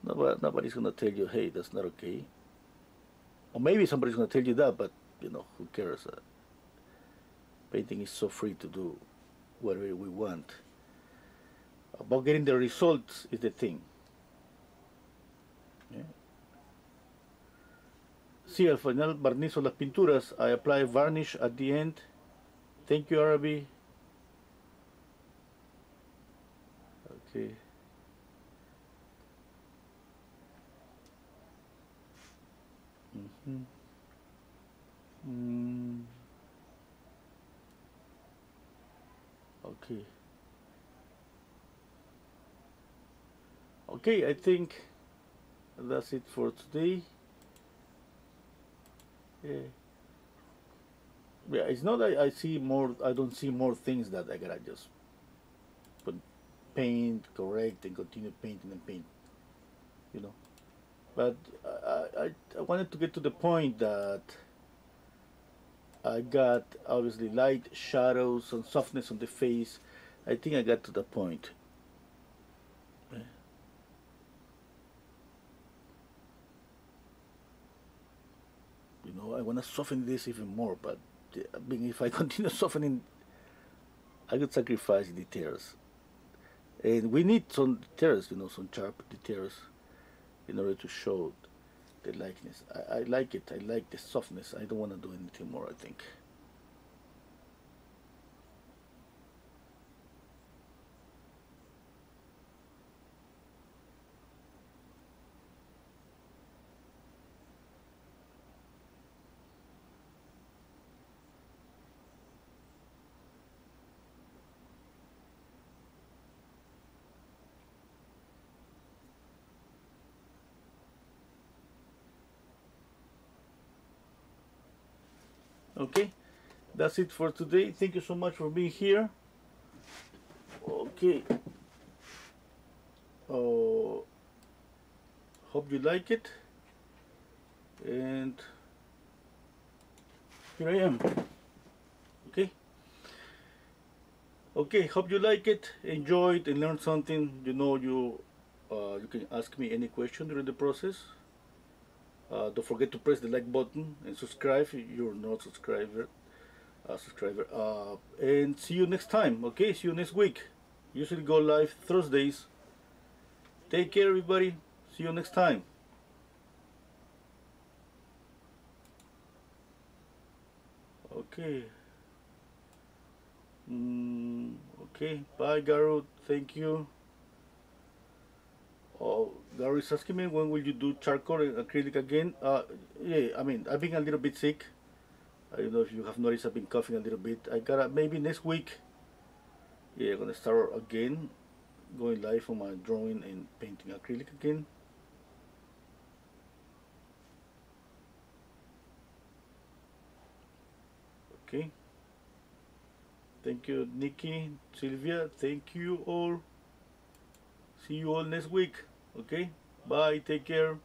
Nobody, nobody's gonna tell you hey that's not okay. Or maybe somebody's gonna tell you that but you know who cares? Uh, painting is so free to do whatever we want. About getting the results is the thing. Sí, al final barnizo las pinturas. I apply varnish at the end. Thank you, Arabi. Okay. Mm -hmm. mm. okay okay I think that's it for today yeah. Yeah it's not that I see more I don't see more things that I gotta just put paint correct and continue painting and paint you know? But I, I, I wanted to get to the point that I got obviously light shadows and softness on the face. I think I got to the point know I want to soften this even more but I mean if I continue softening I could sacrifice the details and we need some details you know some sharp details in order to show the likeness. I, I like it. I like the softness. I don't want to do anything more, I think. Okay that's it for today thank you so much for being here okay uh, hope you like it and here I am. Okay. Okay, hope you like it, enjoy it, and learn something. You know, you uh, you can ask me any question during the process. Uh, don't forget to press the like button and subscribe if you're not subscriber. Uh, subscriber. Uh, and see you next time. Okay, see you next week. Usually go live Thursdays. Take care, everybody. See you next time. Okay. Mm, okay. Bye, Garu. Thank you. Oh, Gary is asking me when will you do charcoal and acrylic again? Uh, yeah, I mean, I've been a little bit sick. I don't know if you have noticed I've been coughing a little bit. I gotta, maybe next week, yeah, I'm gonna start again, going live on my drawing and painting acrylic again. Okay. Thank you, Nikki, Sylvia. Thank you all. See you all next week. Okay? Bye. Take care.